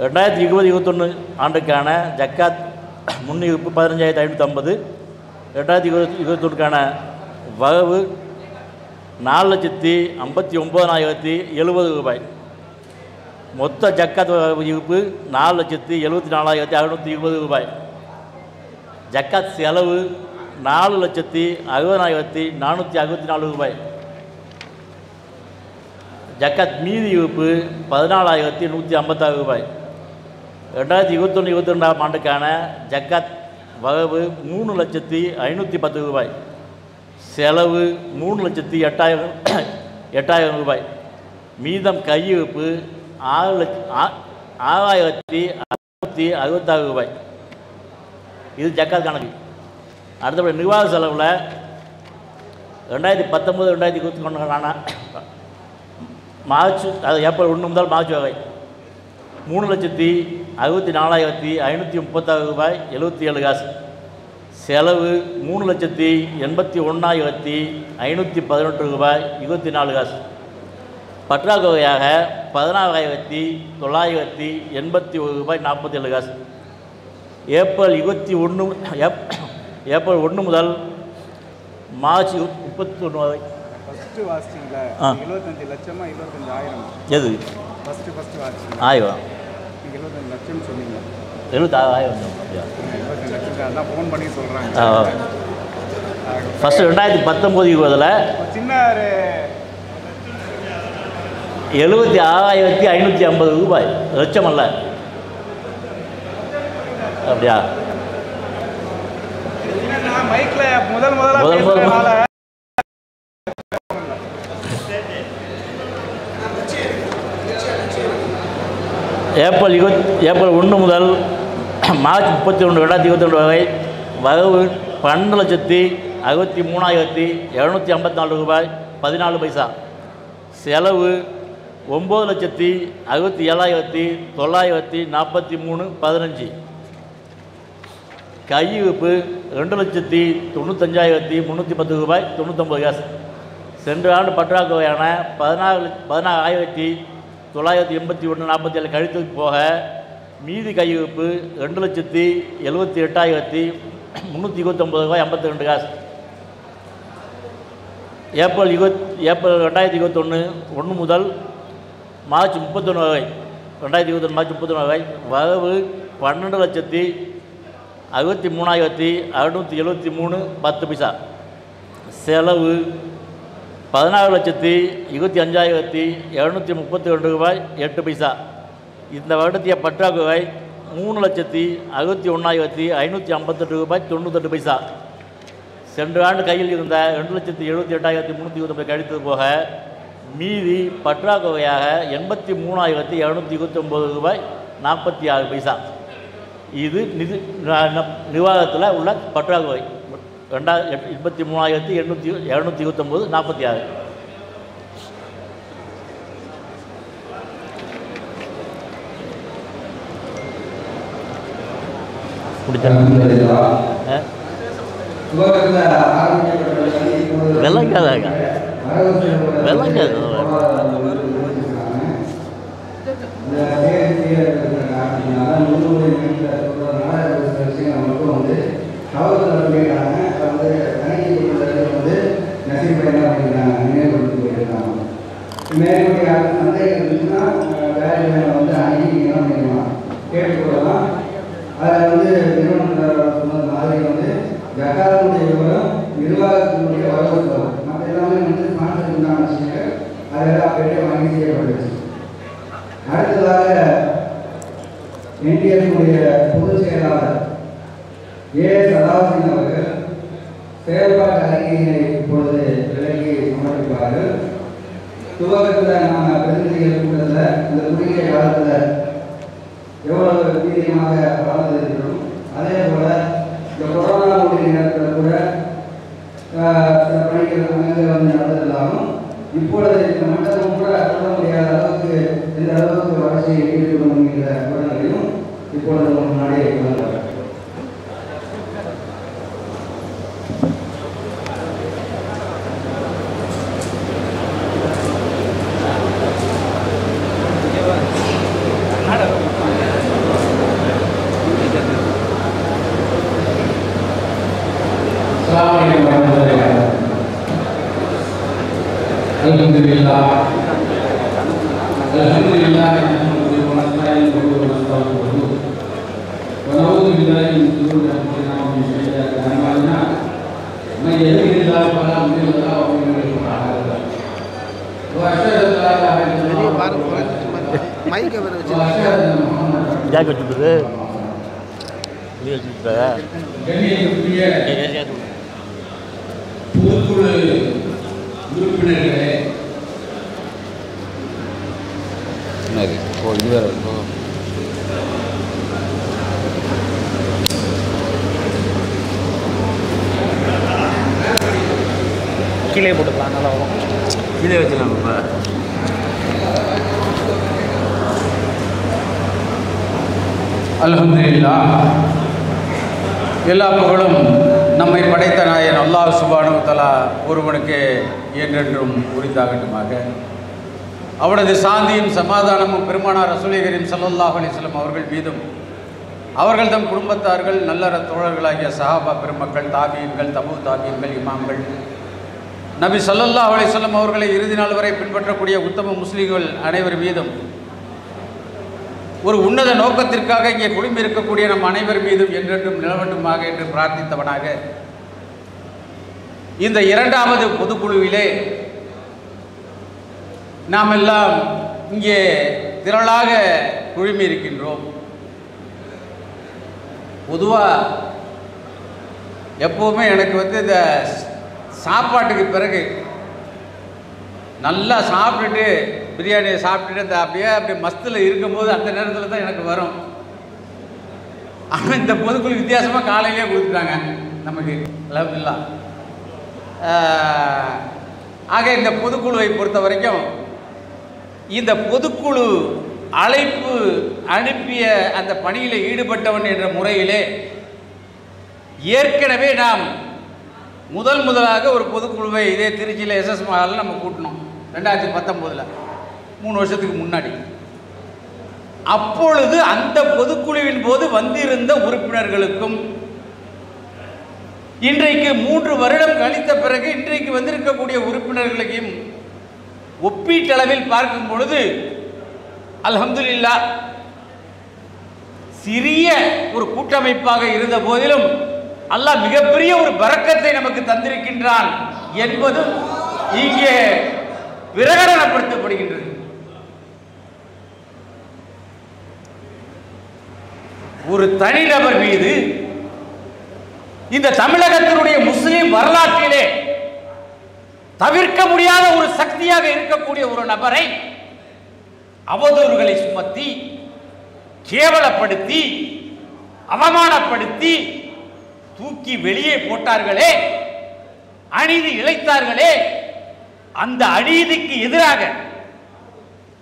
ரெண்டாயிரத்தி இருபது இருபத்தொன்று ஆண்டுக்கான ஜக்காத் முன்னிருப்பு பதினஞ்சாயிரத்தி ஐநூற்றி ஐம்பது. ரெண்டாயிரத்தி இருபத்தி இருபத்தொன்றுக்கான வரவு நாலு லட்சத்தி ஐம்பத்தி ஒம்பதாயிரத்தி எழுபது ரூபாய். மொத்த ஜக்காத் இருப்பு நாலு லட்சத்தி எழுபத்தி நாலாயிரத்தி அறுநூற்றி இருபது ரூபாய். ஜக்காத் செலவு நாலு லட்சத்தி அறுபதாயிரத்தி நானூற்றி அறுபத்தி நாலு ரூபாய். ஜக்காத் மீதி இருப்பு பதினாலாயிரத்தி நூற்றி ஐம்பத்தாறு ரூபாய். ரெண்டாயிரத்தி இருபத்தொன்று இருபத்தி ரெண்டாம் ஆண்டுக்கான ஜக்காத் வரவு மூணு லட்சத்தி ஐநூற்றி பத்து ரூபாய். செலவு மூணு லட்சத்தி எட்டாயிரம் எட்டாயிரம் ரூபாய். மீதம் கையிருப்பு ஆறு லட்ச ஆ- ஆறாயிரத்தி அறுநூற்றி அறுபத்தாறு ரூபாய். இது ஜக்காத் கணக்கு. அடுத்தபடி நிர்வாக செலவில் ரெண்டாயிரத்தி பத்தொம்பது ரெண்டாயிரத்தி இருபத்தி ஒன்று ஒன்றுக்கான மார்ச் அது ஏப்ரல் ஒன்று முதல் மார்ச் வகை மூணு லட்சத்தி அறுபத்தி நாலாயிரத்தி ஐநூற்றி முப்பத்தாறு ரூபாய் எழுபத்தி ஏழு காசு. செலவு மூணு லட்சத்தி எண்பத்தி ஒன்றாயிரத்தி ஐநூற்றி பதினெட்டு ரூபாய் இருபத்தி நாலு காசு. பற்றாக்குறையாக பதினாறாயிரத்தி தொள்ளாயிரத்தி எண்பத்தி ஒரு ரூபாய் நாற்பத்தி ஏழு காசு. ஏப்ரல் இருபத்தி ஒன்று ஏப்ரல் ஒன்று முதல் மார்ச் முப்பத்தி ஒன்று வரை. ஃபஸ்ட்டு வாசிச்சிங்களா ஆ. எழுபத்தஞ்சு லட்சமா இருபத்தஞ்சு ஆயிரம். எது? ஃபஸ்ட்டு ஃபஸ்ட்டு வாசிச்சிங்க ஆயிரம். நீங்கள் எழுபத்தஞ்சு லட்சம் சொன்னீங்க. எழுபத்தாறு ஆயிரம் இருபத்தஞ்சு லட்சம் அதான் ஃபோன் பண்ணி சொல்கிறாங்க. ஃபஸ்ட்டு ரெண்டாயிரத்தி பத்தொம்போது இருபதில் சின்ன ஒரு எழுபத்தி ஆறாயிரத்தி ஐநூற்றி ஐம்பது ரூபாய். லட்சம் அல்ல. அப்படியா? மைக்கில் முதல் முதல்ல முதல் முதல்ல- ஏப்ரல் இருபத் ஏப்ரல் ஒன்று முதல் மார்ச் முப்பத்தி ஒன்று ரெண்டாயிரத்தி இருபத்தி ரெண்டு வரை வரவு பன்னெண்டு லட்சத்தி அறுபத்தி மூணாயிரத்தி இரநூத்தி ஐம்பத்தி நாலு ரூபாய் பதினாலு பைசா. செலவு ஒம்பது லட்சத்தி அறுபத்தி ஏழாயிரத்தி தொள்ளாயிரத்தி நாற்பத்தி மூணு பதினஞ்சு. கையிருப்பு ரெண்டு லட்சத்தி தொண்ணூத்தஞ்சாயிரத்தி முந்நூற்றி பத்து ரூபாய் தொண்ணூற்றம்பது காசு. சென்ற ஆண்டு பற்றாக்குறையான பதினாறு பதினாறு ஆயிரத்தி தொள்ளாயிரத்தி எண்பத்தி ஒன்று நாற்பத்தி ஏழு கழித்து போக மீதி கையிருப்பு ரெண்டு லட்சத்தி எழுபத்தி எட்டாயிரத்தி முந்நூற்றி இருபத்தொம்பது ரூபாய் ஐம்பத்தி ரெண்டு காசு. ஏப்ரல் இருபத் ஏப்ரல் ரெண்டாயிரத்தி இருபத்தொன்று ஒன்று முதல் மார்ச் முப்பத்தொன்று வரை ரெண்டாயிரத்தி இருபத்தொன்று மார்ச் முப்பத்தொன்று வரை வரவு பன்னெண்டு லட்சத்தி அறுபத்தி மூணாயிரத்தி அறுநூற்றி எழுபத்தி மூணு பத்து பைசா. செலவு பதினாறு லட்சத்தி இருபத்தி அஞ்சாயிரத்தி இரநூத்தி முப்பத்தி ரெண்டு ரூபாய் எட்டு பைசா. இந்த வருடத்திய பற்றாக்குறை மூணு லட்சத்தி அறுபத்தி ஒன்றாயிரத்தி ஐநூற்றி ஐம்பத்தெட்டு ரூபாய் தொண்ணூத்தெட்டு பைசா. சென்ற ஆண்டு கையில் இருந்த ரெண்டு லட்சத்தி எழுபத்தி எட்டாயிரத்தி முந்நூற்றி இருபத்தொம்பது கழித்தது போக மீதி பற்றாக்குறையாக எண்பத்தி மூணாயிரத்தி இரநூத்தி இருபத்தொம்போது ரூபாய் நாற்பத்தி ஆறு பைசா. இது நிதி நிர்வாகத்தில் உள்ள பற்றாக்குறை. ரெண்டாயிரத்தி எண்பத்தி மூணாயிரத்தி எண்ணூற்றி இரநூத்தி இருபத்தொம்போது நாற்பத்தி ஆறு. விளங்காதாங்க. விளங்காது. காவல்துறை போயிட்டாங்க வந்து வந்து நசீப்படையா பண்ணிருக்காங்க நினைவுபடுத்தி போயிருக்காங்க யாருக்கு சந்தேகம் இருந்துச்சுன்னா வந்து அணுகி நீங்கள் பண்ணிக்கலாம் கேட்டுக்கொள்ளலாம் அதில் வந்து நிறுவனத்தில் சொன்னது மாதிரி வந்து ஜக்காத்துடைய விவரம் நிர்வாகத்தினுடைய வரவு செலவு மற்ற எல்லாமே வந்து ஸ்பான்சர் உண்டான விஷயங்கள் அதெல்லாம் அப்படியே வாங்கி செய்யப்பட்டுச்சு. அடுத்ததாக என்டிஎஃப்னுடைய பொதுச் செயலாளர் ஏ சதாசிங் அவர்கள் செயல்பாட்டு அறிக்கையினை இப்பொழுது விலகி சமர்ப்பிப்பார்கள் துவக்கத்தில் நாம் பிரதிநிதிகள் கூட்டத்தில் இந்த குறுகிய காலத்தில் எவ்வளவு வீரியமாக வளர்ந்து இருக்கிறோம் அதே போல இந்த கொரோனாவுடைய நேரத்தில் கூட சில பணிகள் அங்கே வந்து நடந்திருந்தாலும் இப்பொழுது இந்த மண்டலம் கூட சொல்ல முடியாத அளவுக்கு இந்த அளவுக்கு வளர்ச்சியை ஈடுபடும் என்கிற விவரங்களையும் இப்பொழுது உங்கள் முன்னாடி வழங்குகிறேன். என்றென்றும் உரித்தாகட்டுமாக அவனது சாந்தியும் சமாதானமும் பெருமானார் ரசூலிகரின் சல்லல்லாஹ் அலிஸ்லம் அவர்கள் மீதும் அவர்கள் தம் குடும்பத்தார்கள் நல்லற தோழர்களாகிய சஹாபா பெருமக்கள் தாபியன்கள் தபு தாபியன்கள் இமாம்கள் நபி சல்லல்லாஹ் அலிஸ்லம் அவர்களை இறுதி நாள் வரை பின்பற்றக்கூடிய உத்தம முஸ்லீம்கள் அனைவர் மீதும் ஒரு உன்னத நோக்கத்திற்காக இங்கே குடும்பம் இருக்கக்கூடிய நம் அனைவர் மீதும் என்றென்றும் நிலவட்டுமாக என்று பிரார்த்தித்தவனாக இந்த இரண்டாவது பொதுக்குழுவிலே நாம் எல்லாம் இங்கே திரளாக குழுமி இருக்கின்றோம் பொதுவாக எப்போவுமே எனக்கு வந்து இந்த சாப்பாட்டுக்கு பிறகு நல்லா சாப்பிட்டுட்டு பிரியாணியை சாப்பிட்டுட்டு அந்த அப்படியே அப்படியே மஸ்தில் இருக்கும்போது அந்த நேரத்தில் தான் எனக்கு வரும். ஆனால் இந்த பொதுக்குழு வித்தியாசமாக காலையிலே கொடுத்துட்டாங்க. நமக்கு லவ்லா ஆக இந்த பொதுக்குழுவை பொறுத்த வரைக்கும் இந்த பொதுக்குழு அழைப்பு அனுப்பிய அந்த பணியில் ஈடுபட்டவன் என்ற முறையிலே ஏற்கனவே நாம் முதல் முதலாக ஒரு பொதுக்குழுவை இதே திருச்சியில் எஸ்எஸ் மஹாலில் நம்ம கூட்டினோம் ரெண்டாயிரத்தி பத்தொம்போதில் மூணு வருஷத்துக்கு முன்னாடி. அப்பொழுது அந்த பொதுக்குழுவின் போது வந்திருந்த உறுப்பினர்களுக்கும் இன்றைக்கு மூன்று வருடம் கழித்த பிறகு இன்றைக்கு வந்திருக்கக்கூடிய உறுப்பினர்களையும் ஒப்பீட்டளவில் பார்க்கும் பொழுது அல்ஹம்துலில்லா சிறிய ஒரு கூட்டமைப்பாக இருந்த போதிலும் அல்லாஹ் மிகப்பெரிய ஒரு பறக்கத்தை நமக்கு தந்திருக்கின்றான் என்பதும் இங்கே பிரகடனப்படுத்தப்படுகின்றது. ஒரு தனிநபர் மீது இந்த தமிழகத்தினுடைய முஸ்லிம் வரலாற்றிலே தவிர்க்க முடியாத ஒரு சக்தியாக இருக்கக்கூடிய ஒரு நபரை அவதூறுகளை சுமத்தி கேவலப்படுத்தி அவமானப்படுத்தி தூக்கி வெளியே போட்டார்களே அநீதி இழைத்தார்களே அந்த அநீதிக்கு எதிராக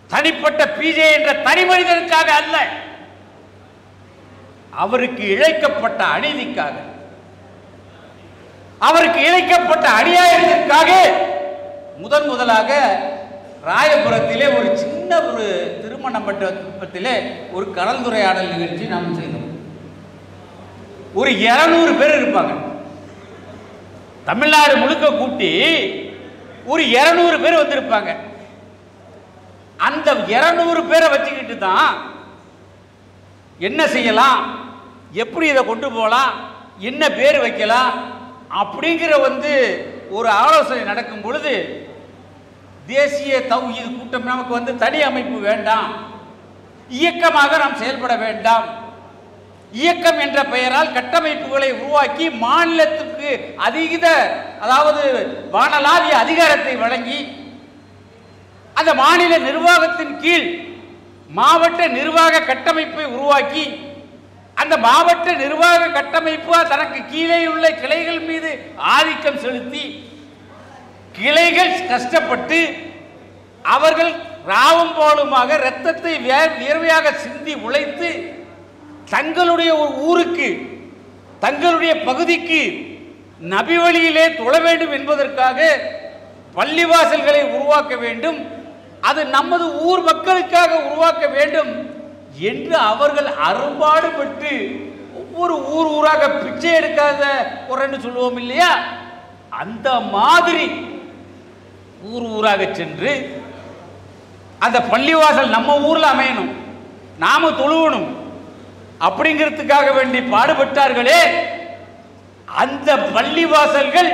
தனிப்பட்ட பிஜே என்ற தனி மனிதனுக்காக அல்ல அவருக்கு இழைக்கப்பட்ட அநீதிக்காக அவருக்கு இழைக்கப்பட்ட அநியாயத்திற்காக முதன் முதலாக ராயபுரத்திலே ஒரு சின்ன ஒரு திருமண மண்டபத்திலே ஒரு கலந்துரையாடல் நிகழ்ச்சி நாம் செய்தோம். ஒரு இருநூறு பேர் இருப்பாங்க. தமிழ்நாடு முழுக்க கூட்டி ஒரு இருநூறு பேர் வந்திருப்பாங்க. அந்த இருநூறு பேரை வச்சுக்கிட்டு தான் என்ன செய்யலாம்? எப்படி இதை கொண்டு போகலாம்? என்ன பேர் வைக்கலாம்? அப்படிங்கிற வந்து ஒரு ஆலோசனை நடக்கும் பொழுது தேசிய தௌஹீது கூட்டம் நமக்கு வந்து தனி அமைப்பு வேண்டாம். இயக்கமாக நாம் செயல்பட வேண்டாம். இயக்கம் என்ற பெயரால் கட்டமைப்புகளை உருவாக்கி மாநிலத்துக்கு அதிக அதாவது வானலாவிய அதிகாரத்தை வழங்கி அந்த மாநில நிர்வாகத்தின் கீழ் மாவட்ட நிர்வாக கட்டமைப்பை உருவாக்கி அந்த மாவட்ட நிர்வாக கட்டமைப்பு தனக்கு கீழே உள்ள கிளைகள் மீது ஆதிக்கம் செலுத்தி கிளைகள் கஷ்டப்பட்டு அவர்கள் ராவும் போலுமாக இரத்தத்தை வே- வியர்வையாக சிந்தி உழைத்து தங்களுடைய ஒரு ஊருக்கு தங்களுடைய பகுதிக்கு நபி வழியிலே தொழ வேண்டும் என்பதற்காக பள்ளிவாசல்களை உருவாக்க வேண்டும். அது நமது ஊர் மக்களுக்காக உருவாக்க வேண்டும். என்று அவர்கள் அரும்பாடுபட்டு ஒவ்வொரு ஊர் ஊராக பிச்சை எடுக்காத குறைன்னு சொல்லுவோம் இல்லையா? அந்த மாதிரி ஊர் ஊராக சென்று அந்த பள்ளிவாசல் நம்ம ஊரில் அமையணும் நாம தொழுவணும் அப்படிங்கிறதுக்காக வேண்டி பாடுபட்டார்களே. அந்த பள்ளிவாசல்கள்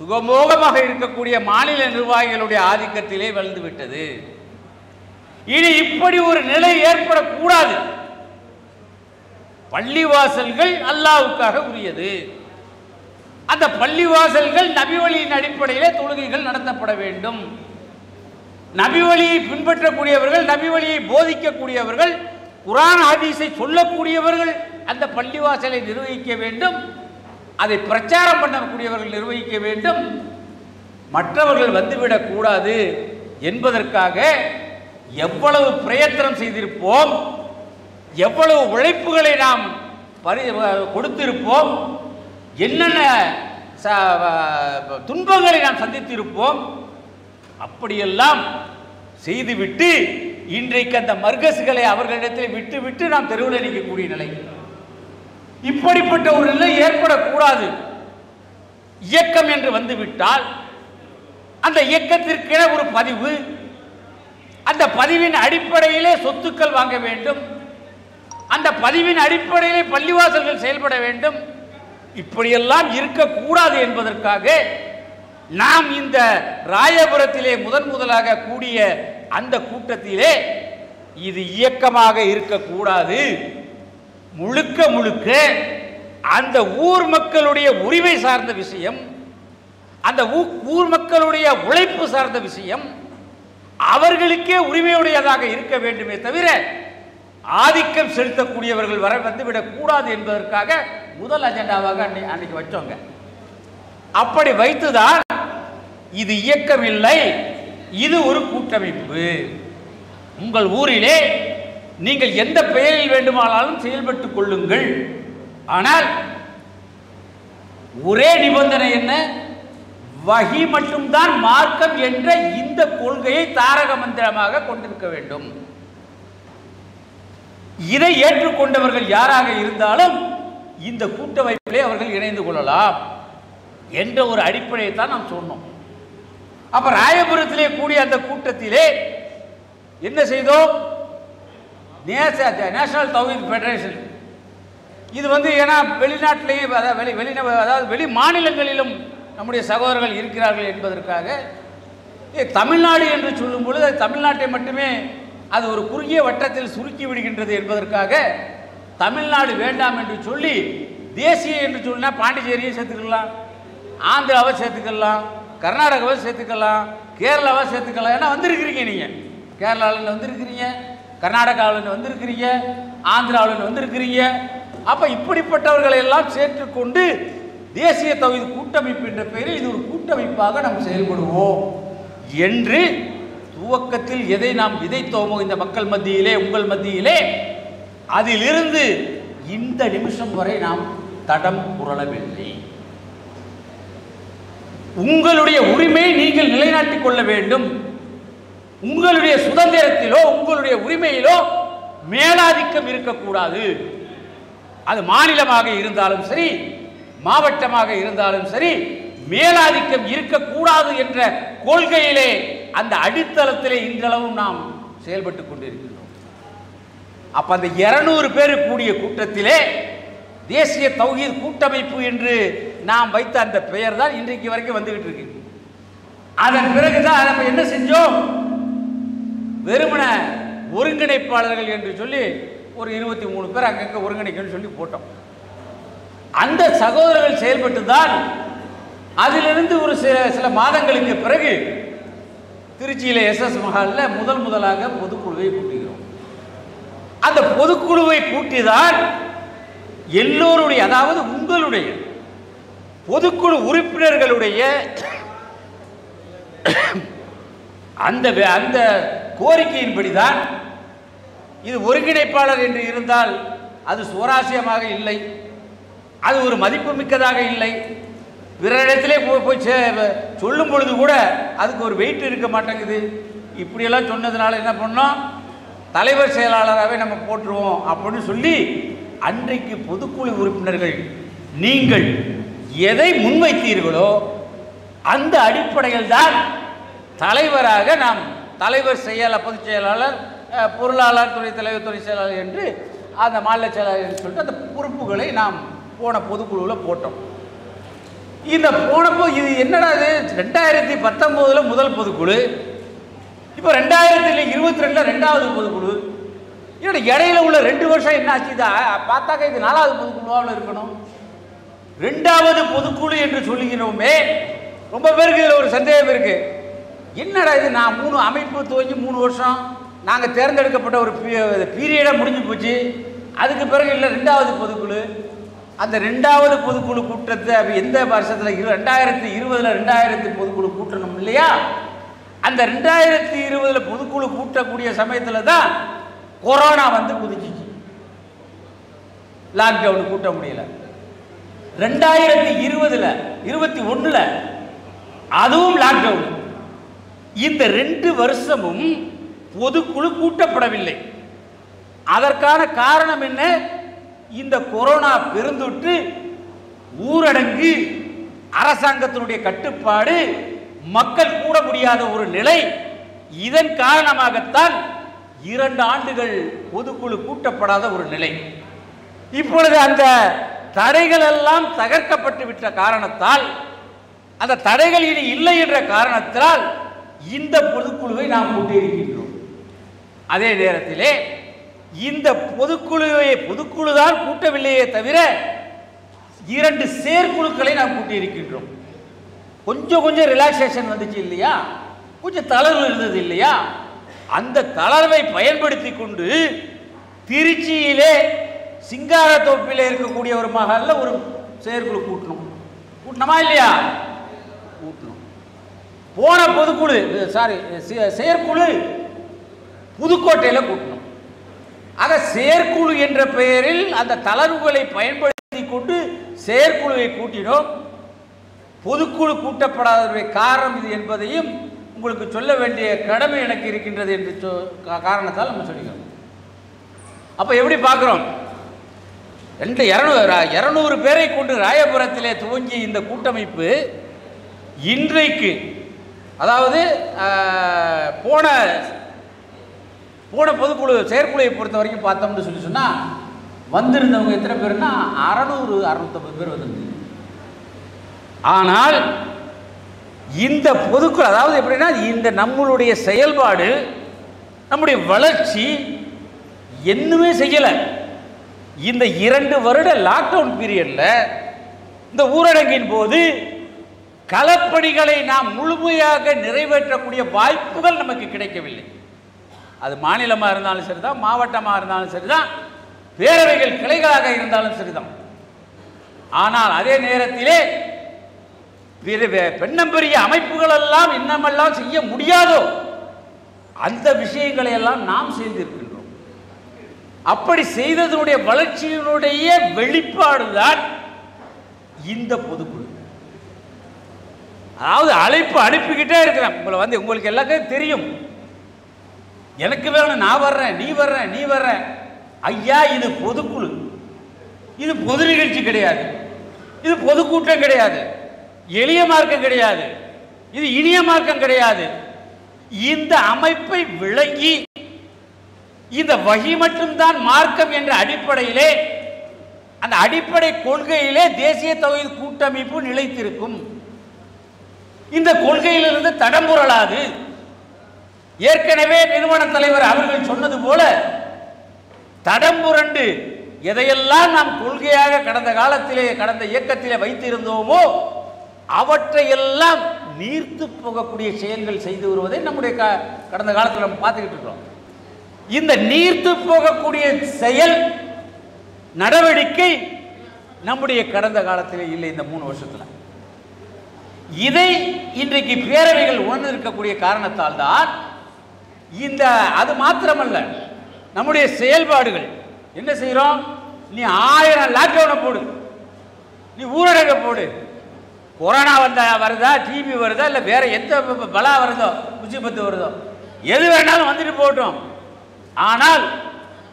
சுகமோகமாக இருக்கக்கூடிய மாநில நிர்வாகிகளுடைய ஆதிக்கத்திலே வளர்ந்து விட்டது இனி இப்படி ஒரு நிலை ஏற்படக்கூடாது. பள்ளிவாசல்கள் அல்லாவுக்காக உரியது. அந்த பள்ளிவாசல்கள் நபி வழியின் தொழுகைகள் நடத்தப்பட வேண்டும். நபி வழியை பின்பற்றக்கூடியவர்கள் நபி வழியை போதிக்கக்கூடியவர்கள் குரான் ஹதீஸை சொல்லக்கூடியவர்கள் அந்த பள்ளிவாசலை நிர்வகிக்க வேண்டும். அதை பிரச்சாரம் பண்ணக்கூடியவர்கள் நிர்வகிக்க வேண்டும். மற்றவர்கள் வந்துவிடக்கூடாது என்பதற்காக எவ்வளவு பிரயத்தனம் செய்திருப்போம் எவ்வளவு உழைப்புகளை நாம் பரி கொடுத்திருப்போம் என்னென்ன ச- துன்பங்களை நாம் சந்தித்திருப்போம் அப்படியெல்லாம் செய்துவிட்டு இன்றைக்கு அந்த மர்கசுகளை அவர்களிடத்தில் விட்டு விட்டு நாம் தெருவில் நிற்கக்கூடிய நிலை. இப்படிப்பட்ட ஒரு நிலை ஏற்படக்கூடாது. இயக்கம் என்று வந்துவிட்டால் அந்த இயக்கத்திற்கென ஒரு பதிவு அந்த பதிவின் அடிப்படையிலே சொத்துக்கள் வாங்க வேண்டும். அந்த பதிவின் அடிப்படையிலே பள்ளிவாசல்கள் செயல்பட வேண்டும். இப்படியெல்லாம் இருக்கக்கூடாது என்பதற்காக நாம் இந்த ராயபுரத்திலே முதன் முதலாக கூடிய அந்த கூட்டத்திலே இது இயக்கமாக இருக்கக்கூடாது. முழுக்க முழுக்க அந்த ஊர் மக்களுடைய உரிமை சார்ந்த விஷயம் அந்த ஊ- ஊர் மக்களுடைய உழைப்பு சார்ந்த விஷயம் அவர்களுக்கே உரிமையுடையதாக இருக்க வேண்டுமே தவிர ஆதிக்கம் செலுத்தக்கூடியவர்கள் வர வந்துவிடக் கூடாது என்பதற்காக முதல் அஜெண்டாவாக அன்னை- அன்னைக்கு வச்சோங்க. அப்படி வைத்துதான் இது இயக்கம் இல்லை இது ஒரு கூட்டமைப்பு. உங்கள் ஊரிலே நீங்கள் எந்த பெயரில் வேண்டுமானாலும் செயல்பட்டுக் கொள்ளுங்கள். ஆனால் ஒரே நிபந்தனை என்ன? வகி மட்டும்தான் மார்க்கம் என்ற இந்த கொள்கையை தாரக மந்திரமாக கொண்டிருக்க வேண்டும். இதை ஏற்றுக்கொண்டவர்கள் யாராக இருந்தாலும் இந்த கூட்டமைப்பிலே அவர்கள் இணைந்து கொள்ளலாம் என்ற ஒரு அடிப்படையை தான் நாம் சொன்னோம். அப்ப ராயபுரத்திலே கூடிய அந்த கூட்டத்திலே என்ன செய்தோம்? நேச- நேஷனல் தௌஹீத் ஃபெடரேஷன். இது வந்து ஏன்னா வெளிநாட்டிலேயும் அதாவது வெளி வெளி அதாவது வெளி மாநிலங்களிலும் நம்முடைய சகோதரர்கள் இருக்கிறார்கள் என்பதற்காக ஏ, தமிழ்நாடு என்று சொல்லும் பொழுது அது தமிழ்நாட்டை மட்டுமே அது ஒரு குறுகிய வட்டத்தில் சுருக்கி விடுகின்றது என்பதற்காக தமிழ்நாடு வேண்டாம் என்று சொல்லி தேசிய என்று சொன்னால் பாண்டிச்சேரியை சேர்த்துக்கலாம் ஆந்திராவை சேர்த்துக்கலாம் கர்நாடகாவை சேர்த்துக்கலாம் கேரளாவை சேர்த்துக்கலாம். ஏன்னா வந்திருக்கிறீங்க நீங்கள் கேரளாவில் வந்திருக்கிறீங்க கர்நாடகாவில் வந்திருக்கிறீங்க ஆந்திராவில் வந்திருக்கிறீங்க. அப்போ இப்படிப்பட்டவர்களை எல்லாம் சேர்த்துக்கொண்டு தேசிய தவிர கூட்டமைப்பு என்ற பெயரில் இது ஒரு கூட்டமைப்பாக நாம் செயல்படுவோம். என்று துவக்கத்தில் எதை நாம் விதைத்தோமோ இந்த மக்கள் மத்தியிலே உங்கள் மத்தியிலே அதிலிருந்து இந்த நிமிஷம் வரை நாம் தடம் புரளவில்லை. உங்களுடைய உரிமை நீங்கள் நிலைநாட்டிக் கொள்ள வேண்டும். உங்களுடைய சுதந்திரத்திலோ உங்களுடைய உரிமையிலோ மேலாதிக்கம் இருக்கக்கூடாது. அது மாநிலமாக இருந்தாலும் சரி மாவட்டமாக இருந்தாலும் சரி மேலாதிக்கம் இருக்கக்கூடாது என்ற கொள்கையிலே அந்த அடித்தளத்திலே இன்றளவும் நாம் செயல்பட்டு கொண்டிருக்கின்றோம். அப்ப அந்த இருநூறு பேர் கூடிய கூட்டத்திலே தேசிய தௌஹீத் கூட்டமைப்பு என்று நாம் வைத்த அந்த பெயர் தான் இன்றைக்கு வரைக்கும் வந்துகிட்டு இருக்கு. அதன் பிறகுதான் நம்ம என்ன செஞ்சோம்? வெறுமன ஒருங்கிணைப்பாளர்கள் என்று சொல்லி ஒரு இருபத்தி மூணு பேர் அங்கங்கே ஒருங்கிணைக்கணும்னு சொல்லி போட்டோம். அந்த சகோதரர்கள் செயல்பட்டு தான் அதிலிருந்து ஒரு சில சில மாதங்களுக்கு பிறகு திருச்சியில் எஸ்எஸ் மஹாலில் முதல் முதலாக பொதுக்குழுவை கூட்டுகிறோம். அந்த பொதுக்குழுவை கூட்டிதான் எல்லோருடைய அதாவது உங்களுடைய பொதுக்குழு உறுப்பினர்களுடைய அந்த அந்த கோரிக்கையின்படி தான் இது ஒருங்கிணைப்பாளர் என்று இருந்தால் அது சுவராசியமாக இல்லை. அது ஒரு மதிப்புமிக்கதாக இல்லை. பிற இடத்திலே போய் போய் சொல்லும் பொழுது கூட அதுக்கு ஒரு வெயிட் இருக்க மாட்டேங்குது. இப்படியெல்லாம் சொன்னதுனால என்ன பண்ணோம்? தலைவர் செயலாளராகவே நம்ம போட்டுருவோம் அப்படின்னு சொல்லி அன்றைக்கு பொதுக்குழு உறுப்பினர்கள் நீங்கள் எதை முன்வைத்தீர்களோ அந்த அடிப்படையில் தான் தலைவராக நாம் தலைவர் செயலாளர் பொதுச் செயலாளர் பொருளாளர் துறை தலைவர் துறை செயலாளர் என்று அந்த மாநில செயலாளர் சொல்லிட்டு அந்த பொறுப்புகளை நாம் போன பொதுக்குழுவில் போட்டோம். இந்த போனப்போ இது என்னடா இது? ரெண்டாயிரத்தி பத்தொம்போதில் முதல் பொதுக்குழு. இப்போ ரெண்டாயிரத்தி இருபத்தி ரெண்டில் ரெண்டாவது பொதுக்குழு. என்னோட இடையில உள்ள ரெண்டு வருஷம் என்ன ஆச்சு? இதா பார்த்தாக்க இது நாலாவது பொதுக்குழுவாவில் இருக்கணும். ரெண்டாவது பொதுக்குழு என்று சொல்லுகிறோமே. ரொம்ப பேருக்கு இதில் ஒரு சந்தேகம் இருக்கு. என்னடா இது? நான் மூணு அமைப்பு துவங்கி மூணு வருஷம். நாங்கள் தேர்ந்தெடுக்கப்பட்ட ஒரு பீரியடாக முடிஞ்சு போச்சு. அதுக்கு பிறகு இல்லை ரெண்டாவது பொதுக்குழு. அந்த ரெண்டாவது பொதுக்குழு கூட்டத்தை எந்த வருஷத்தில் இரு ரெண்டாயிரத்தி இருபதில் ரெண்டாயிரத்தி பொதுக்குழு கூட்டணும் இல்லையா? அந்த ரெண்டாயிரத்தி இருபதில் பொதுக்குழு கூட்டக்கூடிய சமயத்தில் தான் கொரோனா வந்து குதிச்சிச்சு. லாக்டவுன் கூட்ட முடியல. ரெண்டாயிரத்தி இருபதுல இருபத்தி ஒன்றில் அதுவும் லாக்டவுன் இந்த ரெண்டு வருஷமும் பொதுக்குழு கூட்டப்படவில்லை. அதற்கான காரணம் என்ன? இந்த கொரோனா பெருந்தொற்று ஊரடங்கு அரசாங்கத்தினுடைய கட்டுப்பாடு மக்கள் கூட முடியாத ஒரு நிலை. இதன் காரணமாகத்தான் இரண்டு ஆண்டுகள் பொதுக்குழு கூட்டப்படாத ஒரு நிலை. இப்பொழுது அந்த தடைகள் எல்லாம் தகர்க்கப்பட்டு விட்ட காரணத்தால் அந்த தடைகள் இனி இல்லை என்ற காரணத்தால் இந்த பொதுக்குழுவை நாம் கூட்டியிருக்கின்றோம் அதே நேரத்திலே இந்த பொதுக்குழுவை பொதுக்குழு தான் கூட்டவில்லையே தவிர இரண்டு செயற்குழுக்களை நாம் கூட்டியிருக்கின்றோம். கொஞ்சம் கொஞ்சம் ரிலாக்ஸேஷன் வந்துச்சு இல்லையா? கொஞ்சம் தளர்வு இருந்தது இல்லையா? அந்த தளர்வை பயன்படுத்தி கொண்டு திருச்சியிலே சிங்காரத்தோப்பில் இருக்கக்கூடிய ஒரு மகளில் ஒரு செயற்குழு கூட்டணும். கூட்டணுமா இல்லையா? கூட்டணும். போன பொதுக்குழு சாரி செயற்குழு புதுக்கோட்டையில் கூட்டணும். ஆக செயற்குழு என்ற பெயரில் அந்த தளர்வுகளை பயன்படுத்தி கொண்டு செயற்குழுவை கூட்டினோம். பொதுக்குழு கூட்டப்படாததுடைய காரணம் இது என்பதையும் உங்களுக்கு சொல்ல வேண்டிய கடமை எனக்கு இருக்கின்றது என்று சொ- காரணத்தால் நம்ம சொல்லிக்கிறோம். அப்போ எப்படி பார்க்குறோம்? ரெண்டு இரநூறு இரநூறு பேரை கொண்டு ராயபுரத்திலே துவங்கிய இந்த கூட்டமைப்பு இன்றைக்கு அதாவது போன போன பொதுக்குழு செயற்குழுவை பொறுத்த வரைக்கும் பார்த்தோம்னு சொல்லி சொன்னால் வந்திருந்தவங்க எத்தனை பேர்னா அறநூறு அறுநூத்தம்பது பேர் வந்திருந்தது ஆனால் இந்த பொதுக்குழு அதாவது எப்படின்னா இந்த நம்மளுடைய செயல்பாடு நம்முடைய வளர்ச்சி என்னுமே செய்யலை. இந்த இரண்டு வருட லாக்டவுன் பீரியடில் இந்த ஊரடங்கின் போது களப்பணிகளை நாம் முழுமையாக நிறைவேற்றக்கூடிய வாய்ப்புகள் நமக்கு கிடைக்கவில்லை. அது மாநிலமாக இருந்தாலும் சரி தான் மாவட்டமாக இருந்தாலும் சரி தான் பேரவைகள் கிளைகளாக இருந்தாலும் சரிதான். ஆனால் அதே நேரத்திலே பெண்ணம்பெரிய அமைப்புகள் எல்லாம் இன்னமெல்லாம் செய்ய முடியாதோ அந்த விஷயங்களை எல்லாம் நாம் செய்திருக்கின்றோம். அப்படி செய்ததனுடைய வளர்ச்சியினுடைய வெளிப்பாடுதான் இந்த பொதுக்குழு. அதாவது அழைப்பு அனுப்பிக்கிட்டே இருக்கிறேன். உங்களை வந்து உங்களுக்கு எல்லாத்தையும் தெரியும். எனக்கு வேணும் நான் வர்றேன் நீ வர்றேன் நீ வர்ற ஐயா இது பொதுக்குழு. இது பொது நிகழ்ச்சி கிடையாது. இது பொதுக்கூட்டம் கிடையாது. எளிய மார்க்கம் கிடையாது. இது இனிய மார்க்கம் கிடையாது. இந்த அமைப்பை விளங்கி இந்த வகி மட்டும்தான் மார்க்கம் என்ற அடிப்படையிலே அந்த அடிப்படை கொள்கையிலே தேசிய தொகை கூட்டமைப்பு நிலைத்திருக்கும். இந்த கொள்கையிலிருந்து தடம்புரளாது ஏற்கனவே நிறுவன தலைவர் அவர்கள் சொன்னது போல தடம் புரண்டு எதையெல்லாம் நாம் கொள்கையாக கடந்த காலத்திலே கடந்த இயக்கத்திலே வைத்திருந்தோமோ அவற்றையெல்லாம் நீர்த்து போகக்கூடிய செயல்கள் செய்து வருவதை நம்முடைய க- கடந்த காலத்தில் நம்ம பார்த்துக்கிட்டு இருக்கிறோம். இந்த நீர்த்து போகக்கூடிய செயல் நடவடிக்கை நம்முடைய கடந்த காலத்தில் இல்லை இந்த மூணு வருஷத்தில். இதை இன்றைக்கு பேரவைகள் உணர்ந்திருக்கக்கூடிய காரணத்தால் தான் இந்த அது மாத்திரமல்ல. நம்முடைய செயல்பாடுகள். என்ன செய்கிறோம் நீ ஆயிரம் லாக்டவுனை போடு. நீ ஊரடங்கை போடு. கொரோனா வந்தா வருதா? டிபி வருதா? இல்லை வேற எந்த பலா வருதோ? முசிபத்து வருதோ? எது வேணாலும் வந்துட்டு போட்டோம் ஆனால்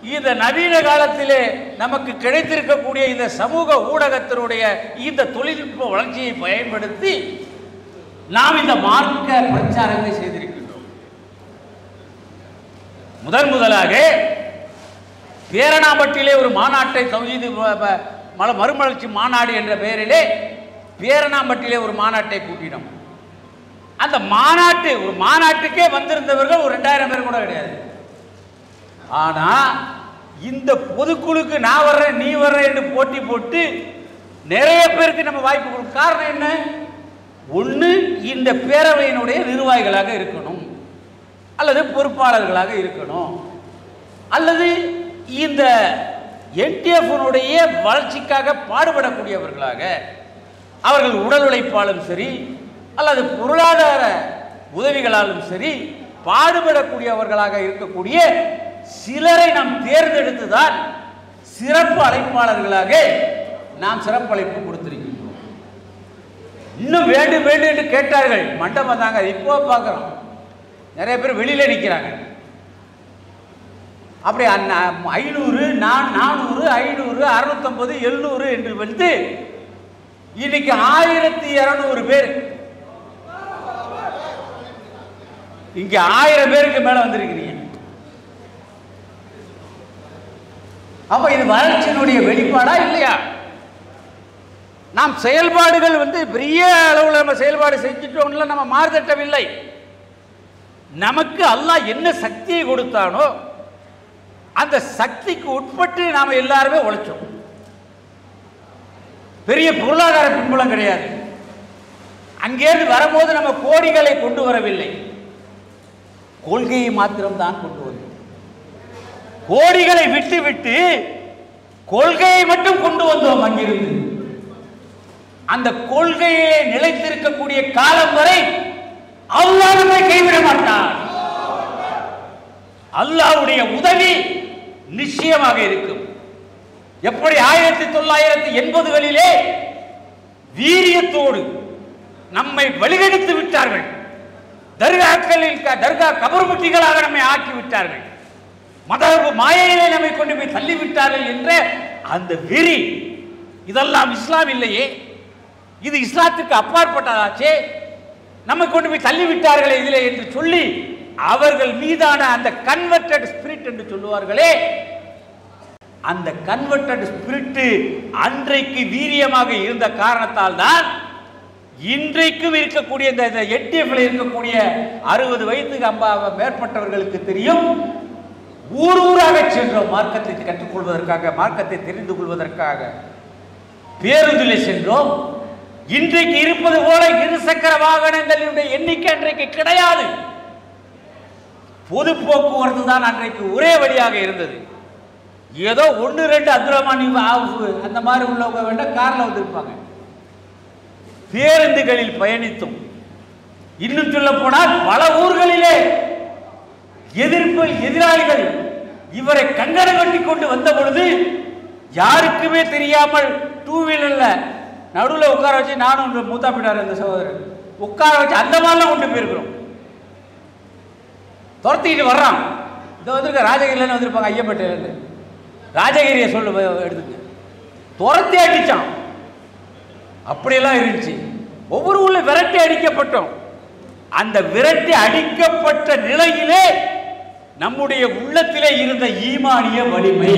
இந்த நவீன காலத்திலே நமக்கு கிடைத்திருக்கக்கூடிய இந்த சமூக ஊடகத்தினுடைய இந்த தொழில்நுட்ப வளர்ச்சியை பயன்படுத்தி நாம் இந்த மார்க்க பிரச்சாரத்தை செய்து முதன் முதலாக பேரணாம்பட்டிலே ஒரு மாநாட்டை தௌஹீது மல மறுமலர்ச்சி மாநாடு என்ற பெயரிலே பேரணாம்பட்டிலே ஒரு மாநாட்டை கூட்டினோம். அந்த மாநாட்டு ஒரு மாநாட்டுக்கே வந்திருந்தவர்கள் ஒரு ரெண்டாயிரம் பேர் கூட கிடையாது. ஆனா இந்த பொதுக்குழுக்கு நான் வர்றேன் நீ வர்ற என்று போட்டி போட்டு நிறைய பேருக்கு நம்ம வாய்ப்பு கொடுக்கும் காரணம் என்ன? ஒன்று இந்த பேரவையினுடைய நிர்வாகிகளாக இருக்கணும். அல்லது பொறுப்பாளர்களாக இருக்கணும். அல்லது இந்த என்டிஎஃப்னுடைய வளர்ச்சிக்காக பாடுபடக்கூடியவர்களாக அவர்கள் உடல் உழைப்பாலும் சரி அல்லது பொருளாதார உதவிகளாலும் சரி பாடுபடக்கூடியவர்களாக இருக்கக்கூடிய சிலரை நாம் தேர்ந்தெடுத்துதான் சிறப்பு அழைப்பாளர்களாக நாம் சிறப்பு அழைப்பு கொடுத்திருக்கின்றோம். இன்னும் வேண்டும் வேண்டும் என்று கேட்டார்கள். மண்டபம் தாங்க இப்போ பார்க்குறோம். நிறைய பேர் வெளியில் நிற்கிறாங்க அப்படி அண்ணா- ஐநூறு நான் நானூறு ஐநூறு அறுநூத்தம்பது எழுநூறு என்று வந்து இன்னைக்கு ஆயிரத்தி இரநூறு பேர். இங்க ஆயிரம் பேருக்கு மேல வந்திருக்கிறீங்க. அப்ப இது வளர்ச்சியினுடைய வெளிப்பாடா இல்லையா? நாம் செயல்பாடுகள் வந்து பெரிய அளவில் நம்ம செயல்பாடு செஞ்சுட்டோம்ல நம்ம மாறுதட்டவில்லை. நமக்கு அல்லாஹ் என்ன சக்தியை கொடுத்தானோ அந்த சக்திக்கு உட்பட்டு நாம் எல்லாருமே உழைச்சோம். பெரிய பொருளாதார பின்புலம் கிடையாது. அங்கேருந்து வரும்போது நம்ம கோடிகளை கொண்டு வரவில்லை. கொள்கையை மாத்திரம்தான் கொண்டு வந்தோம். கோடிகளை விட்டு விட்டு கொள்கையை மட்டும் கொண்டு வந்தோம் அங்கிருந்து. அந்த கொள்கையை நிலைத்திருக்கக்கூடிய காலம் வரை அல்லாஹ் நம்மை கைவிட மாட்டான். அல்லாஹ்வுடைய உதவி நிச்சயமாக இருக்கும். எப்படி ஆயிரத்தி தொள்ளாயிரத்தி எண்பதுகளிலே வீரியத்தோடு நம்மை வழிகெடுத்து விட்டார்கள். தர்காக்களில் தர்கா கபர்முட்டிகளாக நம்மை ஆக்கி விட்டார்கள். மதகு மாயையிலே நம்மை கொண்டு போய் தள்ளி விட்டார்கள் என்ற அந்த வெறி இதெல்லாம் இஸ்லாம் இல்லையே. இது இஸ்லாத்திற்கு அப்பாற்பட்டதாச்சே. நம்ம கொண்டு போய் தள்ளிவிட்டார்களே இதில் என்று சொல்லி அவர்கள் மீதான அந்த கன்வெர்டட் ஸ்பிரிட் என்று சொல்லுவார்களே அந்த கன்வெர்டட் ஸ்பிரிட் அன்றைக்கு வீரியமாக இருந்த காரணத்தால் தான் இன்றைக்கும் இருக்கக்கூடிய இந்த இந்த எட்டிஎஃப்ல இருக்கக்கூடிய அறுபது வயதுக்கு அம்பா மேற்பட்டவர்களுக்கு தெரியும். ஊர் ஊராக சென்றோம். மார்க்கத்தை கற்றுக்கொள்வதற்காக மார்க்கத்தை தெரிந்து கொள்வதற்காக. பேருந்திலே சென்றோம். இன்றைக்கு இருப்பது போல இருசக்கர வாகனங்களினுடைய எண்ணிக்கை அன்றைக்கு கிடையாது. பொது போக்குவரத்து தான் அன்றைக்கு ஒரே வழியாக இருந்தது. ஏதோ ஒன்று ரெண்டு அப்துரமானி அந்த மாதிரி உள்ளவங்க வேண்டாம் காரில் வந்திருப்பாங்க. பேருந்துகளில் பயணித்தும். இன்னும் சொல்ல போனால் பல ஊர்களிலே எதிர்ப்பு எதிராளிகள் இவரை கங்கணம் கட்டி கொண்டு வந்த பொழுது யாருக்குமே தெரியாமல் டூ வீலர்ல நடுவில் உட்கார வச்சு நானும் இந்த மூத்தாப்பிட்டார் இந்த சகோதரர் உட்கார வச்சு அந்த மாதிரிலாம் கொண்டு போயிருக்கிறோம். துரத்திக்கிட்டு வர்றான். இதை வந்துருக்க ராஜகிரிலன்னு வந்திருப்பாங்க ஐயப்பேட்டையிலேருந்து. ராஜகிரியை சொல்லு எடுத்துக்க. துரத்தி அடிச்சான். அப்படியெல்லாம் இருந்துச்சு. ஒவ்வொரு ஊர்ல விரட்டி அடிக்கப்பட்டோம். அந்த விரட்டி அடிக்கப்பட்ட நிலையிலே நம்முடைய உள்ளத்திலே இருந்த ஈமானிய வலிமை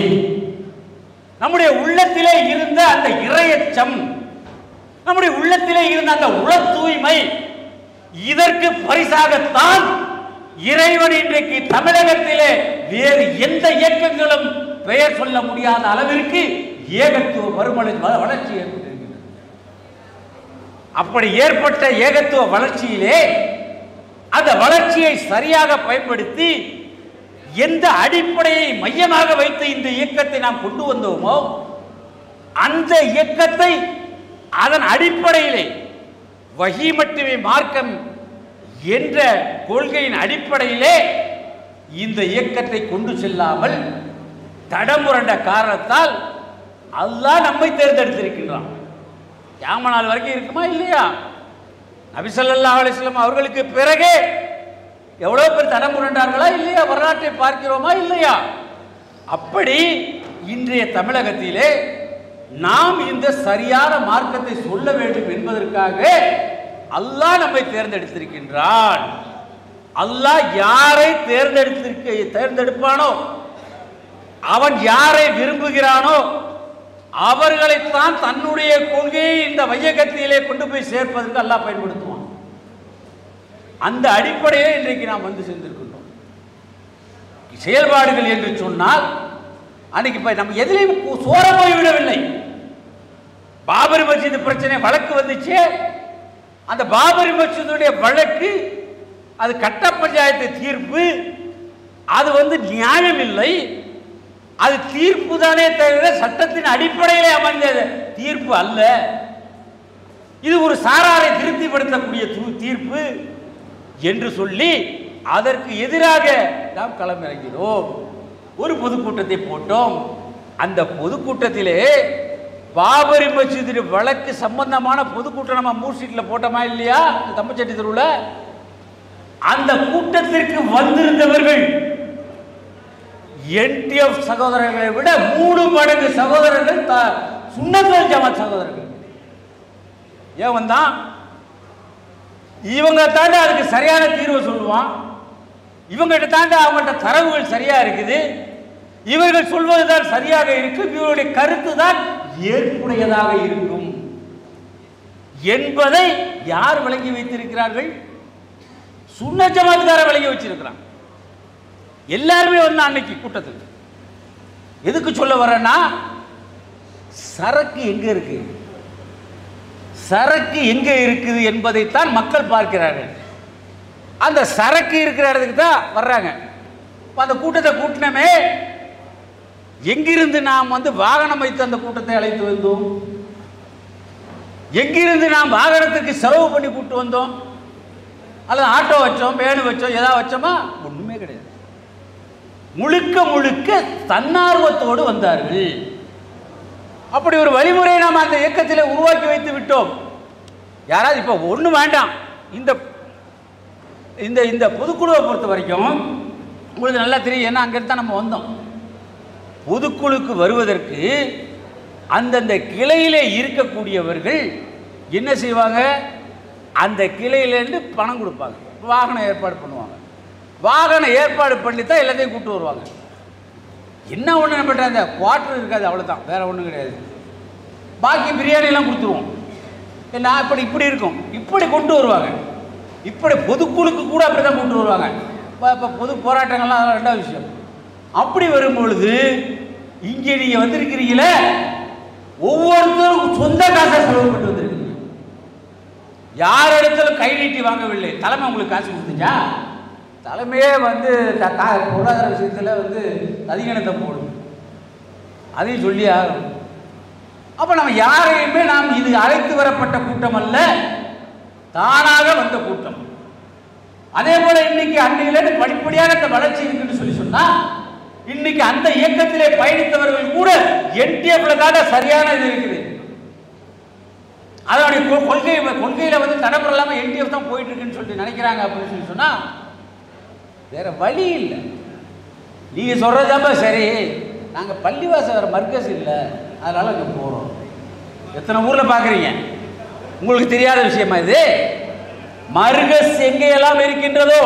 நம்முடைய உள்ளத்திலே இருந்த அந்த இறையச்சம் நம்முடைய உள்ளத்திலே இருந்த அந்த உள தூய்மை இதற்கு பரிசாகத்தான் இறைவன் இன்றைக்கு தமிழகத்திலே வேறு எந்த இயக்கங்களும் பெயர் சொல்ல முடியாத அளவிற்கு ஏகத்துவ மறுமலை வளர்ச்சி ஏற்பட்டிருக்கிறது. அப்படி ஏற்பட்ட ஏகத்துவ வளர்ச்சியிலே அந்த வளர்ச்சியை சரியாக பயன்படுத்தி எந்த அடிப்படையை மையமாக வைத்து இந்த இயக்கத்தை நாம் கொண்டு வந்தோமோ அந்த இயக்கத்தை அதன் அடிப்படையிலே வகி மட்டுமே மார்க்கம் என்ற கொள்கையின் அடிப்படையிலே இந்த இயக்கத்தை கொண்டு செல்லாமல் தடமுரண்ட காரணத்தால் அல்லாஹ் நம்மை தேர்ந்தெடுத்திருக்கின்றான். கியாம நாள் வரைக்கும் இருக்குமா இல்லையா? நபிசல்லா அலிஸ்லாம் அவர்களுக்கு பிறகே எவ்வளோ பேர் தடம் புரண்டார்களா இல்லையா? வரலாற்றை பார்க்கிறோமா இல்லையா? அப்படி இன்றைய தமிழகத்திலே நாம் இந்த சரியான மார்க்கத்தை சொல்ல வேண்டும் என்பதற்காக அல்லாஹ் நம்மை தேர்ந்தெடுத்திருக்கின்றான். அல்லாஹ் யாரை தேர்ந்தெடுத்திருக்க தேர்ந்தெடுப்பானோ? அவன் யாரை விரும்புகிறானோ? அவர்களைத்தான் தன்னுடைய கொள்கையை இந்த வையகத்திலே கொண்டு போய் சேர்ப்பதற்கு அல்லாஹ் பயன்படுத்துவான். அந்த அடிப்படையிலே இன்றைக்கு நாம் வந்து சேர்ந்திருக்கின்றோம். செயல்பாடுகள் என்று சொன்னால் அன்னைக்கு நம்ம எதிலையும் சோர போய் விடவில்லை. பாபரி மஸ்ஜித் பிரச்சனை வழக்கு வந்துச்சு. அந்த பாபரி மஸ்ஜிதுடைய வழக்கு அது கட்ட பஞ்சாயத்து தீர்ப்பு. அது வந்து நியாயம் இல்லை. அது தீர்ப்பு தானே தவிர சட்டத்தின் அடிப்படையிலே அமைந்த தீர்ப்பு அல்ல. இது ஒரு சாராரை திருப்திப்படுத்தக்கூடிய தீர்ப்பு என்று சொல்லி அதற்கு எதிராக நாம் களமிறங்கினோம். ஒரு பொதுக்கூட்டத்தை போட்டோம். அந்த பொதுக்கூட்டத்திலே பாபரி மசூதி வழக்கு சம்பந்தமான பொதுக்கூட்டம் நம்ம மூர்ஷீட்டில் போட்டோமா இல்லையா? தம்பச்சட்டி தெருவில்? அந்த கூட்டத்திற்கு வந்திருந்தவர்கள் என்டிஎஃப் சகோதரர்களை விட மூணு மடங்கு சகோதரர்கள் த- ஜமாத் சகோதரர்கள். ஏன் வந்தான்? இவங்க தாண்ட அதுக்கு சரியான தீர்வை சொல்லுவான். இவங்ககிட்ட தாண்ட அவங்கள்ட்ட தரவுகள் சரியா இருக்குது. இவர்கள் சொல்வது தான் சரியாக இருக்கும் இவருடைய கருத்து தான் ஏற்புடையதாக இருக்கும். என்பதை யார் விளங்கி வைத்திருக்கிறார்கள்? சுன்ன ஜமாத்துக்கார விளங்கி வச்சிருக்கிறான். எல்லாருமே வந்தான் அன்னைக்கு கூட்டத்துக்கு எதுக்கு சொல்ல வரேன்னா சரக்கு எங்க இருக்கு? சரக்கு எங்க இருக்குது என்பதைத்தான் மக்கள் பார்க்கிறார்கள். அந்த சரக்கு இருக்கிற இடத்துக்கு தான் வர்றாங்க. அந்த கூட்டத்தை கூட்டினமே எங்கிருந்து நாம் வந்து வாகனம் வைத்து அந்த கூட்டத்தை அழைத்து வந்தோம்? எங்கிருந்து நாம் வாகனத்துக்கு செலவு பண்ணி கூட்டு வந்தோம்? அல்லது ஆட்டோ வச்சோம் வேனு வச்சோம் ஏதாவது வச்சோமா? ஒன்றுமே கிடையாது. முழுக்க முழுக்க தன்னார்வத்தோடு வந்தார்கள். அப்படி ஒரு வழிமுறையை நாம் அந்த இயக்கத்தில் உருவாக்கி வைத்து விட்டோம். யாராவது இப்போ ஒன்றும் வேண்டாம். இந்த இந்த இந்த பொதுக்குழுவை பொறுத்த வரைக்கும் உங்களுக்கு நல்லா தெரியும். ஏன்னா அங்கேருந்து தான் நம்ம வந்தோம். பொதுக்குழுக்கு வருவதற்கு அந்தந்த கிளையிலே இருக்கக்கூடியவர்கள் என்ன செய்வாங்க? அந்த கிளையிலேருந்து பணம் கொடுப்பாங்க. வாகனம் ஏற்பாடு பண்ணுவாங்க. வாகனம் ஏற்பாடு பண்ணி தான் எல்லாத்தையும் கூப்பிட்டு வருவாங்க. என்ன ஒன்று நம்மகிட்ட அந்த குவார்டர் இருக்காது அவ்வளோதான் வேற ஒன்றும் கிடையாது. பாக்கி பிரியாணிலாம் கொடுத்துருவோம். என்ன இப்படி இப்படி இருக்கும். இப்படி கொண்டு வருவாங்க. இப்படி பொதுக்குழுக்கு கூட அப்படி தான் கொண்டு வருவாங்க. இப்போ இப்போ பொது போராட்டங்கள்லாம் அதெல்லாம் ரெண்டாவது விஷயம். அப்படி வரும் பொழுது இங்கே நீங்க வந்திருக்கிறீங்களே ஒவ்வொருத்தரும் சொந்த காசை செலவு பண்ணி வந்திருக்கீங்க. யார் இடத்துல கை நீட்டி வாங்கவில்லை. தலைமை உங்களுக்கு காசு கொடுத்துச்சா? தலைமையே வந்து த- பொருளாதார விஷயத்தில் வந்து அதிகணத்தை போடும் அதையும் சொல்லி ஆகணும். அப்போ நம்ம யாரையுமே நாம் இது அழைத்து வரப்பட்ட கூட்டம் அல்ல தானாக வந்த கூட்டம். அதே போல இன்னைக்கு அன்னையிலேருந்து படிப்படியாக இந்த வளர்ச்சி இருக்குன்னு சொல்லி சொன்னால் இன்னைக்கு அந்த இயக்கத்திலே பயணித்தவர்கள் கூட என்டிஎஃப்ல தாங்க சரியான இது இருக்குது. அதனுடைய கொள்கை கொள்கையில வந்து தடப்பட இல்லாம என்டிஎஃப் தான் போயிட்டு இருக்குன்னு சொல்லிட்டு நினைக்கிறாங்க அப்படின்னு சொல்லி சொன்னா வேற வழி இல்லை. நீங்க சொல்றதாப்பா சரி. நாங்க பள்ளிவாசல் வேற மர்க்கஸ் இல்லை. அதனால அங்க போறோம். எத்தனை ஊர்ல பாக்குறீங்க? உங்களுக்கு தெரியாத விஷயமா இது? மர்கஸ் எங்கேயெல்லாம் இருக்கின்றதோ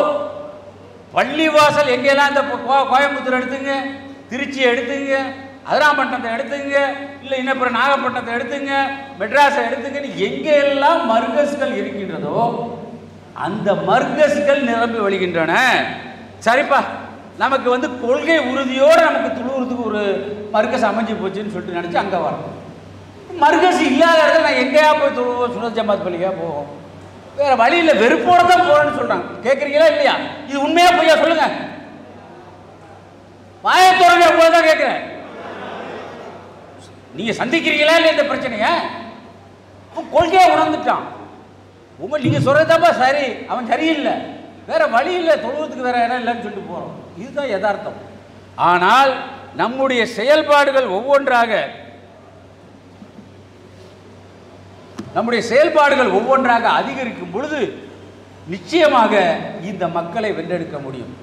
பள்ளிவாசல் எங்கெல்லாம் இந்த கோ- கோயம்புத்தூர் எடுத்துங்க திருச்சி எடுத்துங்க அதிராம்பட்டினத்தை எடுத்துங்க இல்லை இன்னப்புறம் நாகப்பட்டினத்தை எடுத்துங்க மெட்ராஸை எடுத்துங்கன்னு எங்கெல்லாம் மர்கஸ்கள் இருக்கின்றதோ அந்த மர்கஸ்கள் நிரம்பி வழிகின்றன. சரிப்பா நமக்கு வந்து கொள்கை உறுதியோடு நமக்கு துளுவுறதுக்கு ஒரு மர்கஸ் அமைஞ்சு போச்சுன்னு சொல்லிட்டு நினச்சி அங்கே வரோம் மர்கஸ் இல்லாத இடத்துல நான் எங்கேயா போய் துழுவோம் சுனத் ஜமாத் பள்ளியாக போவோம். வேற வழியில் வெறுப்போட தான் போறேன்னு சொல்றாங்க. கேட்குறீங்களா இல்லையா? இது உண்மையா பொய்யா சொல்லுங்க. வாயத்தோட உங்களை தான் கேட்குறேன் நீங்க சந்திக்கிறீங்களா இல்லை இந்த பிரச்சனைய? அவன் கொள்கையை உணர்ந்துட்டான். உங்க நீங்க சொல்றதாப்பா சரி அவன் சரியில்லை. வேற வழி இல்லை தொழுவத்துக்கு வேற இடம் இல்லைன்னு சொல்லிட்டு போறோம். இதுதான் யதார்த்தம். ஆனால் நம்முடைய செயல்பாடுகள் ஒவ்வொன்றாக நம்முடைய செயல்பாடுகள் ஒவ்வொன்றாக அதிகரிக்கும் பொழுது நிச்சயமாக இந்த மக்களை வென்றெடுக்க முடியும்.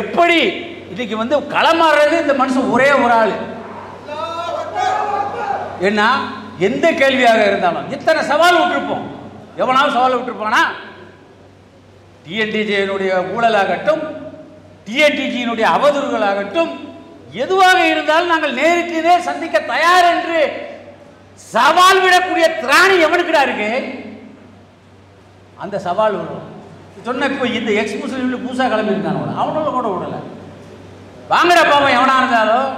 எப்படி? இன்னைக்கு வந்து களமாறுறது இந்த மனுஷன் ஒரே ஒரு ஆள். என்ன எந்த கேள்வியாக இருந்தாலும் எத்தனை சவால் விட்டுருப்போம்? எவனாவது சவால் விட்டுருப்பானா? டிஎன்டிஜியினுடைய ஊழலாகட்டும் டிஎன்டிஜியினுடைய அவதூறுகளாகட்டும் எதுவாக இருந்தாலும் நாங்கள் நேருக்கு நேர் சந்திக்க தயார் என்று சவால் விடக்கூடிய திராணி எவனுக்குடா இருக்கு? அந்த சவால் வரும். சொன்ன இப்போ இந்த எக்ஸ் முஸ்லீம்ல பூசா கிளம்பி இருந்தான் அவனோட கூட விடல. வாங்குற பாவம் எவனா இருந்தாலும்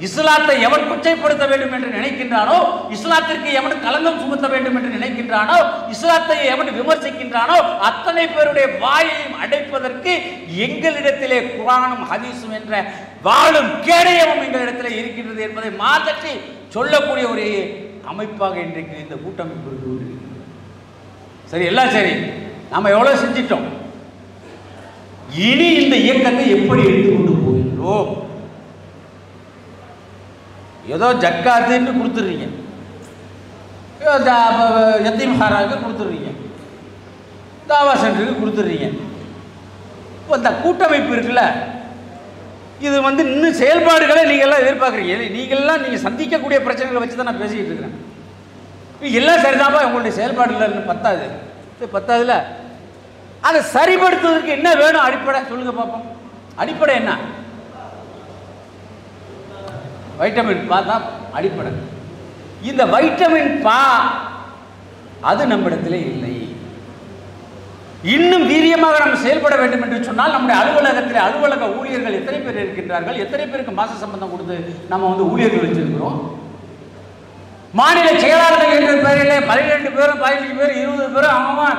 இஸ்லாத்தை எவன் குச்சைப்படுத்த வேண்டும் என்று நினைக்கின்றானோ இஸ்லாத்திற்கு எவன் கலங்கம் சுமத்த வேண்டும் என்று நினைக்கின்றானோ இஸ்லாத்தை எவன் விமர்சிக்கின்றானோ அத்தனை பேருடைய வாயையும் அடைப்பதற்கு எங்களிடத்திலே குரானும் ஹதீஸும் என்ற வாழும் கேடயமும் எங்களிடத்தில் இருக்கின்றது என்பதை மாதற்றி சொல்லக்கூடிய ஒரு அமைப்பாக இன்றைக்கு இந்த கூட்டமைப்பு இருந்து சரி எல்லாம் சரி. நாம் எவ்வளோ செஞ்சிட்டோம்? இனி இந்த இயக்கத்தை எப்படி எடுத்துக்கொண்டு போகின்றோம்? ஏதோ ஜக்காத்துன்னு கொடுத்துட்றீங்க. எத்தீம் ஹாராவுக்கு கொடுத்துட்றீங்க. தாவா சென்டருக்கு கொடுத்துட்றீங்க. இப்போ இந்த கூட்டமைப்பு இருக்குல்ல இது வந்து இன்னும் செயல்பாடுகளை நீங்கள்லாம் எதிர்பார்க்குறீங்க. நீங்கள்லாம் நீங்கள் சந்திக்கக்கூடிய பிரச்சனைகளை வச்சு தான் நான் பேசிக்கிட்டு இருக்கிறேன். எல்லாம் சரிதான்ப்பா உங்களுடைய செயல்பாடுல இல்லைன்னு பத்தாது. இது பத்தாதுல. அதை சரிப்படுத்துவதற்கு என்ன வேணும் அடிப்படை? சொல்லுங்க பார்ப்போம் அடிப்படை என்ன? வைட்டமின் பா தான் அடிப்படை. இந்த வைட்டமின் பா அது நம்மிடத்திலே இல்லை. இன்னும் வீரியமாக நம்ம செயல்பட வேண்டும் என்று சொன்னால் நம்முடைய அலுவலகத்தில் அலுவலக ஊழியர்கள் எத்தனை பேர் இருக்கின்றார்கள்? எத்தனை பேருக்கு மாச சம்பந்தம் கொடுத்து நம்ம வந்து ஊழியர்கள் வச்சிருக்கிறோம்? மாநில செயலாளர்கள் என்ற பெயரிலே பன்னிரெண்டு பேரும் பதினஞ்சு பேர் இருபது பேரும் அவன்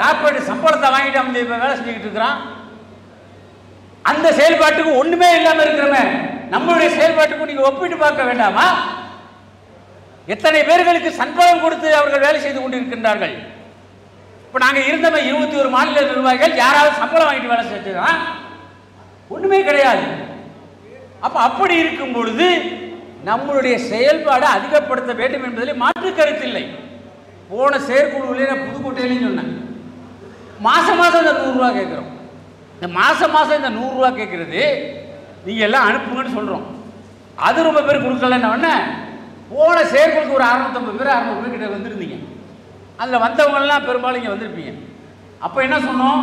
கார்பரேட் சம்பளத்தை வாங்கிட்டு அவன் இப்போ வேலை செஞ்சுக்கிட்டு இருக்கிறான். அந்த செயல்பாட்டுக்கு ஒன்றுமே இல்லாமல் இருக்கிறமே. நம்மளுடைய செயல்பாட்டுக்கும் நீங்கள் ஒப்பிட்டு பார்க்க வேண்டாமா? எத்தனை பேர்களுக்கு சம்பளம் கொடுத்து அவர்கள் வேலை செய்து கொண்டிருக்கின்றார்கள்? இப்போ நாங்கள் இருந்தவன் இருபத்தி ஒரு மாநில நிர்வாகிகள் யாராவது சம்பளம் வாங்கிட்டு வேலை செஞ்சுதான் ஒன்றுமே கிடையாது. அப்போ அப்படி இருக்கும் பொழுது நம்மளுடைய செயல்பாடை அதிகப்படுத்த வேண்டும் என்பதில் மாற்று கருத்தில்லை போன செயற்குழுவிலே நான் புதுக்கோட்டையிலையும் சொன்னேன். மாதம் மாதம் இந்த நூறுரூவா கேட்குறோம். இந்த மாதம் மாதம் இந்த நூறுரூவா கேட்குறது நீங்கள் எல்லாம் அனுப்புங்கன்னு சொல்கிறோம் அது ரொம்ப பேர் கொடுக்கலன்னு உடனே போன செயற்குழுக்கு ஒரு அறுநூத்தம்பது பேர் அறுநூறு பேர் கிட்ட வந்திருந்தீங்க. அதில் வந்தவங்கள்லாம் பெரும்பாலும் இங்கே வந்திருப்பீங்க. அப்போ என்ன சொன்னோம்?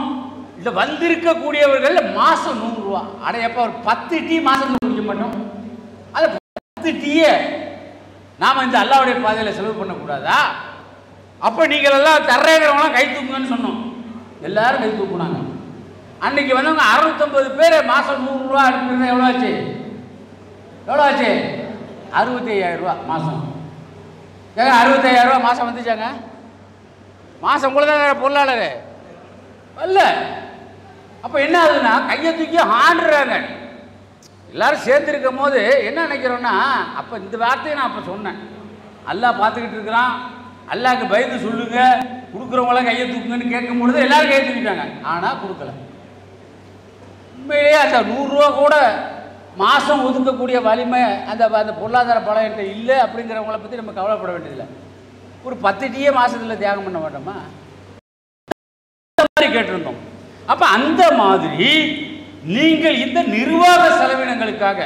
இந்த வந்திருக்கக்கூடியவர்கள் மாதம் நூறுரூவா அடையப்போ ஒரு பத்து டீ மாதம் குடிக்க மாட்டோம். அது பத்து டீயை நாம் இந்த அல்லாவுடைய பாதையில் செலவு பண்ணக்கூடாதா? அப்போ நீங்கள் எல்லாம் தர்றேங்கிறவங்களாம் கை தூக்குங்கன்னு சொன்னோம். எல்லாரும் கை தூக்குனாங்க. அன்னைக்கு வந்தவங்க அறுநூத்தம்பது பேர் மாதம் நூறுரூவா அனுப்பியிருந்தா எவ்வளோ ஆச்சு? எவ்வளோ ஆச்சு? அறுபத்தி ஐயாயிரம் ரூபா மாதம் ஏங்க அறுபத்தி ஐயாயிரம் ரூபா மாதம் வந்துச்சாங்க? மாதம் கூட தான் பொருளாளர். அல்ல. அப்போ என்ன ஆகுதுன்னா கையை தூக்கி ஆண்டுறாங்க. எல்லாரும் சேர்ந்துருக்கும் போது என்ன நினைக்கிறோன்னா அப்போ இந்த வார்த்தையை நான் அப்போ சொன்னேன். அல்லாஹ் பார்த்துக்கிட்டு இருக்கிறான். அல்லாக்கு பயந்து சொல்லுங்க. கொடுக்குறவங்களாம் கையை தூக்குங்கன்னு கேட்கும் பொழுது எல்லாரும் கையை தூக்கிட்டாங்க. ஆனால் கொடுக்கல. உண்மையிலேயே அந்த நூறுரூவா கூட மாதம் ஒதுக்கக்கூடிய வலிமை அந்த அந்த பொருளாதார பலம் இல்லை அப்படிங்கிறவங்கள பற்றி நம்ம கவலைப்பட வேண்டியதில்லை. ஒரு பத்து டீயே மாதத்தில் தியாகம் பண்ண மாட்டோமா? அந்த மாதிரி கேட்டிருந்தோம். அப்போ அந்த மாதிரி நீங்கள் இந்த நிர்வாக செலவினங்களுக்காக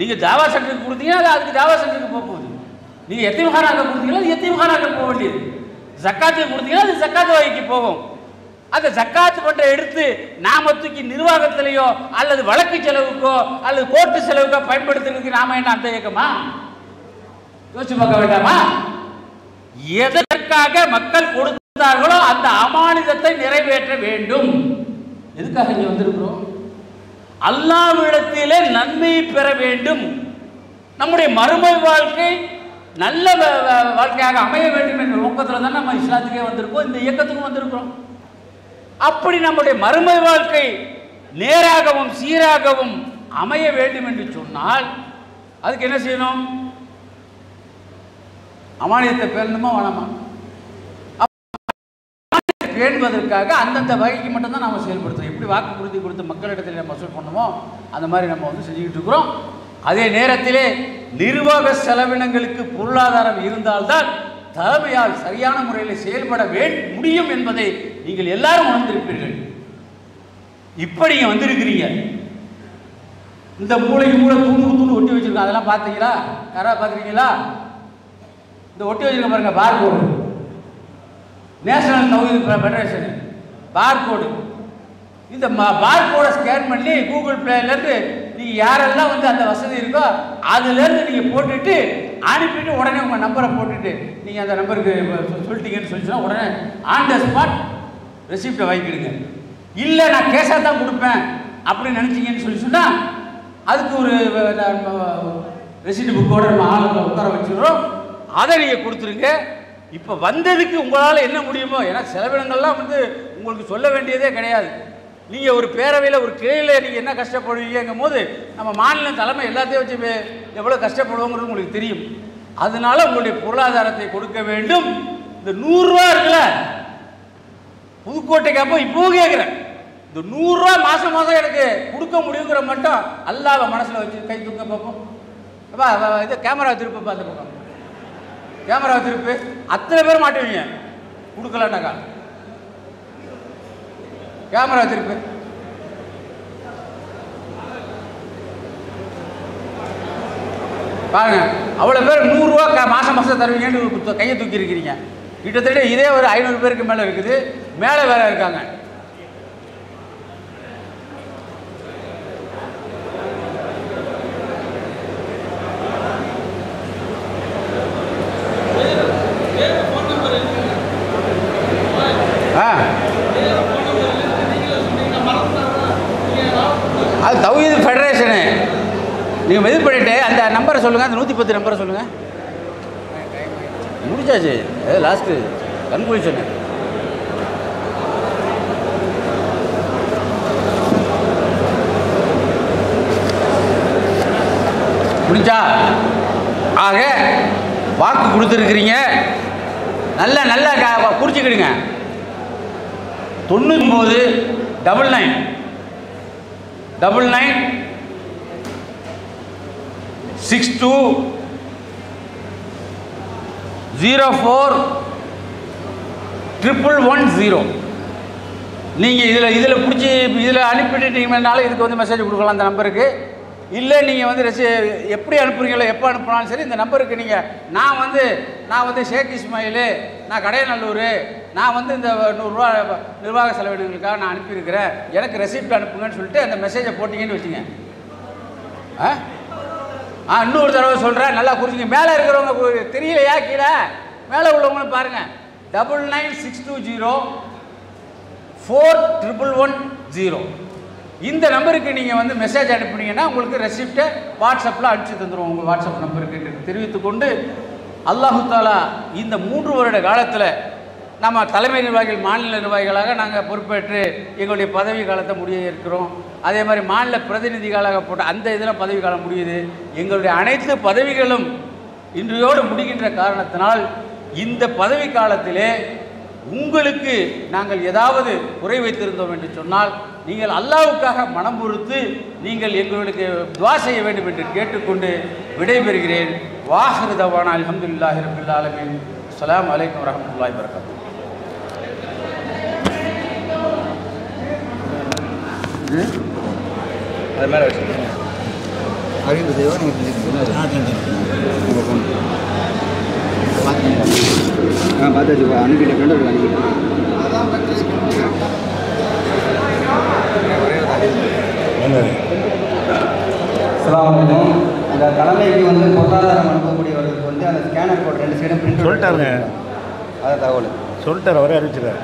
நீங்கள் தாவா சென்டருக்கு கொடுத்தீங்கன்னா அது அதுக்கு தாவா சென்டருக்கு போக போகுது? நீங்கள் எத்திமகானாக்க கொடுத்தீங்கன்னா அது எத்திமகானாக்க போக வேண்டியது. ஜக்காத்து கொடுத்தீங்கன்னா அது ஜக்காத்து வகைக்கு போகும். அந்த ஜக்காத்து பண்ற எடுத்து நாம தூக்கி நிர்வாகத்திலேயோ அல்லது வழக்கு செலவுக்கோ அல்லது கோர்ட்டு செலவுக்கோ பயன்படுத்துறதுக்கு நாம என்ன அந்த இயக்கமா? யோசிச்சு பார்க்க வேண்டாமா? எதற்காக மக்கள் கொடுத்தார்களோ அந்த அமானிதத்தை நிறைவேற்ற வேண்டும். எதுக்காக இங்கே வந்திருக்கிறோம்? அல்லாவிடத்திலே நன்மையை பெற வேண்டும். நம்முடைய மறுமை வாழ்க்கை நல்ல வ- வாழ்க்கையாக அமைய வேண்டும் என்ற நோக்கத்தில் தான் நம்ம இஸ்லாத்துக்கே வந்திருக்கோம். இந்த இயக்கத்துக்கும் வந்திருக்கிறோம். அப்படி நம்முடைய மறுமை வாழ்க்கை நேராகவும் சீராகவும் அமைய வேண்டும் என்று சொன்னால் அதுக்கு என்ன செய்யணும்? அமானியத்தை பேரணுமா வேணாமா? பேணுவதற்காக அந்தந்த வகைக்கு மட்டும்தான் நம்ம செயல்படுத்துறோம். எப்படி வாக்கு உறுதி கொடுத்து மக்களிடத்தில் நம்ம வசூல் பண்ணுமோ அந்த மாதிரி நம்ம வந்து செஞ்சுக்கிட்டு இருக்கிறோம். அதே நேரத்திலே நிர்வாக செலவினங்களுக்கு பொருளாதாரம் இருந்தால்தான் தலைமையால் சரியான முறையில் செயல்பட வே முடியும் என்பதை நீங்கள் எல்லாரும் உணர்ந்திருப்பீர்கள். இப்படி நீங்கள் வந்திருக்கிறீங்க. இந்த மூளைக்கு மூளை தூணு தூணு ஒட்டி வச்சிருக்கோம். அதெல்லாம் பார்த்தீங்களா? யாராவது பார்த்துருக்கீங்களா இந்த ஒட்டி வச்சிருக்க பாருங்க பார் கோடு நேஷனல் தௌஹீத் ஃபெடரேஷன் பார் கோடு இந்த பார் கோடை ஸ்கேன் பண்ணி கூகுள் பிளேலேருந்து நீங்கள் யாரெல்லாம் வந்து அந்த வசதி இருக்கோ அதுலேருந்து நீங்கள் போட்டுட்டு அனுப்பிட்டு உடனே உங்கள் நம்பரை போட்டுட்டு நீங்கள் அந்த நம்பருக்கு சொல்லிட்டீங்கன்னு சொல்லி உடனே ஆன் த ஸ்பாட் ரெசிப்டை வாங்கிடுங்க. இல்லை நான் கேஷாக தான் கொடுப்பேன் அப்படின்னு நினச்சிங்கன்னு சொல்லி சொன்னால் அதுக்கு ஒரு ரெசிப்ட் புக்கோட நம்ம ஆளுங்களை உட்கார வச்சுக்கிறோம் அதை நீங்கள் கொடுத்துருங்க. இப்போ வந்ததுக்கு உங்களால் என்ன முடியுமோ ஏன்னா செலவினங்கள்லாம் வந்து உங்களுக்கு சொல்ல வேண்டியதே கிடையாது. நீங்கள் ஒரு பேரவையில் ஒரு கிளையில் நீங்கள் என்ன கஷ்டப்படுவீங்கங்கும் போது நம்ம மாநில தலைமை எல்லாத்தையும் வச்சு எவ்வளோ கஷ்டப்படுவோங்கிறது உங்களுக்கு தெரியும். அதனால உங்களுடைய பொருளாதாரத்தை கொடுக்க வேண்டும். இந்த நூறுரூவா இருக்குல்ல? புதுக்கோட்டைக்கு அப்போ இப்போவும் கேட்குறேன் இந்த நூறுரூவா மாதம் மாதம் எனக்கு கொடுக்க முடியுங்கிற மட்டும் அல்லாத மனசில் வச்சு கை தூக்க பார்ப்போம். அப்பா இது கேமரா திருப்பி பார்த்து பக்கம் கேமரா திருப்பி. அத்தனை பேர் மாட்டுவீங்க கொடுக்கலன்னாக்கா. கேமரா திருப்பி. பாருங்க அவ்வளோ பேர் நூறுரூவா க மாதம் மாதம் தருவீங்கன்னு கையை தூக்கி இருக்கிறீங்க கிட்டத்தட்ட இதே ஒரு ஐநூறு பேருக்கு மேலே இருக்குது. மேலே வேற இருக்காங்க ஆ அது தௌஹீத் ஃபெடரேஷனு நீங்கள் இது பண்ணிட்டு அந்த நம்பரை சொல்லுங்கள் நம்பரை சொல்லுங்கள் முடிச்சாச்சு. லாஸ்ட்டு கன்க்ளூஷனு முடிஞ்சா? ஆக வாக்கு கொடுத்துருக்குறீங்க. நல்லா நல்லா குறிச்சிக்கிடுங்க குறிச்சுக்கிடுங்க. தொண்ணூத்தொம்பது double nine double nine six two zero four triple one zero. நீங்கள் இதில் இதில் பிடிச்சி இதில் அனுப்பிட்டுட்டீங்கனாலும் இதுக்கு வந்து மெசேஜ் கொடுக்கலாம் அந்த நம்பருக்கு. இல்லை நீங்கள் வந்து ரெசி எப்படி அனுப்புறீங்களோ எப்போ அனுப்புனாலும் சரி இந்த நம்பருக்கு நீங்கள் நான் வந்து நான் வந்து ஷேக் இஸ்மாயில் நான் கடையநல்லூர் நான் வந்து இந்த நூறுரூவா நிர்வாக செலவினங்களுக்காக நான் அனுப்பியிருக்கிறேன். எனக்கு ரெசிப்ட் அனுப்புங்கன்னு சொல்லிட்டு அந்த மெசேஜை போட்டிங்கன்னு வச்சுங்க. ஆ? ஆ இன்னொரு தடவை சொல்கிறேன் நல்லா குறிச்சிங்க மேலே இருக்கிறவங்க தெரியலையா கீழே? மேலே உள்ளவங்களும் பாருங்கள் double nine six two zero four triple one zero இந்த நம்பருக்கு நீங்கள் வந்து மெசேஜ் அனுப்புனீங்கன்னா உங்களுக்கு ரெசிப்டை வாட்ஸ்அப்பில் அனுப்பிச்சு தந்துடுவோம் உங்கள் வாட்ஸ்அப் நம்பருக்கு. தெரிவித்துக்கொண்டு அல்லாஹு தாலா இந்த மூன்று வருட காலத்தில் நம்ம தலைமை நிர்வாகிகள் மாநில நிர்வாகிகளாக நாங்கள் பொறுப்பேற்று எங்களுடைய பதவி காலத்தை முடிய இருக்கிறோம் அதே மாதிரி மாநில பிரதிநிதிகளாக போட்ட அந்த இதில் பதவி காலம் முடியுது. எங்களுடைய அனைத்து பதவிகளும் இன்றையோடு முடிகின்ற காரணத்தினால் இந்த பதவி காலத்திலே உங்களுக்கு நாங்கள் ஏதாவது குறை வைத்திருந்தோம் என்று சொன்னால் நீங்கள் அல்லாவுக்காக மனம் பொறுத்து நீங்கள் எங்களுக்கு துவா செய்ய வேண்டும் என்று கேட்டுக்கொண்டு விடைபெறுகிறேன். வாஹிருதவான அல்ஹம்துலில்லாஹி ரபில் ஆலமீன். அஸ்ஸலாமு அலைக்கும் வரகாத்து அது மேலே வச்சு அறிவு செய்வா நீங்கள் உங்கள் ஃபோன் ஆ பார்த்தாச்சு அனுப்பிட்டேன் ஃப்ரெண்டு அனுப்பிட்டேன் அஸ்ஸலாமு அந்த தலைமைக்கு வந்து பொருளாதாரம் அனுப்பக்கூடியவர்களுக்கு வந்து அந்த ஸ்கேனர் கோட் ரெண்டு சைடும் பிரிண்ட் சொல்லிட்டாருங்க. அதான் தகவல் சொல்லிட்டார் அவரே அறிவிச்சிருக்காரு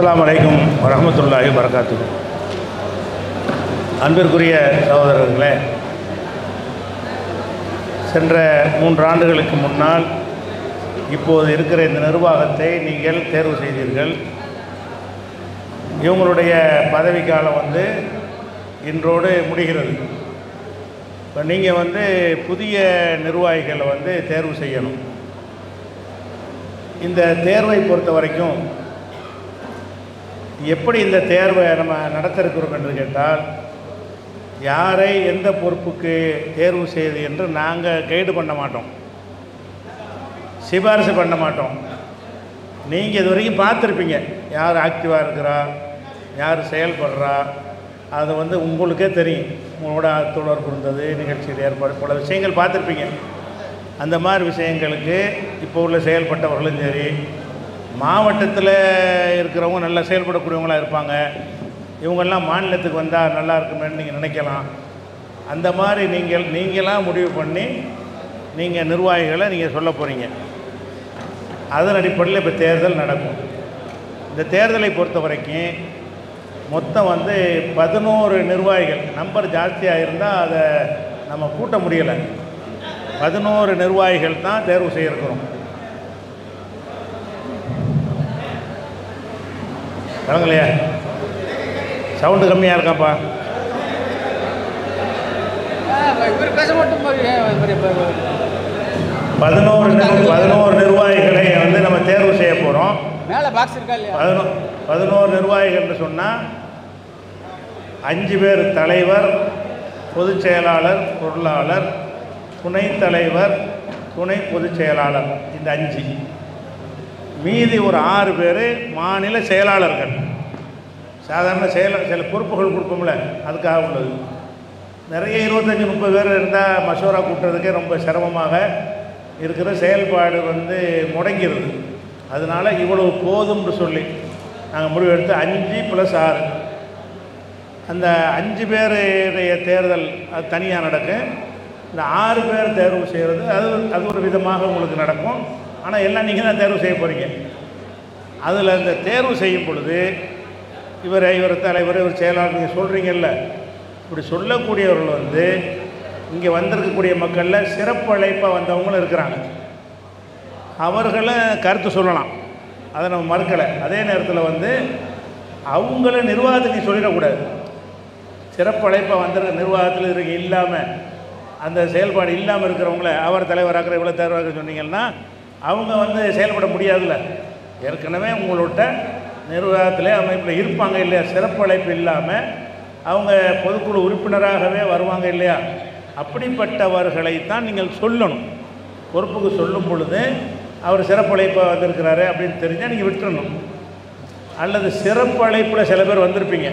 அஸ்லாம் வலைக்கும் வரமத்துல்லாஹி வரகாத்து அன்பிற்குரிய சகோதரர்களே சென்ற மூன்று ஆண்டுகளுக்கு முன்னால் இப்போது இருக்கிற இந்த நிர்வாகத்தை நீங்கள் தேர்வு செய்தீர்கள். இவங்களுடைய பதவிக்காலம் வந்து இன்றோடு முடிகிறது. இப்போ நீங்கள் வந்து புதிய நிர்வாகிகளை வந்து தேர்வு செய்யணும். இந்த தேர்வை பொறுத்த வரைக்கும் எப்படி இந்த தேர்வை நம்ம நடத்த இருக்கிறோம் என்று கேட்டால் யாரை எந்த பொறுப்புக்கு தேர்வு செய்து என்று நாங்கள் கைடு பண்ண மாட்டோம். சிபாரிசு பண்ண மாட்டோம். நீங்கள் இது வரைக்கும் பார்த்துருப்பீங்க. யார் ஆக்டிவாக இருக்கிறா யார் செயல்படுறா அது வந்து உங்களுக்கே தெரியும். உங்களோட தொடர்பு இருந்தது நிகழ்ச்சியில் ஏற்பாடு பல விஷயங்கள் பார்த்துருப்பீங்க. அந்த மாதிரி விஷயங்களுக்கு இப்போ உள்ள செயல்பட்டவர்களும் சரி மாவட்டத்தில் இருக்கிறவங்க நல்லா செயல்படக்கூடியவங்களாக இருப்பாங்க. இவங்கெல்லாம் மாநிலத்துக்கு வந்தால் நல்லா இருக்குமேன்னு நீங்கள் நினைக்கலாம். அந்த மாதிரி நீங்கள் நீங்களாம் முடிவு பண்ணி நீங்கள் நிர்வாகிகளை நீங்கள் சொல்ல போகிறீங்க அதன் அடிப்படையில் இப்போ தேர்தல் நடக்கும். இந்த தேர்தலை பொறுத்த வரைக்கும் மொத்தம் வந்து பதினோரு நிர்வாகிகள் நம்பர் ஜாஸ்தியாக இருந்தால் அதை நம்ம கூட்ட முடியலை. பதினோரு நிர்வாகிகள் தான் தேர்வு செய்யிருக்கிறோம் வணங்கலையா சவுண்டு கம்மியாக இருக்காப்பா. மட்டும் ஏன் பதினோரு பதினோரு நிர்வாகிகளை வந்து நம்ம தேர்வு செய்ய போகிறோம் பதினோ பதினோரு நிர்வாகிகள்னு சொன்னால் அஞ்சு பேர் தலைவர் பொதுச் செயலாளர் பொருளாளர் துணைத் தலைவர் துணை பொதுச் செயலாளர் இந்த அஞ்சு. மீதி ஒரு ஆறு பேர் மாநில செயலாளர்கள். சாதாரண செயல சில பொறுப்புகள் கொடுப்போம்ல அதுக்காக உள்ளது. நிறைய இருபத்தஞ்சி முப்பது பேர் இருந்தால் மசோரா கூட்டுறதுக்கே ரொம்ப சிரமமாக இருக்கிற செயல்பாடு வந்து முடங்கிடுது அதனால் இவ்வளவு போதும்னு சொல்லி நாங்கள் முடிவெடுத்து அஞ்சு ப்ளஸ் ஆறு. அந்த அஞ்சு பேருடைய தேர்தல் அது தனியாக நடக்கும். இந்த ஆறு பேர் தேர்வு செய்கிறது அது அது ஒரு விதமாக உங்களுக்கு நடக்கும். ஆனால் எல்லாம் நீங்கள் தான் தேர்வு செய்ய போகிறீங்க அதில் இந்த தேர்வு செய்யும் பொழுது இவர் இவர் தலைவர் இவர் செயலாளர் நீங்கள் சொல்கிறீங்கல்ல இப்படி சொல்லக்கூடியவர்கள் வந்து இங்கே வந்திருக்கக்கூடிய மக்களில் சிறப்பு அழைப்பாக வந்தவங்களும் இருக்கிறாங்க. அவர்களும் கருத்து சொல்லலாம். அதை நம்ம மறுக்கலை. அதே நேரத்தில் வந்து அவங்கள நிர்வாகத்தை நீ சொல்லிடக்கூடாது. சிறப்பு அழைப்பாக வந்திருக்க நிர்வாகத்தில் இருக்க இல்லாமல் அந்த செயல்பாடு இல்லாமல் இருக்கிறவங்கள அவர் தலைவராக்கிற இவ்வளோ தலைவராக சொன்னீங்கன்னா அவங்க வந்து செயல்பட முடியாதுல்ல. ஏற்கனவே உங்களோட நிர்வாகத்தில் அமைப்பில் இருப்பாங்க இல்லையா? சிறப்பு அழைப்பு இல்லாமல் அவங்க பொதுக்குழு உறுப்பினராகவே வருவாங்க இல்லையா? அப்படிப்பட்டவர்களைத்தான் நீங்கள் சொல்லணும். பொறுப்புக்கு சொல்லும் பொழுது அவர் சிறப்பு அழைப்பாக வந்திருக்கிறாரு அப்படின்னு தெரிஞ்சால் நீங்கள் விட்டுறணும். அல்லது சிறப்பு அழைப்பில் சில பேர் வந்திருப்பீங்க.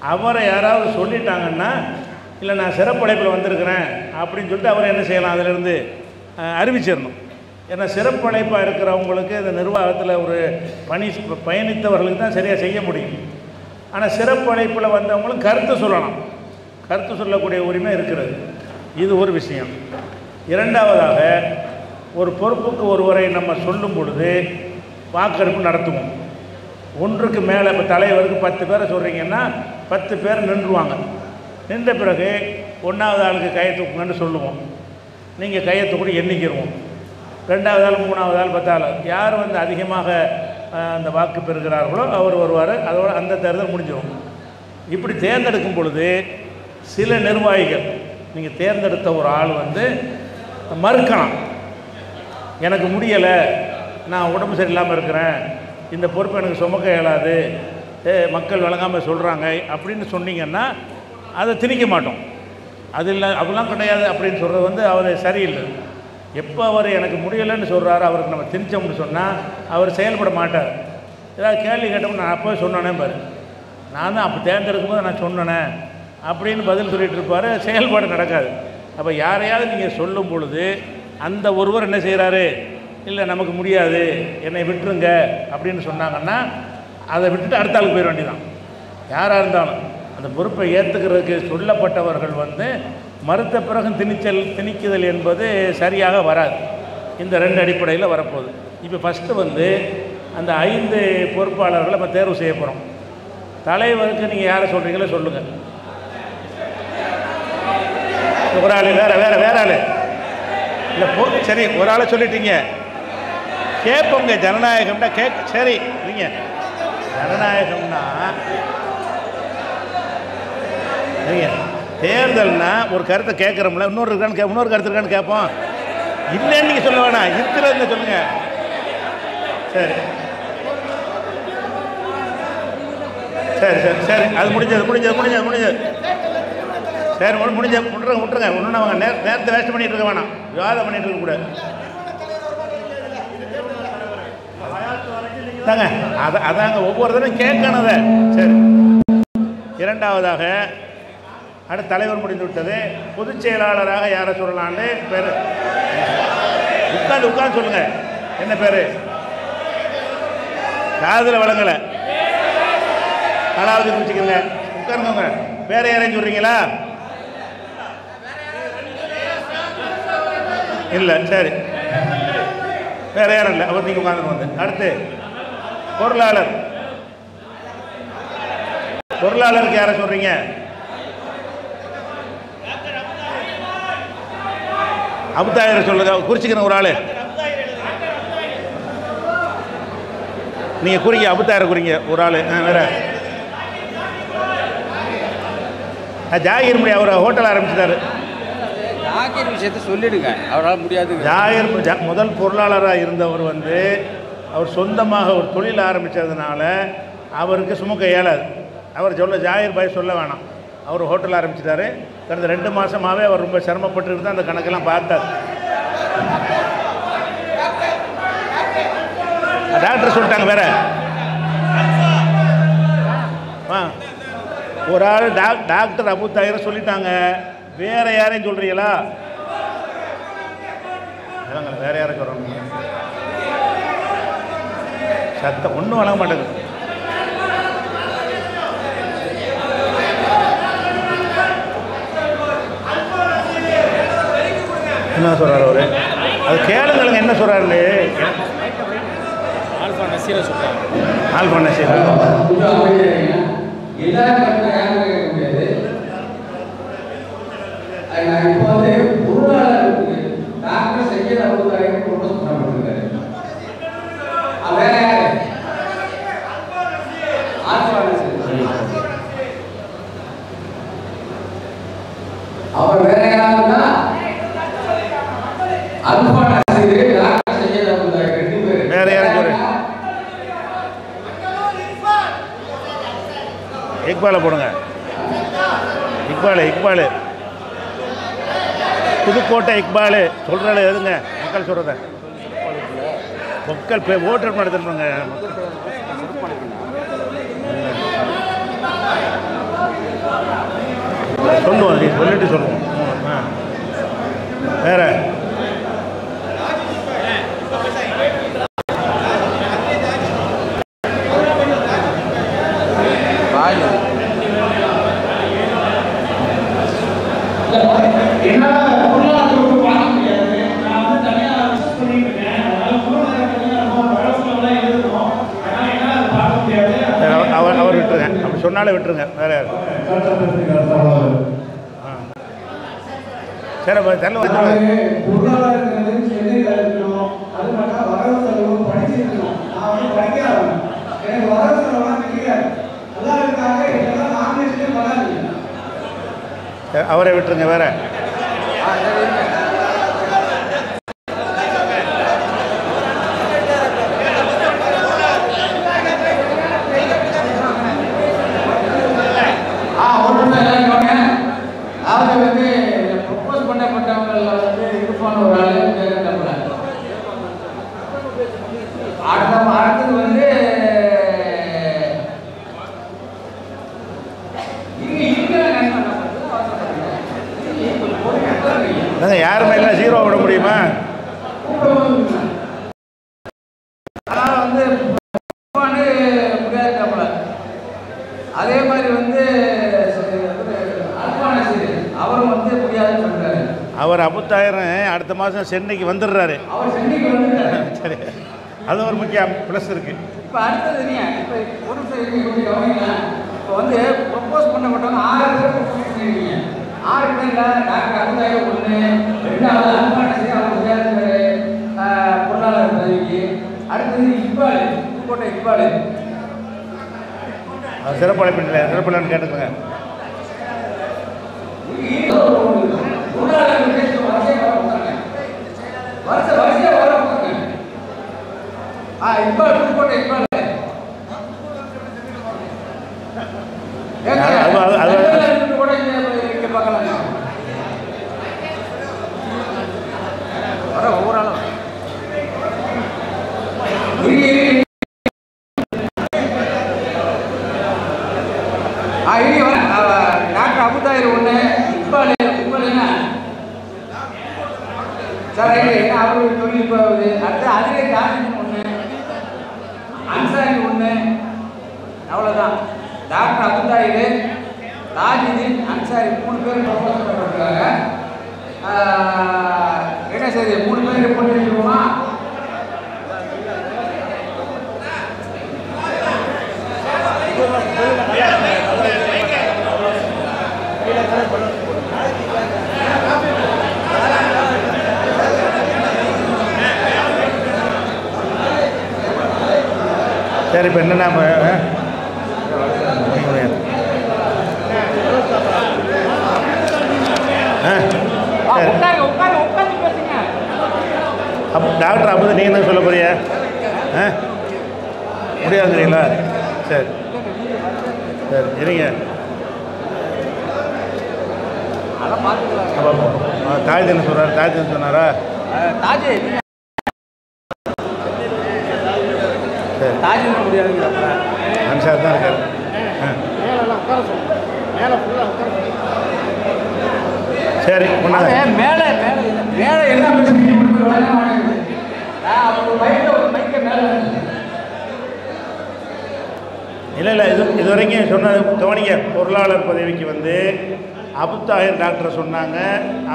அவரை யாராவது சொல்லிட்டாங்கன்னா இல்லை நான் சிறப்பு அழைப்பில் வந்திருக்கிறேன் அப்படின்னு சொல்லிட்டு அவர் என்ன செய்யலாம்? அதிலிருந்து அறிவிச்சிடணும். ஏன்னா சிறப்பு அழைப்பாக இருக்கிறவங்களுக்கு இந்த நிர்வாகத்தில் ஒரு பணி பயணித்தவர்களுக்கு தான் சரியாக செய்ய முடியும். ஆனால் சிறப்பு அழைப்பில் வந்தவங்களும் கருத்து சொல்லலாம். கருத்து சொல்லக்கூடிய உரிமை இருக்கிறது. இது ஒரு விஷயம். இரண்டாவதாக ஒரு பொறுப்புக்கு ஒருவரை நம்ம சொல்லும் பொழுது வாக்கெடுப்பு நடத்துவோம். ஒன்றுக்கு மேலே இப்போ தலைவருக்கு பத்து பேரை சொல்கிறீங்கன்னா பத்து பேர் நின்றுவாங்க. நின்ற பிறகு ஒன்றாவது ஆளுக்கு கையை தூக்குங்கன்னு சொல்லுவோம். நீங்கள் கையை தூக்கி எண்ணிக்கிடுவோம் ரெண்டாவது ஆள் மூணாவது ஆள் பத்தாவது யார் வந்து அதிகமாக அந்த வாக்கு பெறுகிறார்களோ அவர் வருவார். அதோட அந்த தேர்தல் முடிஞ்சிடும். இப்படி தேர்ந்தெடுக்கும் பொழுது சில நிர்வாகிகள் நீங்கள் தேர்ந்தெடுத்த ஒரு ஆள் வந்து மறுக்கலாம். எனக்கு முடியலை நான் உடம்பு சரியில்லாமல் இருக்கிறேன் இந்த பொறுப்பு எனக்கு சுமக்க இயலாது ஏ, மக்கள் வழங்காமல் சொல்கிறாங்க அப்படின்னு சொன்னீங்கன்னா அதை திணிக்க மாட்டோம். அது இல்லை அப்படிலாம் கிடையாது அப்படின்னு சொல்கிறது வந்து அவர் சரியில்லை. எப்போ அவர் எனக்கு முடியலைன்னு சொல்கிறாரு அவருக்கு நம்ம திணிச்சோம்னு சொன்னால் அவர் செயல்பட மாட்டார். ஏதாவது கேள்வி கேட்டோம்னு நான் அப்போவே சொன்னானே பாரு. நான் தான் அப்போ தேர்ந்தெடுக்கும் போது நான் சொன்னேனே அப்படின்னு பதில் சொல்லிட்டு இருப்பார். செயல்பாடு நடக்காது. அப்போ யாரையாவது நீங்கள் சொல்லும் பொழுது அந்த ஒருவர் என்ன செய்கிறாரு இல்லை நமக்கு முடியாது. என்னை விட்டுருங்க. அப்படின்னு சொன்னாங்கன்னா அதை விட்டுட்டு அடுத்த ஆளுக்கு போயிட வேண்டியதான் யாராக இருந்தாலும் அந்த பொறுப்பை ஏற்றுக்கிறதுக்கு சொல்லப்பட்டவர்கள் வந்து மறுத்த பிறகு திணிச்சல் திணிக்குதல் என்பது சரியாக வராது. இந்த ரெண்டு அடிப்படையில் வரப்போகுது. இப்போ ஃபஸ்ட்டு வந்து அந்த ஐந்து பொறுப்பாளர்களை நம்ம தேர்வு செய்ய போகிறோம் தலைவருக்கு நீங்கள் யாரை சொல்கிறீங்களோ சொல்லுங்கள் ஒரு ஆள் வேற வேற வேற ஆள். இல்லை போ சரி ஒரு ஆளை சொல்லிட்டீங்க. கேட்போங்க ஜனநாயகம்னா கேட்க சரி இல்லைங்க ஜனநாயகம்னா சரிங்க தேர்தல்னா ஒரு கருத்தை கேட்குறோம்ல இன்னொரு இருக்கான்னு கே இன்னொரு கருத்து இருக்கான்னு கேட்போம். இல்லைன்னு நீங்கள் சொல்ல வேணாம். இருக்கிறதுன்னு சொல்லுங்கள் சரி. சரி சரி சரி. அது முடிஞ்சது முடிஞ்சது முடிஞ்சது முடிஞ்சது. சரி ஒன்று முடிஞ்ச விட்டுருங்க விட்ருங்க ஒன்றும் அவங்க நேர நேரத்தை வேஸ்ட் பண்ணிட்டு இருக்க வேணாம். விவாதம் பண்ணிட்டு இருக்க தாங்க அதை அதாங்க ஒவ்வொரு தடவை கேட்கணும் அதை. சரி. இரண்டாவதாக அடுத்து தலைவர் முடிந்து விட்டது. பொதுச் செயலாளராக யாரை சொல்லலான்னு பேர்? உட்காந்து உட்காந்து சொல்லுங்க. என்ன பேர்? காதில் வழங்கலை நாலாவது குறிச்சிக்கங்க உட்காருங்க வேற யாரையும் சொல்றீங்களா? இல்லை சரி. வேற யாரும் இல்லை. அவர் நீங்கள் உட்காந்து வந்து. அடுத்து பொருளாளர். பொருளாளருக்கு யாரை சொல்றீங்க? அபுதாயரை சொல்லுங்க குறிச்சிக்கிற ஒரு ஆள். நீங்கள் குறிங்க அபுதாயரை குறிங்க ஒரு ஆள். வேற. ஜாகிர் முடி அவர் ஹோட்டல் ஆரம்பிச்சிட்டாரு. ஜாக்கீர் விஷயத்தை சொல்லிடுங்க அவரால் முடியாதுங்க ஜாகிர் முதல் பொருளாளராக இருந்தவர் வந்து அவர் சொந்தமாக ஒரு தொழில் ஆரம்பித்ததுனால அவருக்கு சுமக்க இயலாது. அவர் சொல்ல ஜாகிர் பாய் சொல்ல வேணாம். அவர் ஹோட்டல் ஆரம்பிச்சிட்டாரு. கடந்த ரெண்டு மாதமாகவே அவர் ரொம்ப சிரமப்பட்டு தான் அந்த கணக்கெல்லாம் பார்த்தார். டாக்டர் சொல்லிட்டாங்க வேற. ஆ ஒரு ஆள் டாக் டாக்டர் அபுத்தாயிரம் சொல்லிட்டாங்க. வேற யாரையும் சொல்கிறீங்களா வேற யாரை சொல்கிறோம் சத்தம் ஒன்றும் வழங்க மாட்டேங்குது. என்ன சொல்றாரு அவரு? அது கேளுங்களுங்க என்ன சொல்றாரு ஆல்ஃபா நசீரை சொல்கிறாங்க ஆல் பண்ண சரி கொஞ்சம் அமைதியா இருங்க. எல்லாரும் இப்போ வந்து பொருளாளருக்கு டாக்டர் செய்யற அவதாரம் ப்ரொபோஸ் பண்ணப்பட்டிருக்காரு அது வேற யாரு ஆல்ஃபா நசீர். அவர் வேற யாருன்னா அல்பா நசீர் டாக்டர் செய்யற அவதாரம் ரெண்டு பேர் வேற யாரும் சொல்றேன் இக்பாலை போடுங்க இக்பாலு. புதுக்கோட்டை இக்பாலு. சொல்கிறாள் எதுங்க மக்கள் சொல்கிறத மக்கள் பே ஓட்டர் நடத்துறாங்க சொல்லுவோம் சொல்லிட்டு சொல்லுவோம். ஆ. வேற பாய் என்னால் பொருளாதார வாங்க முடியாது நான் வந்து தனியாக சொன்னாலே விட்டுருங்க வேற யார் ஆ. சரி அப்ப தெரியல அவரை விட்டுருங்க சென்னையில் இருக்கணும் அது மட்டும் வரவு செலவு படிச்சிருக்கணும் நான் வந்து படிக்காதவன் எனக்கு வரவு செலவுலாம் தெரியாது எல்லாம் இருக்காங்க இதெல்லாம் நாமினேஷனே பண்ணாதீங்க சரி, அவரை விட்டுருங்க வேற ஆ ஒரு நிமிஷம் எல்லாரும் வாங்க. அதாவது வந்து ப்ரொப்போஸ் பண்ணப்பட்டவங்கள வந்து இருப்பான ஒரு ஆளு கேட்கல அடுத்த அடுத்தது வந்து இங்க இருக்கிற நண்பன் நம்ம வந்து அவசரப்படுங்க. இங்க கொஞ்சம் பொறுமையா உட்காருங்க. நாங்க யாருமே இல்லை ஜீரோ விட முடியுமா ஆனால் வந்து வந்து முடியாதுட்டாப்புல அதே மாதிரி வந்து அல்பானசி அவரும் வந்து முடியாதுன்னு சொல்றாரு அவர் அபுத்தாயிரம் அடுத்த மாதம் சென்னைக்கு வந்துடுறாரு. அவர் சென்னைக்கு வந்துட்டாரு சரி. அது ஒரு முக்கிய ப்ளஸ் இருக்கு. இப்போ அடுத்தது இப்போ ஒரு இப்போ வந்து ப்ரொப்போஸ் ஆறு பேர் ப்ரொப்போஸ் பண்ணிருக்கீங்க ஆறு பேர்ல டாக்டர் அபுதாயிரம் ஒன்று ரெண்டாவது அல்பானசி அவர் பொருளாளர் பதவிக்கு. அடுத்தது புதுக்கோட்டை அவர் சிறப்பழைப்பில்லை சிறப்பில்லைன்னு கேட்டுக்கோங்க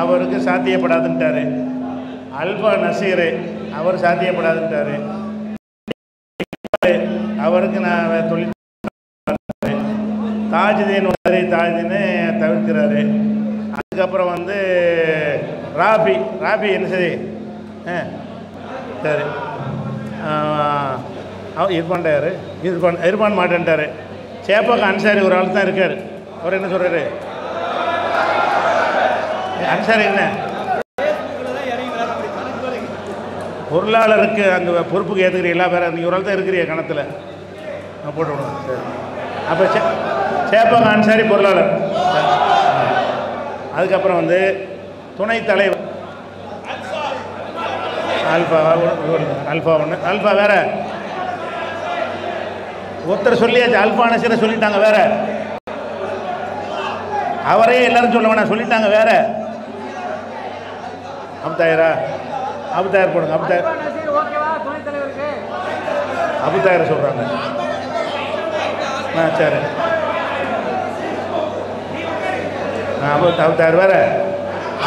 அவருக்கு சாத்தியப்படாதுன்ட்டாரு. அல்பா நசீர் அவர் சாத்தியப்படாதுன்ட்டாரு. அவருக்கு நான் தொழில் தாஜுதீன் வரி தாஜுதீன்னு தவிர்க்கிறாரு. அதுக்கப்புறம் வந்து ராபி ராபி என்ன சரி. சரி அவர் இருப்பான்டாரு இருப்பான் இருப்பான் மாட்டேன்ட்டாரு. சேப்பாக்கு அன்சாரி ஒரு ஆள் தான் இருக்கார். அவர் என்ன சொல்கிறாரு அன்சாரி என்ன? பொருளாளருக்கு அங்கே பொறுப்புக்கு ஏற்றுக்கிறீங்களா வேறு நீங்கள் ஒரு ஆள் தான் இருக்கிறீங்க கணத்தில். நான் போட்டு விடுவோம் சரி. அப்போ சே சேப்பங்க அன்சாரி பொருளாளர். அதுக்கப்புறம் வந்து துணைத் தலைவர். ஆல்ஃபா ஒன்று ஆல்ஃபா ஒன்று ஆல்ஃபா வேற. ஒருத்தர் சொல்லியாச்சு அல்ஃபா நசீரை சொல்லிட்டாங்க வேற. அவரே எல்லாரும் சொல்ல வேணாம். சொல்லிட்டாங்க வேற. அபுதாயரா அபுதாயர் போடுங்க அபுதாயர் ஓகேவா சொல்கிறாங்க ஆ சரி. ஆ அபு அபுதாயர் வேற.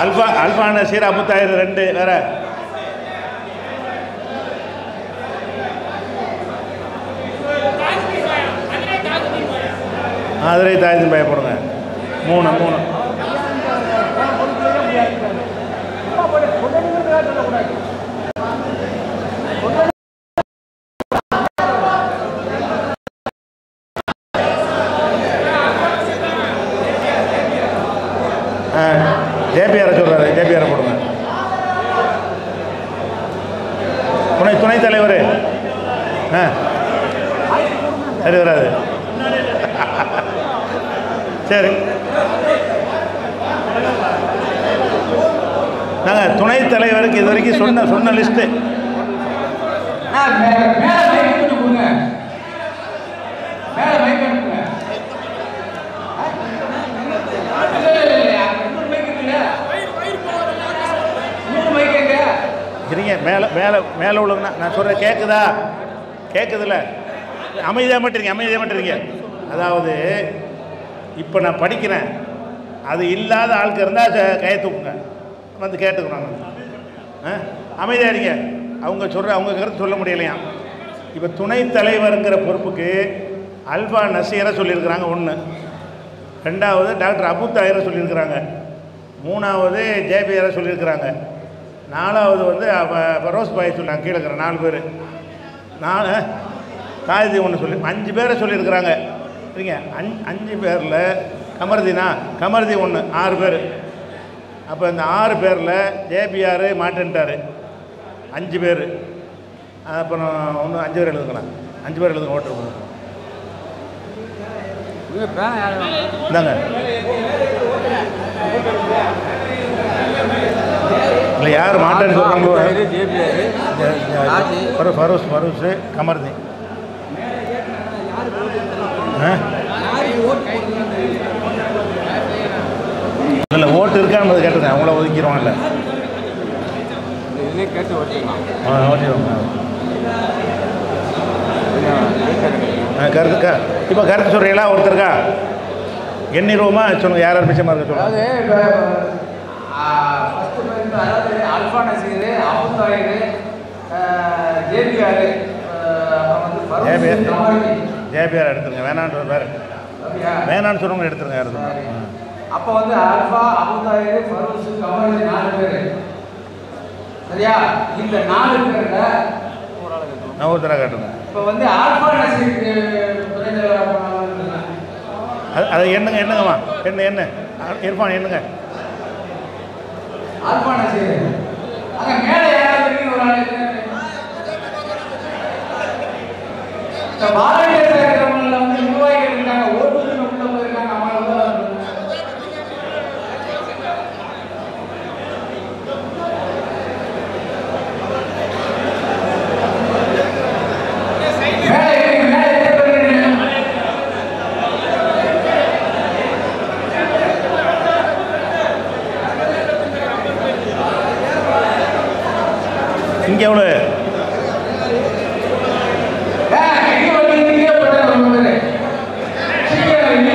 அல்ஃபா அல்ஃபா நசீர் அபுதாயர் ரெண்டு வேற. மதுரை தாயத்தின் பாயை போடுங்க. மூணு மூணு ஆ ஜேபிஆரை சொல்கிறாரு ஜேபிஆரை போடுங்க துணை துணைத் தலைவர் ஆ சரி வராது சரி நாங்கள் துணைத் தலைவருக்கு சொன்ன லிஸ்ட்டு இருங்க மேலே மேலே மேலே உள்ளவங்க நான் சொல்கிறேன் கேட்குதா கேட்குதுல்ல அமைதியாக மாட்டீங்க அமைதியாக மாட்டீங்க அதாவது இப்போ நான் படிக்கிறேன். அது இல்லாத ஆளுக்கு இருந்தால் கையை தூக்குங்க. வந்து கேட்டுக்கணும். அமைதியாக இருங்க. அவங்க சொல்கிற அவங்க கருத்து சொல்ல முடியலையா? இப்போ துணைத் தலைவருங்கிற பொறுப்புக்கு அல்பா நசீரை சொல்லியிருக்கிறாங்க ஒன்று ரெண்டாவது டாக்டர் அபு தாயிரை சொல்லியிருக்கிறாங்க. மூணாவது ஜேபிஆரை சொல்லியிருக்கிறாங்க. நாலாவது வந்து ஃபரோஸ் பாய் சொன்னாங்க கீழே இருக்கிற நாலு பேர். நாலு தாயதி ஒன்று சொல்லி அஞ்சு பேரை சொல்லியிருக்கிறாங்க. சரிங்க அஞ்சு அஞ்சு பேரில் கமர்தீனா கமர்தி ஒன்று ஆறு பேர். அப்போ இந்த ஆறு பேரில் ஜேபிஆர் மாட்டேன்ட்டார். அஞ்சு பேர். அப்புறம் ஒன்று அஞ்சு பேர் எழுதுங்களேன் அஞ்சு பேர் எழுதுங்க ஓட்டு போடுங்க. இந்தாங்க. இல்லை யார் மாட்டேன்னு சொல்கிறாங்களோ ஃபரூ ஃபரோஸ் ஃபரோஸ் கமர்தி. ஆ? இல்லை ஓட்டு இருக்கான்னு கேட்டுங்க அவங்கள ஒதுக்கிடுவாங்கல்ல. ஆ ஓட்டிடுவாங்க ஆ கருத்துக்கா இப்போ கருத்து சொல்கிறீங்களா ஒருத்தருக்கா? எண்ணிருவோமா சொல்லுங்கள் யார் யார் மிச்சமாக இருக்க சொல்லுங்கள் அதாவது அல்ஃபா நசீர் அபுதாயிரு ஜேபிஆர் ஜேபிஆர் எடுத்துருங்க வேணான்ற பேர் அப்படியா? வேணான்னு சொன்னவங்க எடுத்துருங்க சரி. அப்போ வந்து அல்ஃபா அபுதாயிரு ஃபரூஸ் கமாலுதீன் நாலு பேர். சரியா? இந்த நாலு பேர்ல நான் ஒருத்தராக காட்டுங்க இப்போ வந்து போனாங்க அது எண்ணுங்க எண்ணுங்கம்மா என்ன என்ன? இர்ஃபான் எண்ணுங்க ஆல்ஃபா நசீர் அங்க மேலே யாராவது ஒரு ஆள் இந்த சேர்க்கிறவங்கள வந்து நிர்வாகிகள் இருக்காங்க ஓட்டுநர் உள்ள போயிருக்காங்க அவங்கள மேலே இருக்கீங்க, மேலே எத்தனை பேர் இருக்கீங்க? இங்கே எவ்வளோ ஏய், எங்க வந்து கீழே போட்டாங்க ரொம்ப பேரு. சீக்கிரம் வைங்க.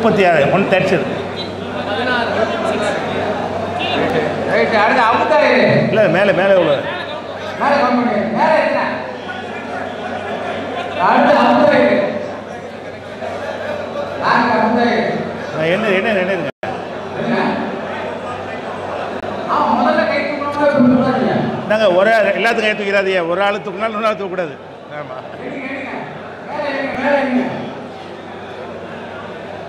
முப்பத்தி ஆறு ஒன் அமுதாயிரு இல்லை மேலே மேலே அமுதாயிரு என்ன என்ன. நாங்கள் ஒரு எல்லாத்துக்கும் கை தூக்கிறாதீங்க ஒரு ஆள் தூக்கினாலும் இன்னொரு ஆள் தூக்கக்கூடாது. ஆமாம்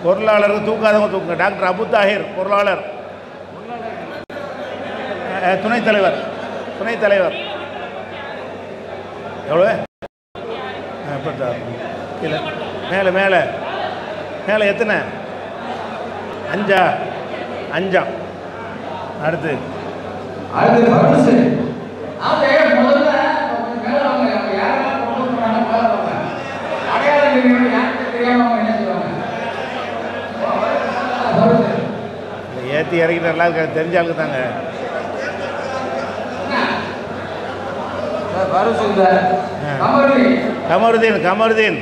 பொருளாளர் பொருளாளருக்கு தூக்காதவங்க தூக்குங்க டாக்டர் அபு தாஹிர் பொருளாளர். துணைத் தலைவர் துணைத் தலைவர். எவ்வளோ இல்லை மேலே மேலே. மேலே எத்தனை? அஞ்சா? அஞ்சா. அடுத்து. அடுத்து பரிசு. ஆமா, ஏன் முதல்ல மேலே வாங்க. அவங்க யாரெல்லாம் கொண்டு வராங்க, மேலே வாங்க. அடையாளம் தெரியணும், யாருக்கு தெரியாம அவங்க என்ன செய்வாங்க? பரிசு. ஏற்றி இறக்கிட்டு எல்லாருக்கும் தெரிஞ்ச ஆளுக்கு தாங்க. கமருதீன். கமருதீன்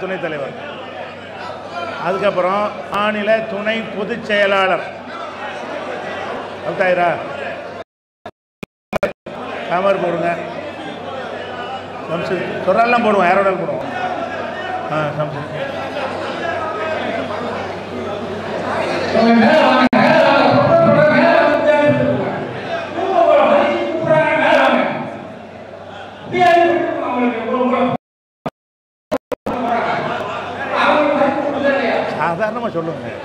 துணைத் தலைவர். அதுக்கப்புறம் மாநில துணை பொதுச் செயலாளர். அவுட்டாயிரா? காமர் போடுங்க. சம்சு சொராலாம் போடுவோம் யாரோட போடுவோம். ஆ சம்சு. yo lo veo.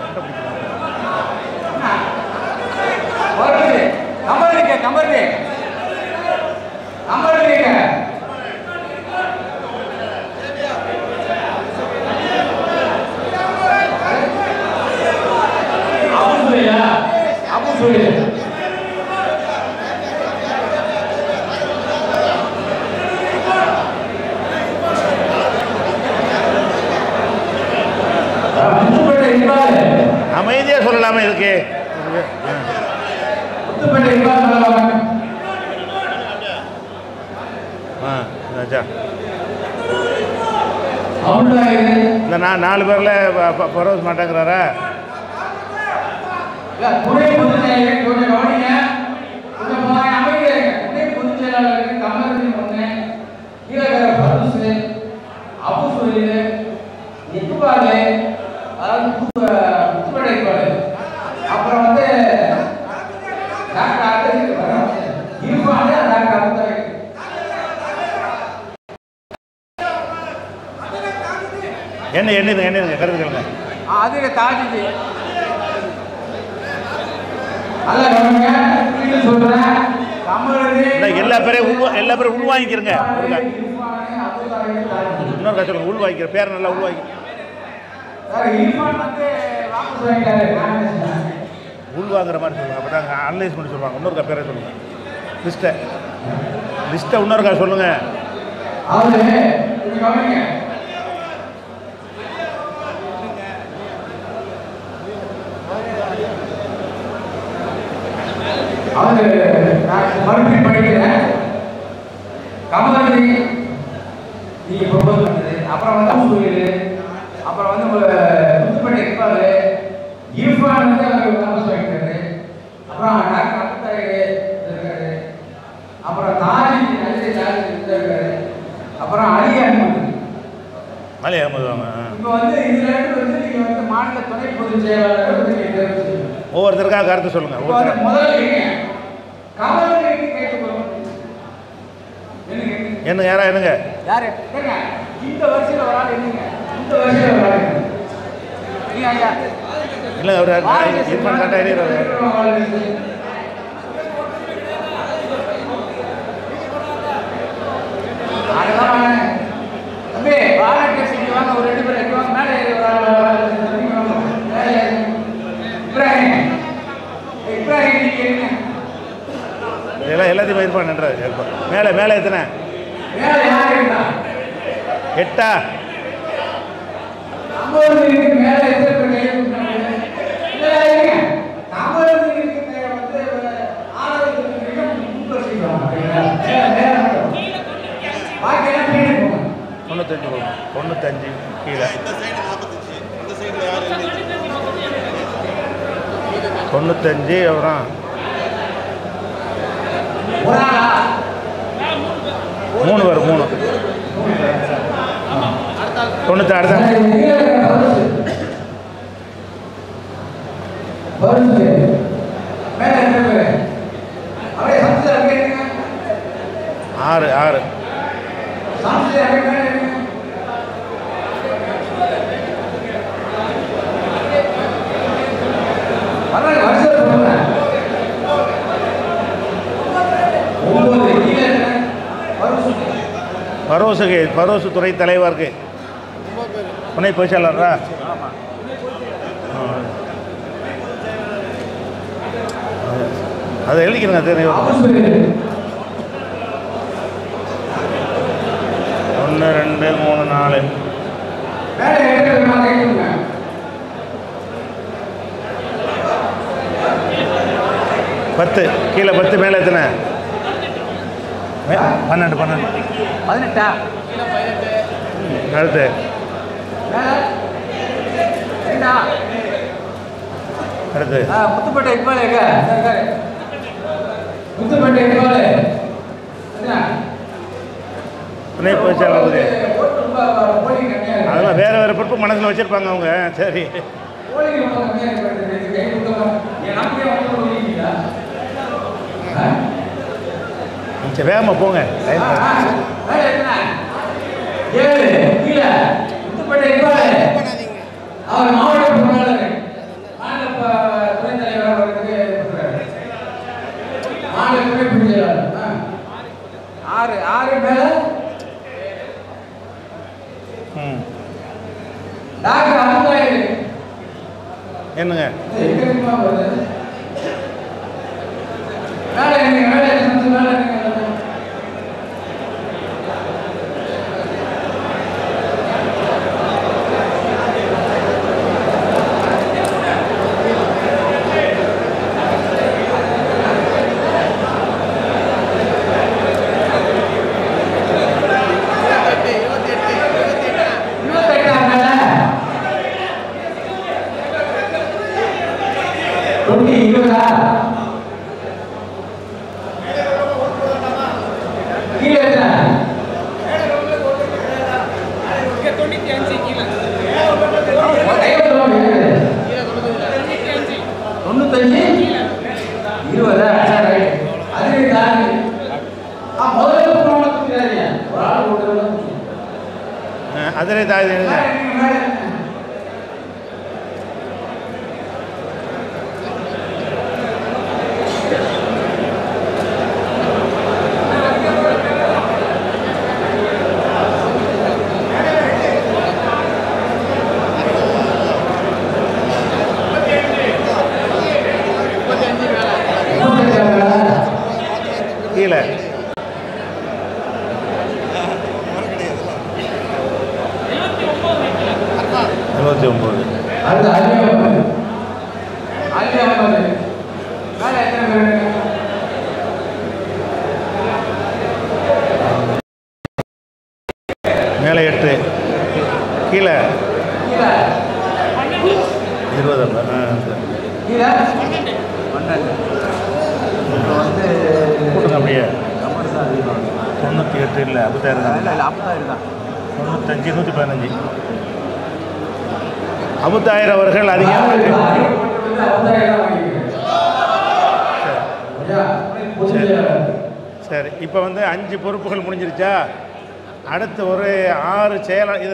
நாலு பேரில் பரவச மாட்டேங்கிறாரா உள்வாங்கிக்கிறங்க. இன்னொரு கட்சியில் உள்வாங்கிக்கிற பேர் நல்லா உள்வாங்கி. உள்வாங்கிற மாதிரி சொல்லுங்கள் அப்படி தான் அனலைஸ் பண்ணி சொல்லுவாங்க. இன்னொருக்கா பேரை சொல்லுங்கள் லிஸ்ட்டை. லிஸ்ட்டை இன்னொருக்கா சொல்லுங்கள் அவர் நான் மறுபடியும் படிக்கிறேன் ஏதாவது கருத்து சொல்லுங்க. என்ன யாரா என்னங்க? இல்ல அவர் இருப்பான் கரெக்டாக ஏற்பாடு இருப்பான் நின்றார் மேலே மேலே எத்தனை? எட்டா? தொண்ணூத்தஞ்சு தொண்ணூத்தஞ்சு கீழே. தொண்ணூத்தஞ்சு அப்புறம் மூணு பேர் மூணு. தொண்ணூத்தாறு தான். பரோசுக்கு பரோசு துறை தலைவருக்கு. துணை பேச்சாளரா? அதை எழுதிக்கிறேன் தெரியும் ஒன்று ரெண்டு மூணு நாலு. பத்து கீழே பத்து மேலே எத்தனை? பன்னெண்டு பன்னெண்டு. பதினெட்டா? அடுத்து. அடுத்து. முத்துப்பேட்டை இப்பாளே முத்துப்பேட்டை இப்பாளே துணை போச்சு அதெல்லாம் வேற வேற பொறுப்பு மனசில் வச்சிருப்பாங்க அவங்க. சரி. சரி வேகமாக போங்க. டைம் ஆகுது. ஏழு கீழே முத்துப்பேட்டை அவர் மாவட்ட பொருளாளர் மாநில தலைவர் அவருக்கு துணை ஆ. ஆறு ஆறு மேல டாக்டர் அமுதாயிரு என்னங்க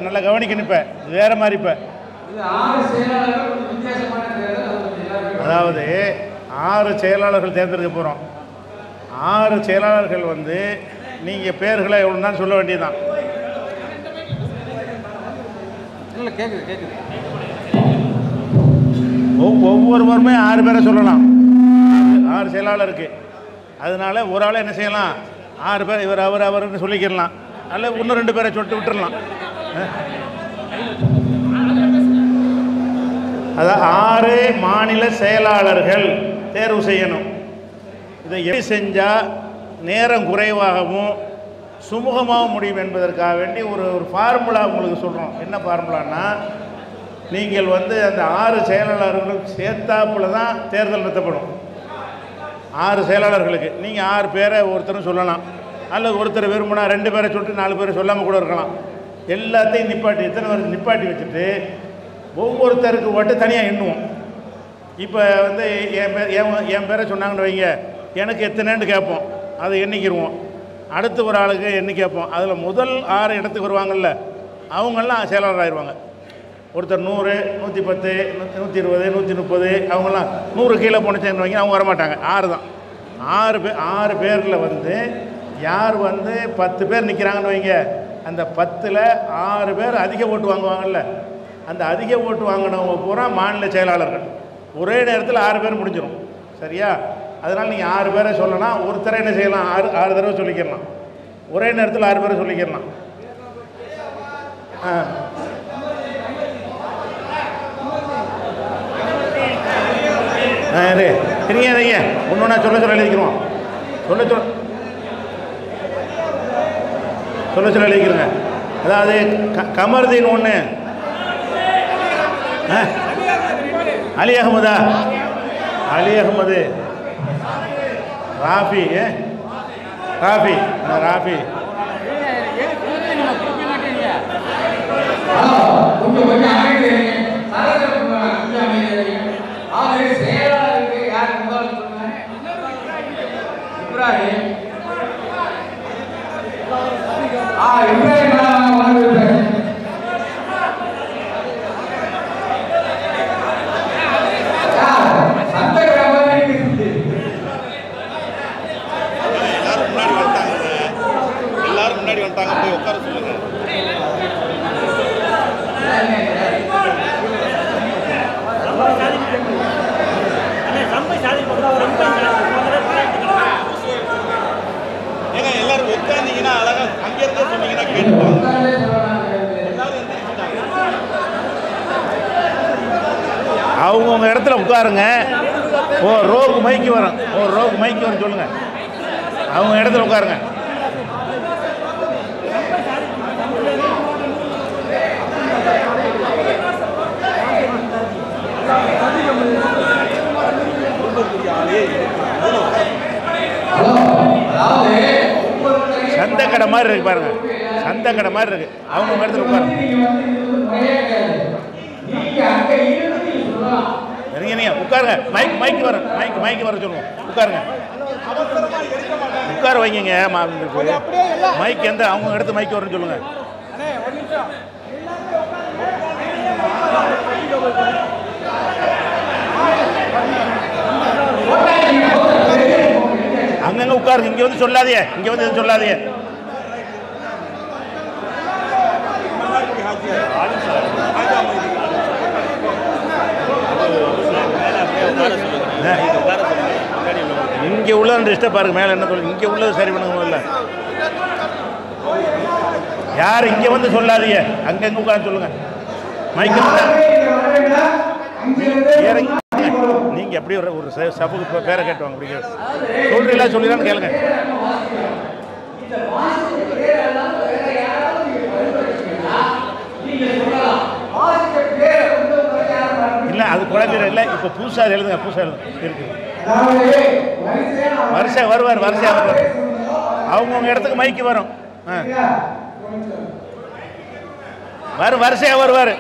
நல்லா கவனிக்கணும் இப்போ. வேறு மாதிரி இப்போ. அதாவது ஆறு செயலாளர்கள் தேர்ந்தெடுக்க போகிறோம் ஆறு செயலாளர்கள் வந்து நீங்கள் பேர்களை எவ்வளோ தான் சொல்ல வேண்டியதுதான். ஒவ்வொருவருமே ஆறு பேரை சொல்லலாம். ஆறு செயலாளருக்கு அதனால ஒரு ஆளை என்ன செய்யலாம்? ஆறு பேர் இவர் அவர் அவர்னு சொல்லிக்கிடலாம். அல்ல இன்னும் ரெண்டு பேரை சொல்லிட்டு விட்டுறலாம். அஹ். அதான் ஆறு மாநில செயலாளர்கள் தேர்வு செய்யணும். இதை எப்படி செஞ்சால் நேரம் குறைவாகவும் சுமூகமாகவும் முடியும் என்பதற்காக வேண்டி ஒரு ஒரு ஃபார்முலா உங்களுக்கு சொல்கிறோம் என்ன ஃபார்முலான்னா நீங்கள் வந்து அந்த ஆறு செயலாளர்களும் சேர்த்தாப்புல தான் தேர்தல் நடத்தப்படும். ஆறு செயலாளர்களுக்கு. நீங்கள் ஆறு பேரை ஒருத்தரும் சொல்லலாம். அல்லது ஒருத்தர் விரும்பினா ரெண்டு பேரை சொல்லிட்டு நாலு பேரை சொல்லாமல் கூட இருக்கலாம். எல்லாத்தையும் நிப்பாட்டி எத்தனை வருஷம் நிப்பாட்டி வச்சுட்டு ஒவ்வொருத்தருக்கு ஓட்டு தனியாக எண்ணுவோம். இப்போ வந்து என் பேர் என் என் பேரை சொன்னாங்கன்னு வைங்க. எனக்கு எத்தனைன்னு கேட்போம். அதை எண்ணிக்கிடுவோம் அடுத்து ஒரு ஆளுக்கு எண்ணி கேட்போம். அதில் முதல் ஆறு இடத்துக்கு வருவாங்கல்ல அவங்கெல்லாம் செயலாளர் ஆயிடுவாங்க ஒருத்தர் நூறு நூற்றி பத்து நூற்றி நூற்றி இருபது நூற்றி முப்பது அவங்கெல்லாம் நூறு கீழே போனச்சேன்னு வைங்க அவங்க வரமாட்டாங்க. ஆறு தான். ஆறு பேர் ஆறு பேரில் வந்து யார் வந்து பத்து பேர் நிற்கிறாங்கன்னு வைங்க. அந்த பத்தில் ஆறு பேர் அதிக ஓட்டு வாங்குவாங்கல்ல அந்த அதிக ஓட்டு வாங்கினவங்க பூரா மாநில செயலாளர்கள். ஒரே நேரத்தில் ஆறு பேர் முடிஞ்சிடும் சரியா? அதனால் நீங்கள் ஆறு பேரை சொல்லலாம் ஒருத்தரை என்ன செய்யலாம் ஆறு ஆறு தடவை சொல்லிக்கிறலாம் ஒரே நேரத்தில் ஆறு பேரை சொல்லிக்கிறலாம் ஆ. ஆ இரு. இருங்க இருங்க ஒன்று ஒன்றா சொல்ல சொல்ல எழுதிக்கிறோம். சொல்ல சொல்ல சொல்ல சொல்ல எழுதிக்கிறோங்க அதாவது க கமர்தீன் ஒன்று அலி அகமதா அலி அகமது ராஃபி ஏ? ராஃபி ஆ, ராஃபி கொஞ்சம் கொஞ்சம் அமைதி இருங்க. சரசரப்பு வேணாம், கொஞ்சம் அமைதி இருங்க. ஆகவே செயலாளருக்கு யார் முதல் சொல்லுங்க? இப்ராஹிம் ஆ இப்ராஹிம் நான் உணர்வு இப்ராஹிம். யார்? சந்த கிராமம் எல்லாரும் முன்னாடி வந்துட்டாங்க எல்லாரும் முன்னாடி வந்துட்டாங்க போய் உட்கார சொல்லுங்க ஏங்க எல்லாரும் உட்காந்தீங்கன்னா அழகா அங்க இருந்தே சொன்னீங்கன்னா கேட்டுப்பாங்க எல்லாரும் எந்திரிச்சிட்டாங்க அவங்கவுங்க இடத்துல உட்காருங்க. ஓ ரோக்கு மைக்கு வரும். ஓ ரோக்கு மைக்கு வரும் சொல்லுங்கள் அவங்க இடத்துல உட்காருங்க. சந்தை கடை மாதிரி இருக்கு பாருங்க. சந்தை கடை மாதிரி இருக்கு. அவங்க இடத்துல உட்காருங்க நீங்க வந்து இது வந்து முறையே கிடையாது. நீங்க அங்க இருந்து நீங்க சொல்லலாம் நீங்க உட்காருங்க. மைக் மைக் வரும் மைக் மைக் வர சொல்லுவோம். உட்காருங்க. உட்கார வைங்க மைக் எந்த அவங்க இடத்து மைக் வரும்னு சொல்லுங்க. அங்கங்க உட்காருங்க. இங்க வந்து சொல்லாதீங்க இங்க வந்து எதுவும் சொல்லாதீங்க இங்கே உள்ள டிஸ்டர்ப் பாருங்க மேலே என்ன சொல்லுங்க இங்கே உள்ளது சரி பண்ணுங்க முதல்ல யார் இங்கே வந்து சொல்லாதீங்க அங்கங்க உட்காந்து சொல்லுங்க. மைக்கில் இறங்கி. நீங்க எப்படி ஒரு ஒரு சபுக்கு பேரை கேட்டுவாங்க அப்படி கேட்டு சொல்றீங்களா சொல்லிடலான்னு கேளுங்க. இல்லை அது குழந்தை இல்லை. இப்போ புதுசா எழுதுங்க புதுசாக எழுதுங்க. இருக்குது வரிசை வருவார் வரிசையாக வருவார். அவங்கவுங்க இடத்துக்கு மைக்கு வரும். வரும் வரிசையாக வருவார்.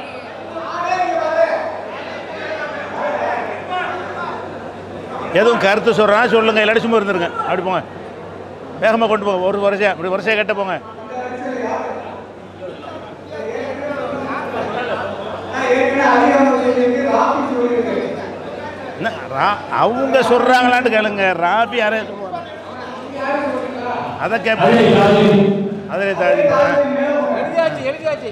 எதுவும் கருத்து சொல்கிறான் சொல்லுங்கள் இல்லாட்டி சும்மா இருந்துருங்க. அப்படி போங்க. வேகமாக கொண்டு போங்க ஒரு வரிசையாக அப்படி வரிசையாக கட்ட போங்க. என்ன அவங்க சொல்றாங்களான்னு கேளுங்க. ராபி யாரே சொல்லுவாங்க. அதை கேட்போம் அதில் எழுதியாச்சு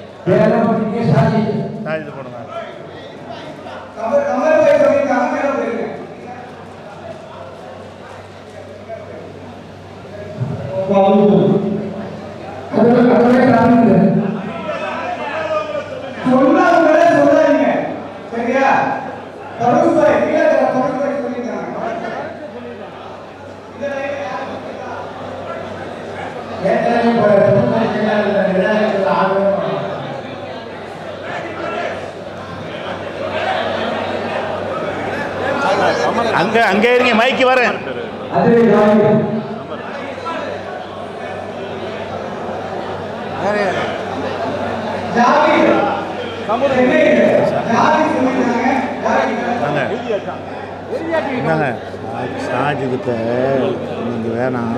தாஜி போடுங்க. சரியா தொடர்பு கீழே தொடர்பு சொல்லியிருக்காங்க. அங்கே அங்கே இருங்க மைக்கு வரேன். ஜாதி சென்னையில் ஜாதி வாங்க என்னங்க? ஷாஜிக்கிட்ட நீங்கள் வேணாம்.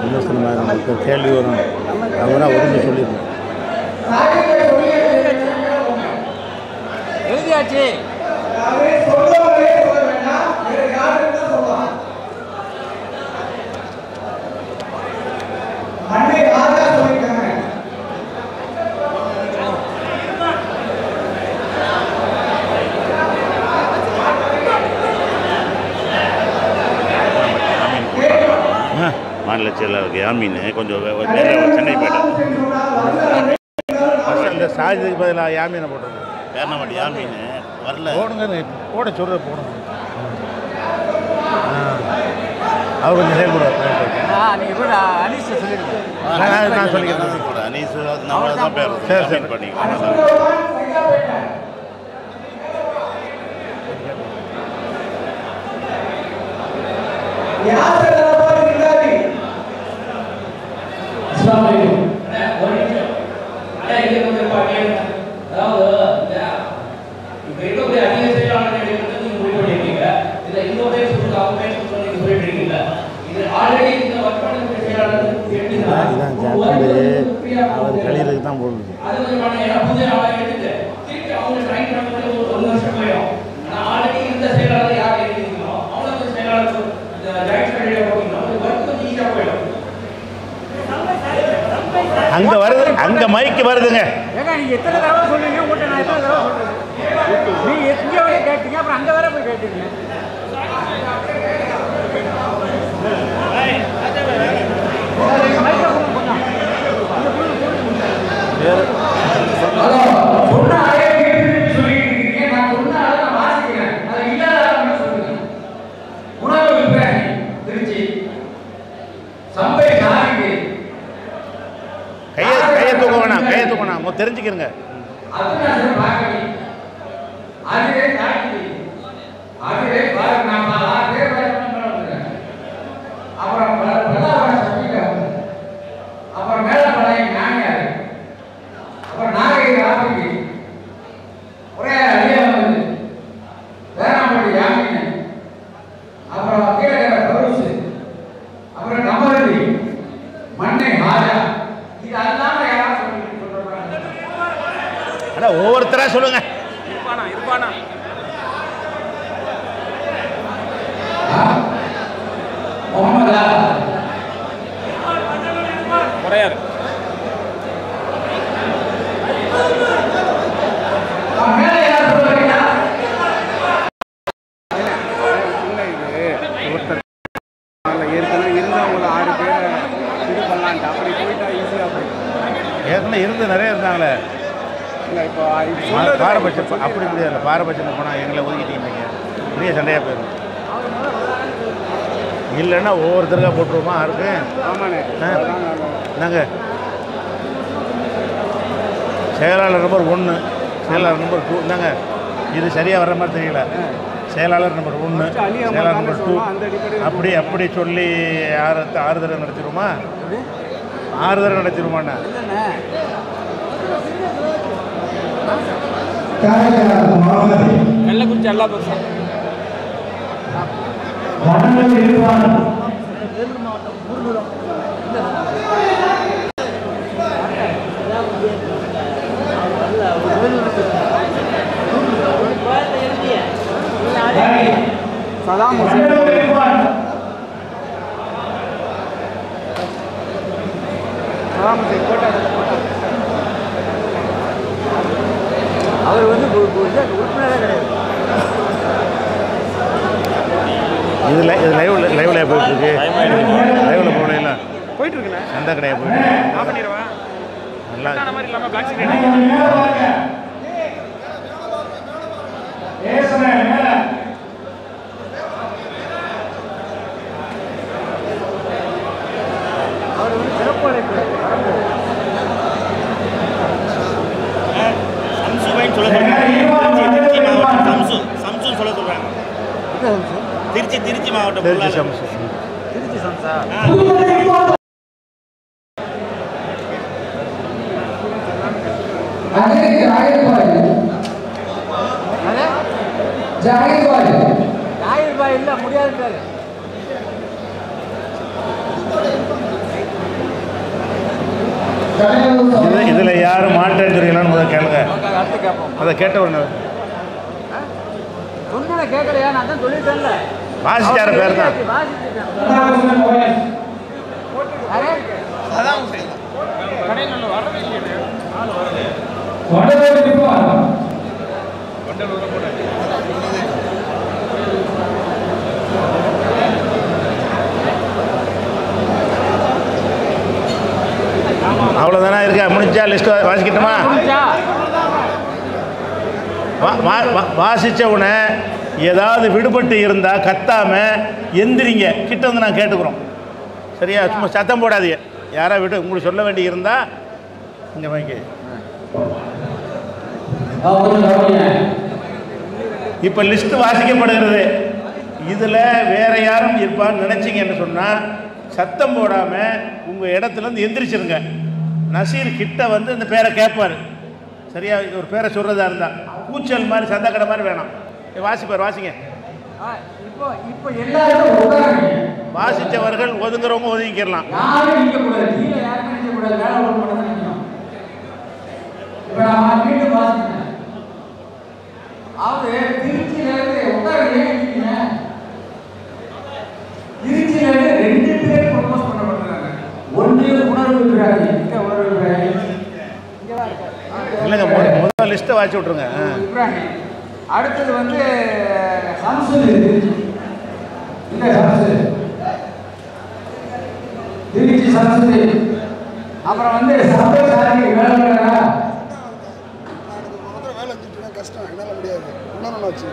விமர்சனம் உங்களுக்கு கேள்வி வரும். அவராக ஒதுங்க சொல்லிடுங்க. எழுதியாச்சு அவரே சொல்லவங்களே சொல்ல வேண்டாம் வேற யாரும் தான் சொல்லலாம் அன்னை ராஜா சொல்லியிருக்காங்க மாநில செயலாளருக்கு யாமீன் கொஞ்சம் வே- வேற ஒரு சென்னை போயிட்டேன் இந்த ஷாஜிக்கு பதிலாக யாமீனை போட்டுருங்க பேரணமாட்டி யாமீன் வரல. போடுங்க போட சொல்கிற போடுங்க. ஆ. அவர் கொஞ்சம் செயல்படுவார் நீங்க கூட. அனீஷ் சொல்லிடுங்க நான் சொல்லிக்கிறேன் அனீஸ் நம்மள தான் பேர் சரி, சரி. பண்ணிக்கலாம் அவர் கழிவுக்கு தான் போடுது அங்கே வருது அங்கே மைக்கு வருதுங்க ஏங்க நீங்க எத்தனை தடவை சொல்றீங்க உங்கள்கிட்ட நான் எத்தனை தடவை சொல்றேன் நீங்க எங்க வரை கேட்டீங்க அப்புறம் அங்க வர போய் கேட்டீங்க சொன்ன அதே கேட்டு சொல்லிட்டு இருக்கீங்க நான் சொன்ன அதை நான் வாசிக்கிறேன் அது இல்லாத சொல்லுங்க உணவு விற்பனை திருச்சி சம்பை சாரிக்கு கையை கையை தூக்க வேணாம் கையை தூக்க வேணாம் மொ- தெரிஞ்சுக்கிறங்க அருணாசலம் பார்க்கவி அதுவே காட்டி அதுவே பாரு நான் ஆறு பேர் வந்துட்டேன் அப்புறம் பிர- பிரதாப சபிகா அப்புறம் மேலப்படை ஞானியார் அப்புறம் நாகை ராபிக்கு ஒரே அழியா வந்து வேளாண்மொழி யாமினி அப்புறம் கீழே பருசு அப்புறம் நமரதி மண்ணை ஹாஜா இது அல்லாம யாரும் சொல்லி சொல்றாங்க அதான் ஒவ்வொருத்தராக சொல்லுங்க முகமதா அவன் மேலே யார் சொல்றீங்க ஏற்கனவே இருந்தவங்கள ஆறு பேரை இது பண்ணலான்ட்டு அப்படி போயிட்டா ஈஸியாக போயிடும் ஏற்கனவே இருந்து நிறைய இருந்தாங்களே இல்லை இப்போ இது பா- சொல்றது பாரபட்சம் அப்படி முடியாது பாரபட்சம் போனால் எங்களை ஒதுக்கிட்டீங்க பெரிய சண்டையாக போயிடும் இல்லைன்னா ஒவ்வொருத்தருக்கா போட்டுருவோமா யாருக்கு ஆமாண்ணே ஆ. அதான் நான் என்னங்க செயலாளர் நம்பர் ஒன்று செயலாளர் நம்பர் டூ என்னங்க இது சரியாக வர்ற மாதிரி தெரியல. செயலாளர் நம்பர் ஒன்று செயலாளர் நம்பர் டூ அப்படி அப்படி சொல்லி ஆறு ஆறுதல் நடத்திடுவோமா? ஆறுதல் நடத்திடுவோமாண்ணா. கள்ளக்குறிச்சி எல்லா பக்கம் சதாம் ஹுசேன் சதாம் ஹுசேன் கோட்டா கோட்டா அவர் வந்து உறுப்பினரே கிடையாது இது இது லைவ் லைவ்ல போயிட்டு இருக்கு லைவ்ல போகல போயிட்டு இருக்குண்ணே சந்தை கடையாக போயிட்டு. ஆஃப் பண்ணிடுவா நல்லா அந்த மாதிரி இல்லாமல் பிளாக் ஸ்கிரீன் அவர் வந்து சிறப்பு அழைப்பு சம்சுவைன்னு சொல்ல சொல்றாங்க திருச்சி திருச்சி மாவட்டம் சம்சு சம்சுன்னு சொல்ல சொல்றாங்க திருச்சி திருச்சி சம்சு திருச்சி சம்சா அதே ஜாகிர் பாய் ஜாகிர் இல்லை இதில் சொல்லிக்கலாம்னு முதல்ல கேளுங்க. அதை கேட்ட உடனே. கேட்கலையா நான் தான் சொல்லிட்டேன்ல. வாசிச்சார பேர் தான் அவ்வளோதானே இருக்கா? முடிஞ்சா லிஸ்ட் வாசிக்கட்டுமா? முடிஞ்சா? வா- வா- வா- வாசிச்ச உடனே ஏதாவது விடுபட்டு இருந்தால் கத்தாமல் எந்திரிங்க. கிட்ட வந்து நான் கேட்டுக்கிறோம். சரியா? சும்மா சத்தம் போடாதீங்க. யாரா விட்டு உங்களுக்கு சொல்ல வேண்டி இருந்தால் இங்கே வாங்கி. இப்போ லிஸ்ட்டு வாசிக்கப்படுகிறது. இதில் வேற யாரும் இருப்பான்னு நினச்சிங்கன்னு சொன்னால் சத்தம் போடாமல் உங்கள் இடத்துலேருந்து எந்திரிச்சிருங்க. நசீர் கிட்ட வந்து இந்த பேரை கேட்பார் சரியா? ஒரு பேரை சொல்கிறதா இருந்தால் கூச்சல் மாதிரி சந்தக்கடை மாதிரி வேணாம். வாசிப்பார் வாசிங்க. வாசித்தவர்கள் ஒதுங்குறவங்க ஒதுங்கிக்கிறலாம் அதாவது திருச்சியில இருந்து உட்காருங்க ஏன் திருச்சியில இருந்து ரெண்டு பேர் ப்ரொபோஸ் பண்ணப்பட்டிருக்காங்க ஒன்று உணர்வு விராதி இந்த உணர்வு. இல்லைங்க முத- முதல்ல லிஸ்ட்டை வாசி விட்ருங்க. இப்ராஹிம் அடுத்தது வந்து திருச்சி இந்த சம்சுல் திருச்சி சம்சுல் அப்புறம் வந்து சபை சாரி வேலை கஷ்டம். என்னால் முடியாது. இன்னொன்று வச்சு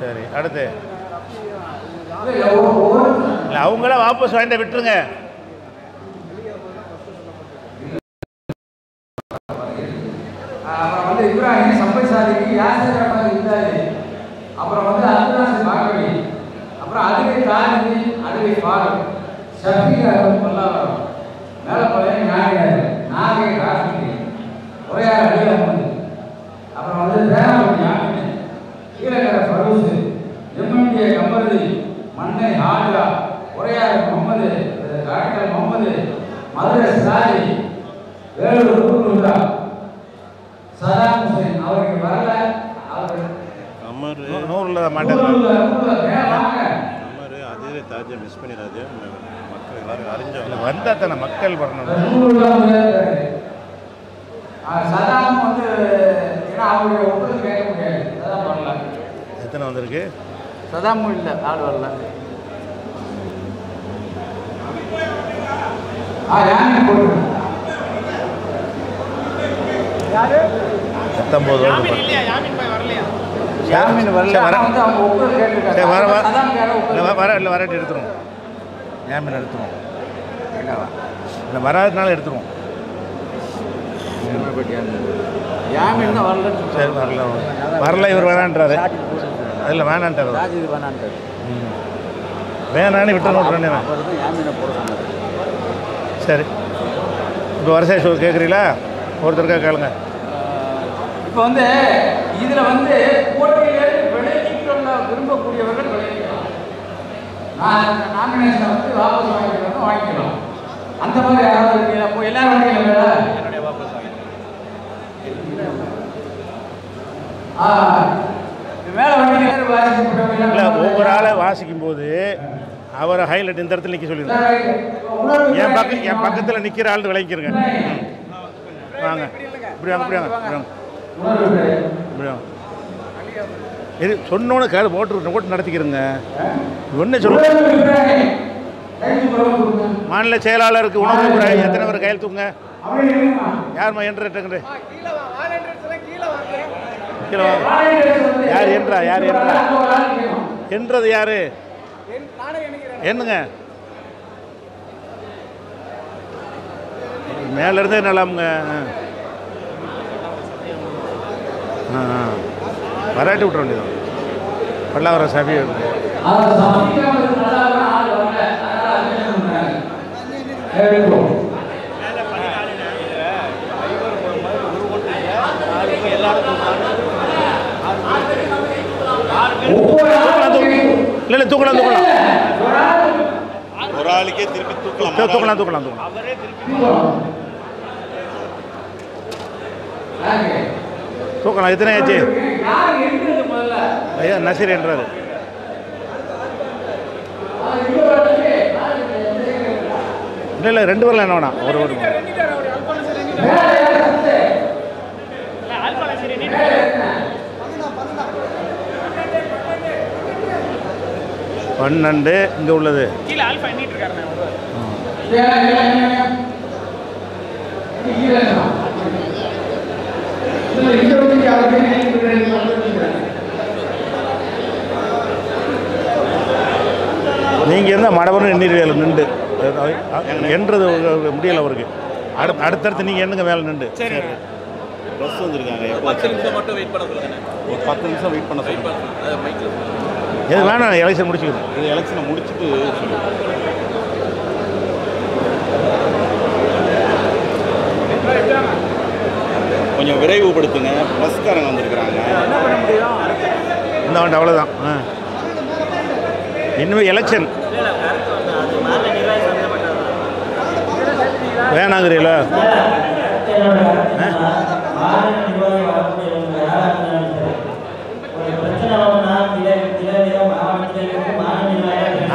சரி. அடுத்து. இல்ல, இல்லை அவங்கள வாபஸ் வாங்கிட்ட விட்டுருங்க அப்புறம் வந்து இப்ராஹிம் இருக்கு யாசர் ரஹ்மான் இருந்தாரு. அப்புறம் வந்து அப்துல்லாஸ் பாகவி அப்புறம் அதுவே தாரிதி அதுவே ஃபாரூக் ஷஃபீக் அகமது பல்லாவரம் மேலப்பாளையம் நாயகர் நாகை ராஃபிக்கு உரையார் அலி அகமது அப்புறம் வந்து தேவபதி ஆமின் கீழகர ஃபரூஸ் எம்எம்டிஏ கம்பருதி மண்ணை ஹாஜா உரையார் முகமது காட்டல் முகமது மதுரை சாரி வேலூர் குருகுலா சதாம் ஹுசைன் அவருக்கு வரல அவர் அமர் நூறுல வாங்க அமர் அதே தாஜா மிஸ் பண்ணிடாது. மக்கள் எல்லாரும் அறிஞ்சவங்க. வந்தால் தானே மக்கள் வரணும். நூறுல முடியாது சதாம் வந்து ஏன்னா அவருடைய ஒப்புதல் கேட்க முடியாது. சதாம் வரல. எத்தனை வந்திருக்கு? சதாமும் இல்லை ஆள் வரல. ஆ யானை போட்டு பத்தொம்போது யாமின் வரல. வர. வர வர. வர இல்லை வரட்டு எடுத்துருவோம். ஏன் எடுத்துருவோம். இல்லை வராதனால எடுத்துருவோம். யாமின். தான் வரல சரி வரல வரல. இவர் வேணான்றாரு. ராஜிது வேணான்ட்டாரு ம். வேணான்னு விட்டு சொன்னார். சரி. இப்போ வரிசை சொல் கேட்குறீங்களா ஒருத்தருக்கா கேளுங்க. இப்போ வந்து இதில் வந்து போட்டியிலிருந்து விலகிக் கொள்ள விரும்பக்கூடியவர்கள் விலகிக்கலாம் நான் நாமினேஷனை வந்து வாபஸ் வாங்கிக்கலாம் வாங்கிக்கலாம். அந்த மாதிரி யாராவது இருக்கீங்களா? அப்போ எல்லாரும் என்னுடைய வாபஸ் இல்லை ஒவ்வொரு ஆளை வாசிக்கும் போது அவரை ஹைலைட் இந்த இடத்துல நிற்க சொல்லிடுங்க. என் பக்கம் என் பக்கத்தில் நிற்கிற ஆள் விளங்கிக்கிறங்க. வாங்க. இப்படி வாங்க இப்படி வாங்க இப்படி வாங்க. இப்படி வாங்க. இது சொன்னோன்னு கேடு போட்டு போட்டு நடத்திக்கிறங்க. ஒன்று சொல்லுங்க மாநில செயலாளருக்கு உணவு எத்தனை பேர் கையில் தூங்க யாரும்மா என்று கீழே வாங்க யார் என்றா யார் என்றா? என்றது யாரு? என்னங்க? மேல இருந்தே நல்லாமுங்க ஆ ஆ. வராட்டி விட்ற வேண்டியதான் பல்லாவரம் சபி இல்லை. இல்லை தூக்கலாம் தூக்கலாம் ஒரு ஆளுக்கே திருப்பி தூக்கலாம் தூக்கலாம் தூக்கலாம் தூக்கலாம். தூக்கலாம் எத்தனை ஆச்சு? ஐயா நசீர் என்றாரு. இல்லை இல்லை ரெண்டு பேரில் என்ன வேணாம்? ஒரு ஒரு பன்னெண்டு இங்கே உள்ளது. நீங்கள் இருந்தால் மடபரம் எண்ணிடுவேல நின்று. என்றது முடியலை அவருக்கு. அடுத்து அடுத்தடுத்து நீங்கள் எண்ணுங்க மேலே நின்று? சரி. பஸ் வந்திருக்காங்க. எப்போ பத்து நிமிஷம் மட்டும் வெயிட் பண்ண சொல்லுங்க. ஒரு பத்து நிமிஷம் வெயிட் பண்ண சொல்லுங்க. எது வேணாம் எலெக்ஷன் முடிச்சுக்கணும் இது எலெக்ஷனை முடிச்சுட்டு சொல்லுங்க. கொஞ்சம் விரைவுபடுத்துங்க. பஸ்காரங்க வந்திருக்கிறாங்க. இந்த ஆண்டு அவ்வளோதான் ஆ. இனிமேல் எலெக்ஷன் வேணாங்கிறீங்களா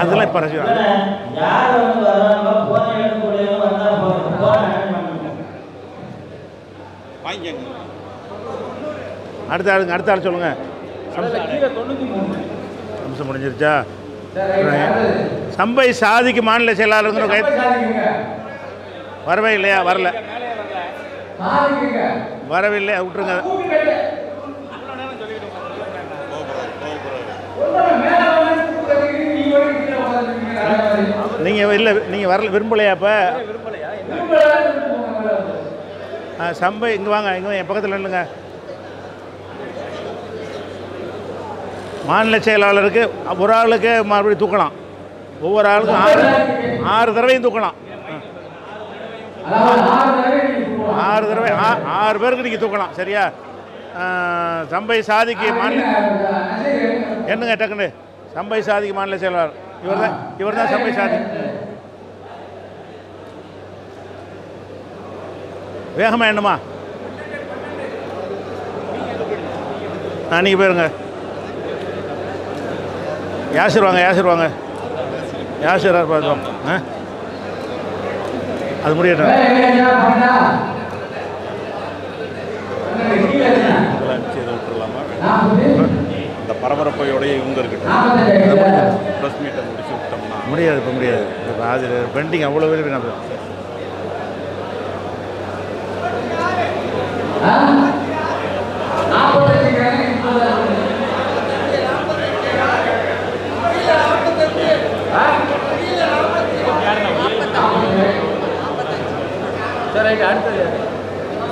அதெல்லாம் இப்போ அரசியல் அடுத்த ஆளுங்க அடுத்த ஆள் சொல்லுங்க. அம்சம் முடிஞ்சிருச்சா? சம்பை சாதிக்கு மாநில செயலாளருங்கிற கை வரவே இல்லையா? வரல. வரவில்லை விட்டுருங்க. நீங்கள் இல்லை நீங்கள் வரல விரும்பலையா அப்போ? ஆ சம்பை இங்கே வாங்க இங்கே என் பக்கத்தில் இல்லைங்க மாநில செயலாளருக்கு ஒரு ஆளுக்கு மறுபடியும் தூக்கலாம். ஒவ்வொரு ஆளுக்கும் ஆறு ஆறு தடவையும் தூக்கலாம். ஆறு தடவை ஆறு பேருக்கு நீங்கள் தூக்கலாம் சரியா? சம்பை சாதிக்கு மாநில என்னங்க டக்குன்னு? சம்பை சாதிக்கு மாநில செயலாளர். இவர் தான் இவர் தான் சம்பை சாதி. வேகமாக என்னமா ஆ நீங்கள் போயிருங்க. யாசிர் வாங்க யாசிர் வாங்க யாசிர் பார்த்துவோம் ஆ? அது முடியட்டும். விட்டுறலாமா? அந்த பரபரப்பையோடய இவங்க இருக்கட்டும் முடிச்சு விட்டோம்னா முடியாது இப்போ முடியாது. இப்போ அது பெண்டிங் அவ்வளோ பேர் நான்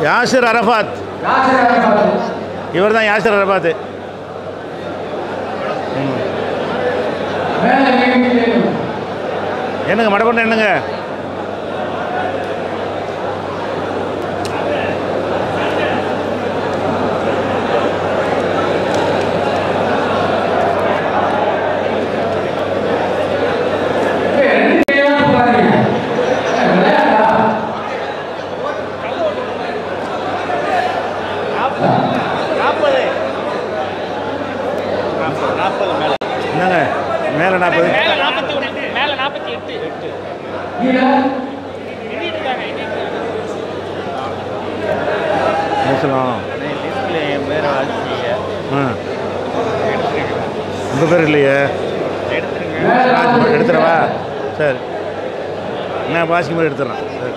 யாசிர் அரஃபாத் இவர் தான் யாசிர் அரபாத். ம். என்னங்க மடப்பண்ண என்னங்க மேலே நாற்பது மேல நாற்பத்தி ஒன்று மேல நாற்பத்தி எட்டு பேசலாம் லிஸ்ட்டில் என் பேரை வாசிங்க ஆ உங்கள் பேர் இல்லையே ராஜ் எடுத்துடவா சரி நான் வாசிக்கும் போது எடுத்துடுறேன் சரி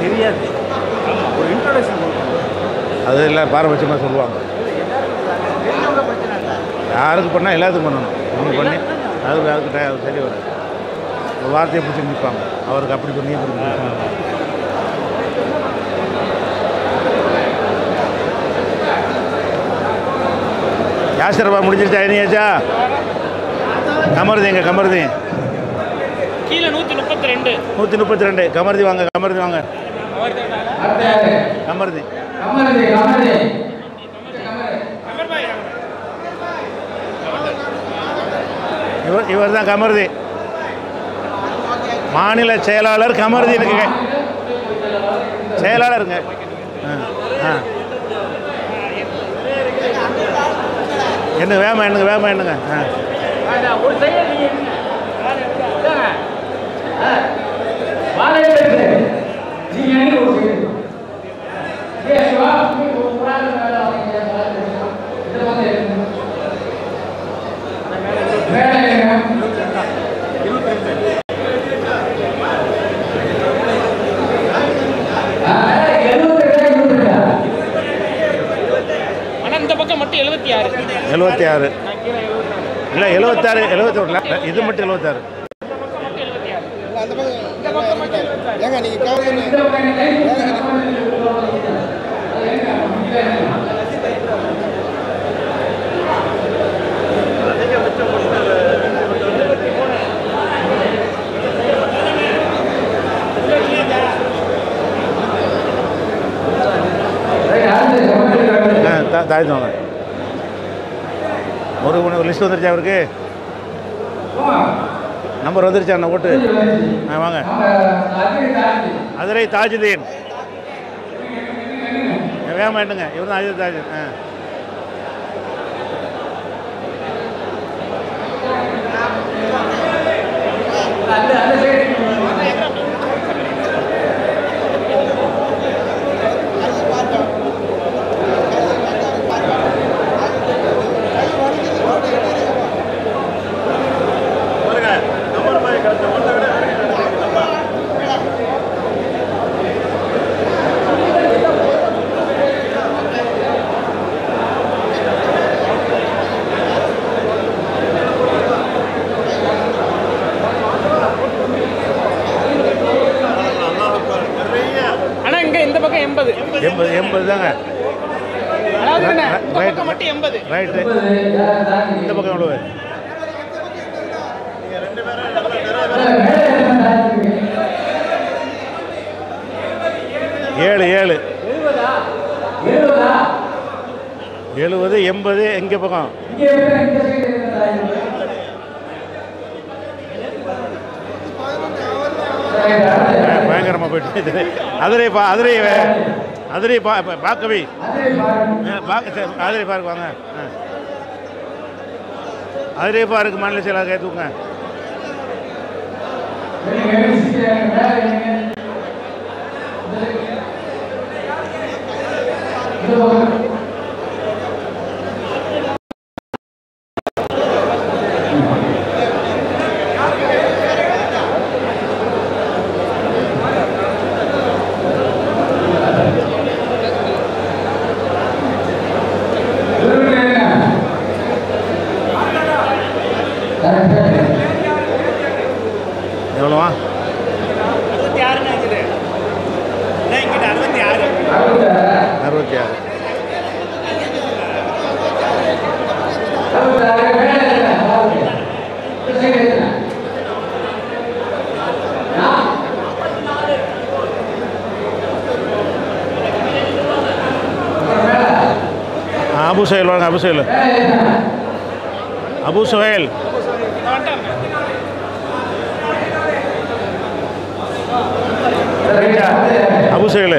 தெரியாது ஒரு இன்ட்ரடக்ஷன் அது எல்லாம் பாரபட்சமாக சொல்லுவாங்க. யாருக்கு பண்ணால் எல்லாத்துக்கும் பண்ணணும். ஒன்று பண்ணி அது அதுக்கு டை- அது சரி வராது. ஒரு வார்த்தையை பிடிச்சி நிற்பாங்க அவருக்கு அப்படி பண்ணி இப்படி. யாசிரபா முடிஞ்சிருச்சா இனியாச்சா? கமருதி எங்க கமருதி கீழே நூற்றி முப்பத்தி ரெண்டு. நூற்றி முப்பத்தி ரெண்டு. கமருதி வாங்க. கமருதி வாங்க. கமருதி. இவர் இவர் தான் கமருதி. மாநில செயலாளர் கமருதி இருக்குங்க செயலாளருங்க. என்ன வேமா என்னங்க வேமா என்னங்க ஆ ஒரு சைடு நீங்கள் ஆனா இந்த பக்கம் மட்டும் எழுபத்தி ஆறு எழுபத்தி ஆறு இல்லை எழுபத்தாறு எழுபத்தி ஒன்றுல இது மட்டும் எழுபத்தாறு. ஏங்க நீங்க காவல் ஆ வாங்க. ஒரு ஒரு லிஸ்ட் வந்துருச்சா அவருக்கு? நம்பர் வந்துருச்சா அண்ணா ஓட்டு. ஆ வாங்க. மதுரை தாஜுதீன். வேகமாக எண்ணுங்க இவர் தான் அஜித் தாஜு ஆ. ஆனா இங்க இந்த பக்கம் எண்பது எண்பது எண்பது தாங்க அதாவது என்ன, இந்த ரைட் பக்கம் மட்டும் எண்பது ரைட்டு இந்த பக்கம் எவ்வளவு ஏழு ஏழு எழுபது எண்பது எங்கே பக்கம் பய- பயங்கரமா போயிட்டு அதிரை பா அதிரை அதிரை பா பா- அதிரை பார்க்க வாங்க. அதிரை பாருக்கு மாநில செயலாளர் தூங்க எவ்வளோவா அறுபத்தி ஆறு நினைக்குது இங்கிட்ட அறுபத்தி ஆறு அறுபத்தி ஆறு ஆ, அபு சுஹேல் வாங்க அபு சுஹேல். அபு சுஹேல். அபு சுஹேல்.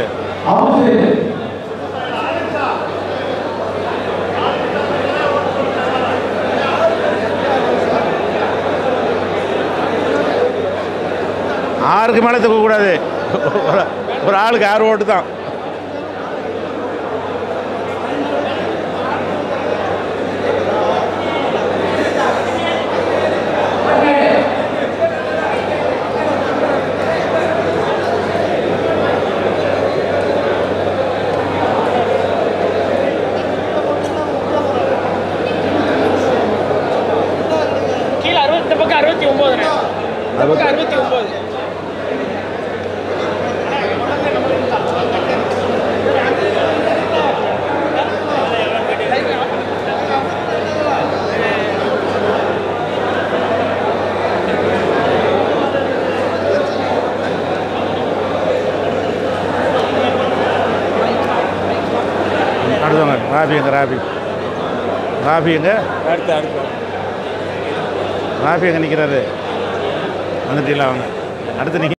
ஆறுக்கு மேலே தூக்கக்கூடாது. ஒரு- ஒரு ஆளுக்கு ஆறு ஓட்டு தான் கீழே அறுபத்தி இந்த பக்கம் அறுபத்தி ஒன்பதுண்ணே இந்த பக்கம் அறுபத்தி ஒன்பது அடுத்தவங்க ராபி எங்க ராபி ராபி எங்க அடுத்து அடுத்து. ராபி எங்க நிற்கிறாரு வந்துட்டீங்களா அவங்க? அடுத்து நிற்க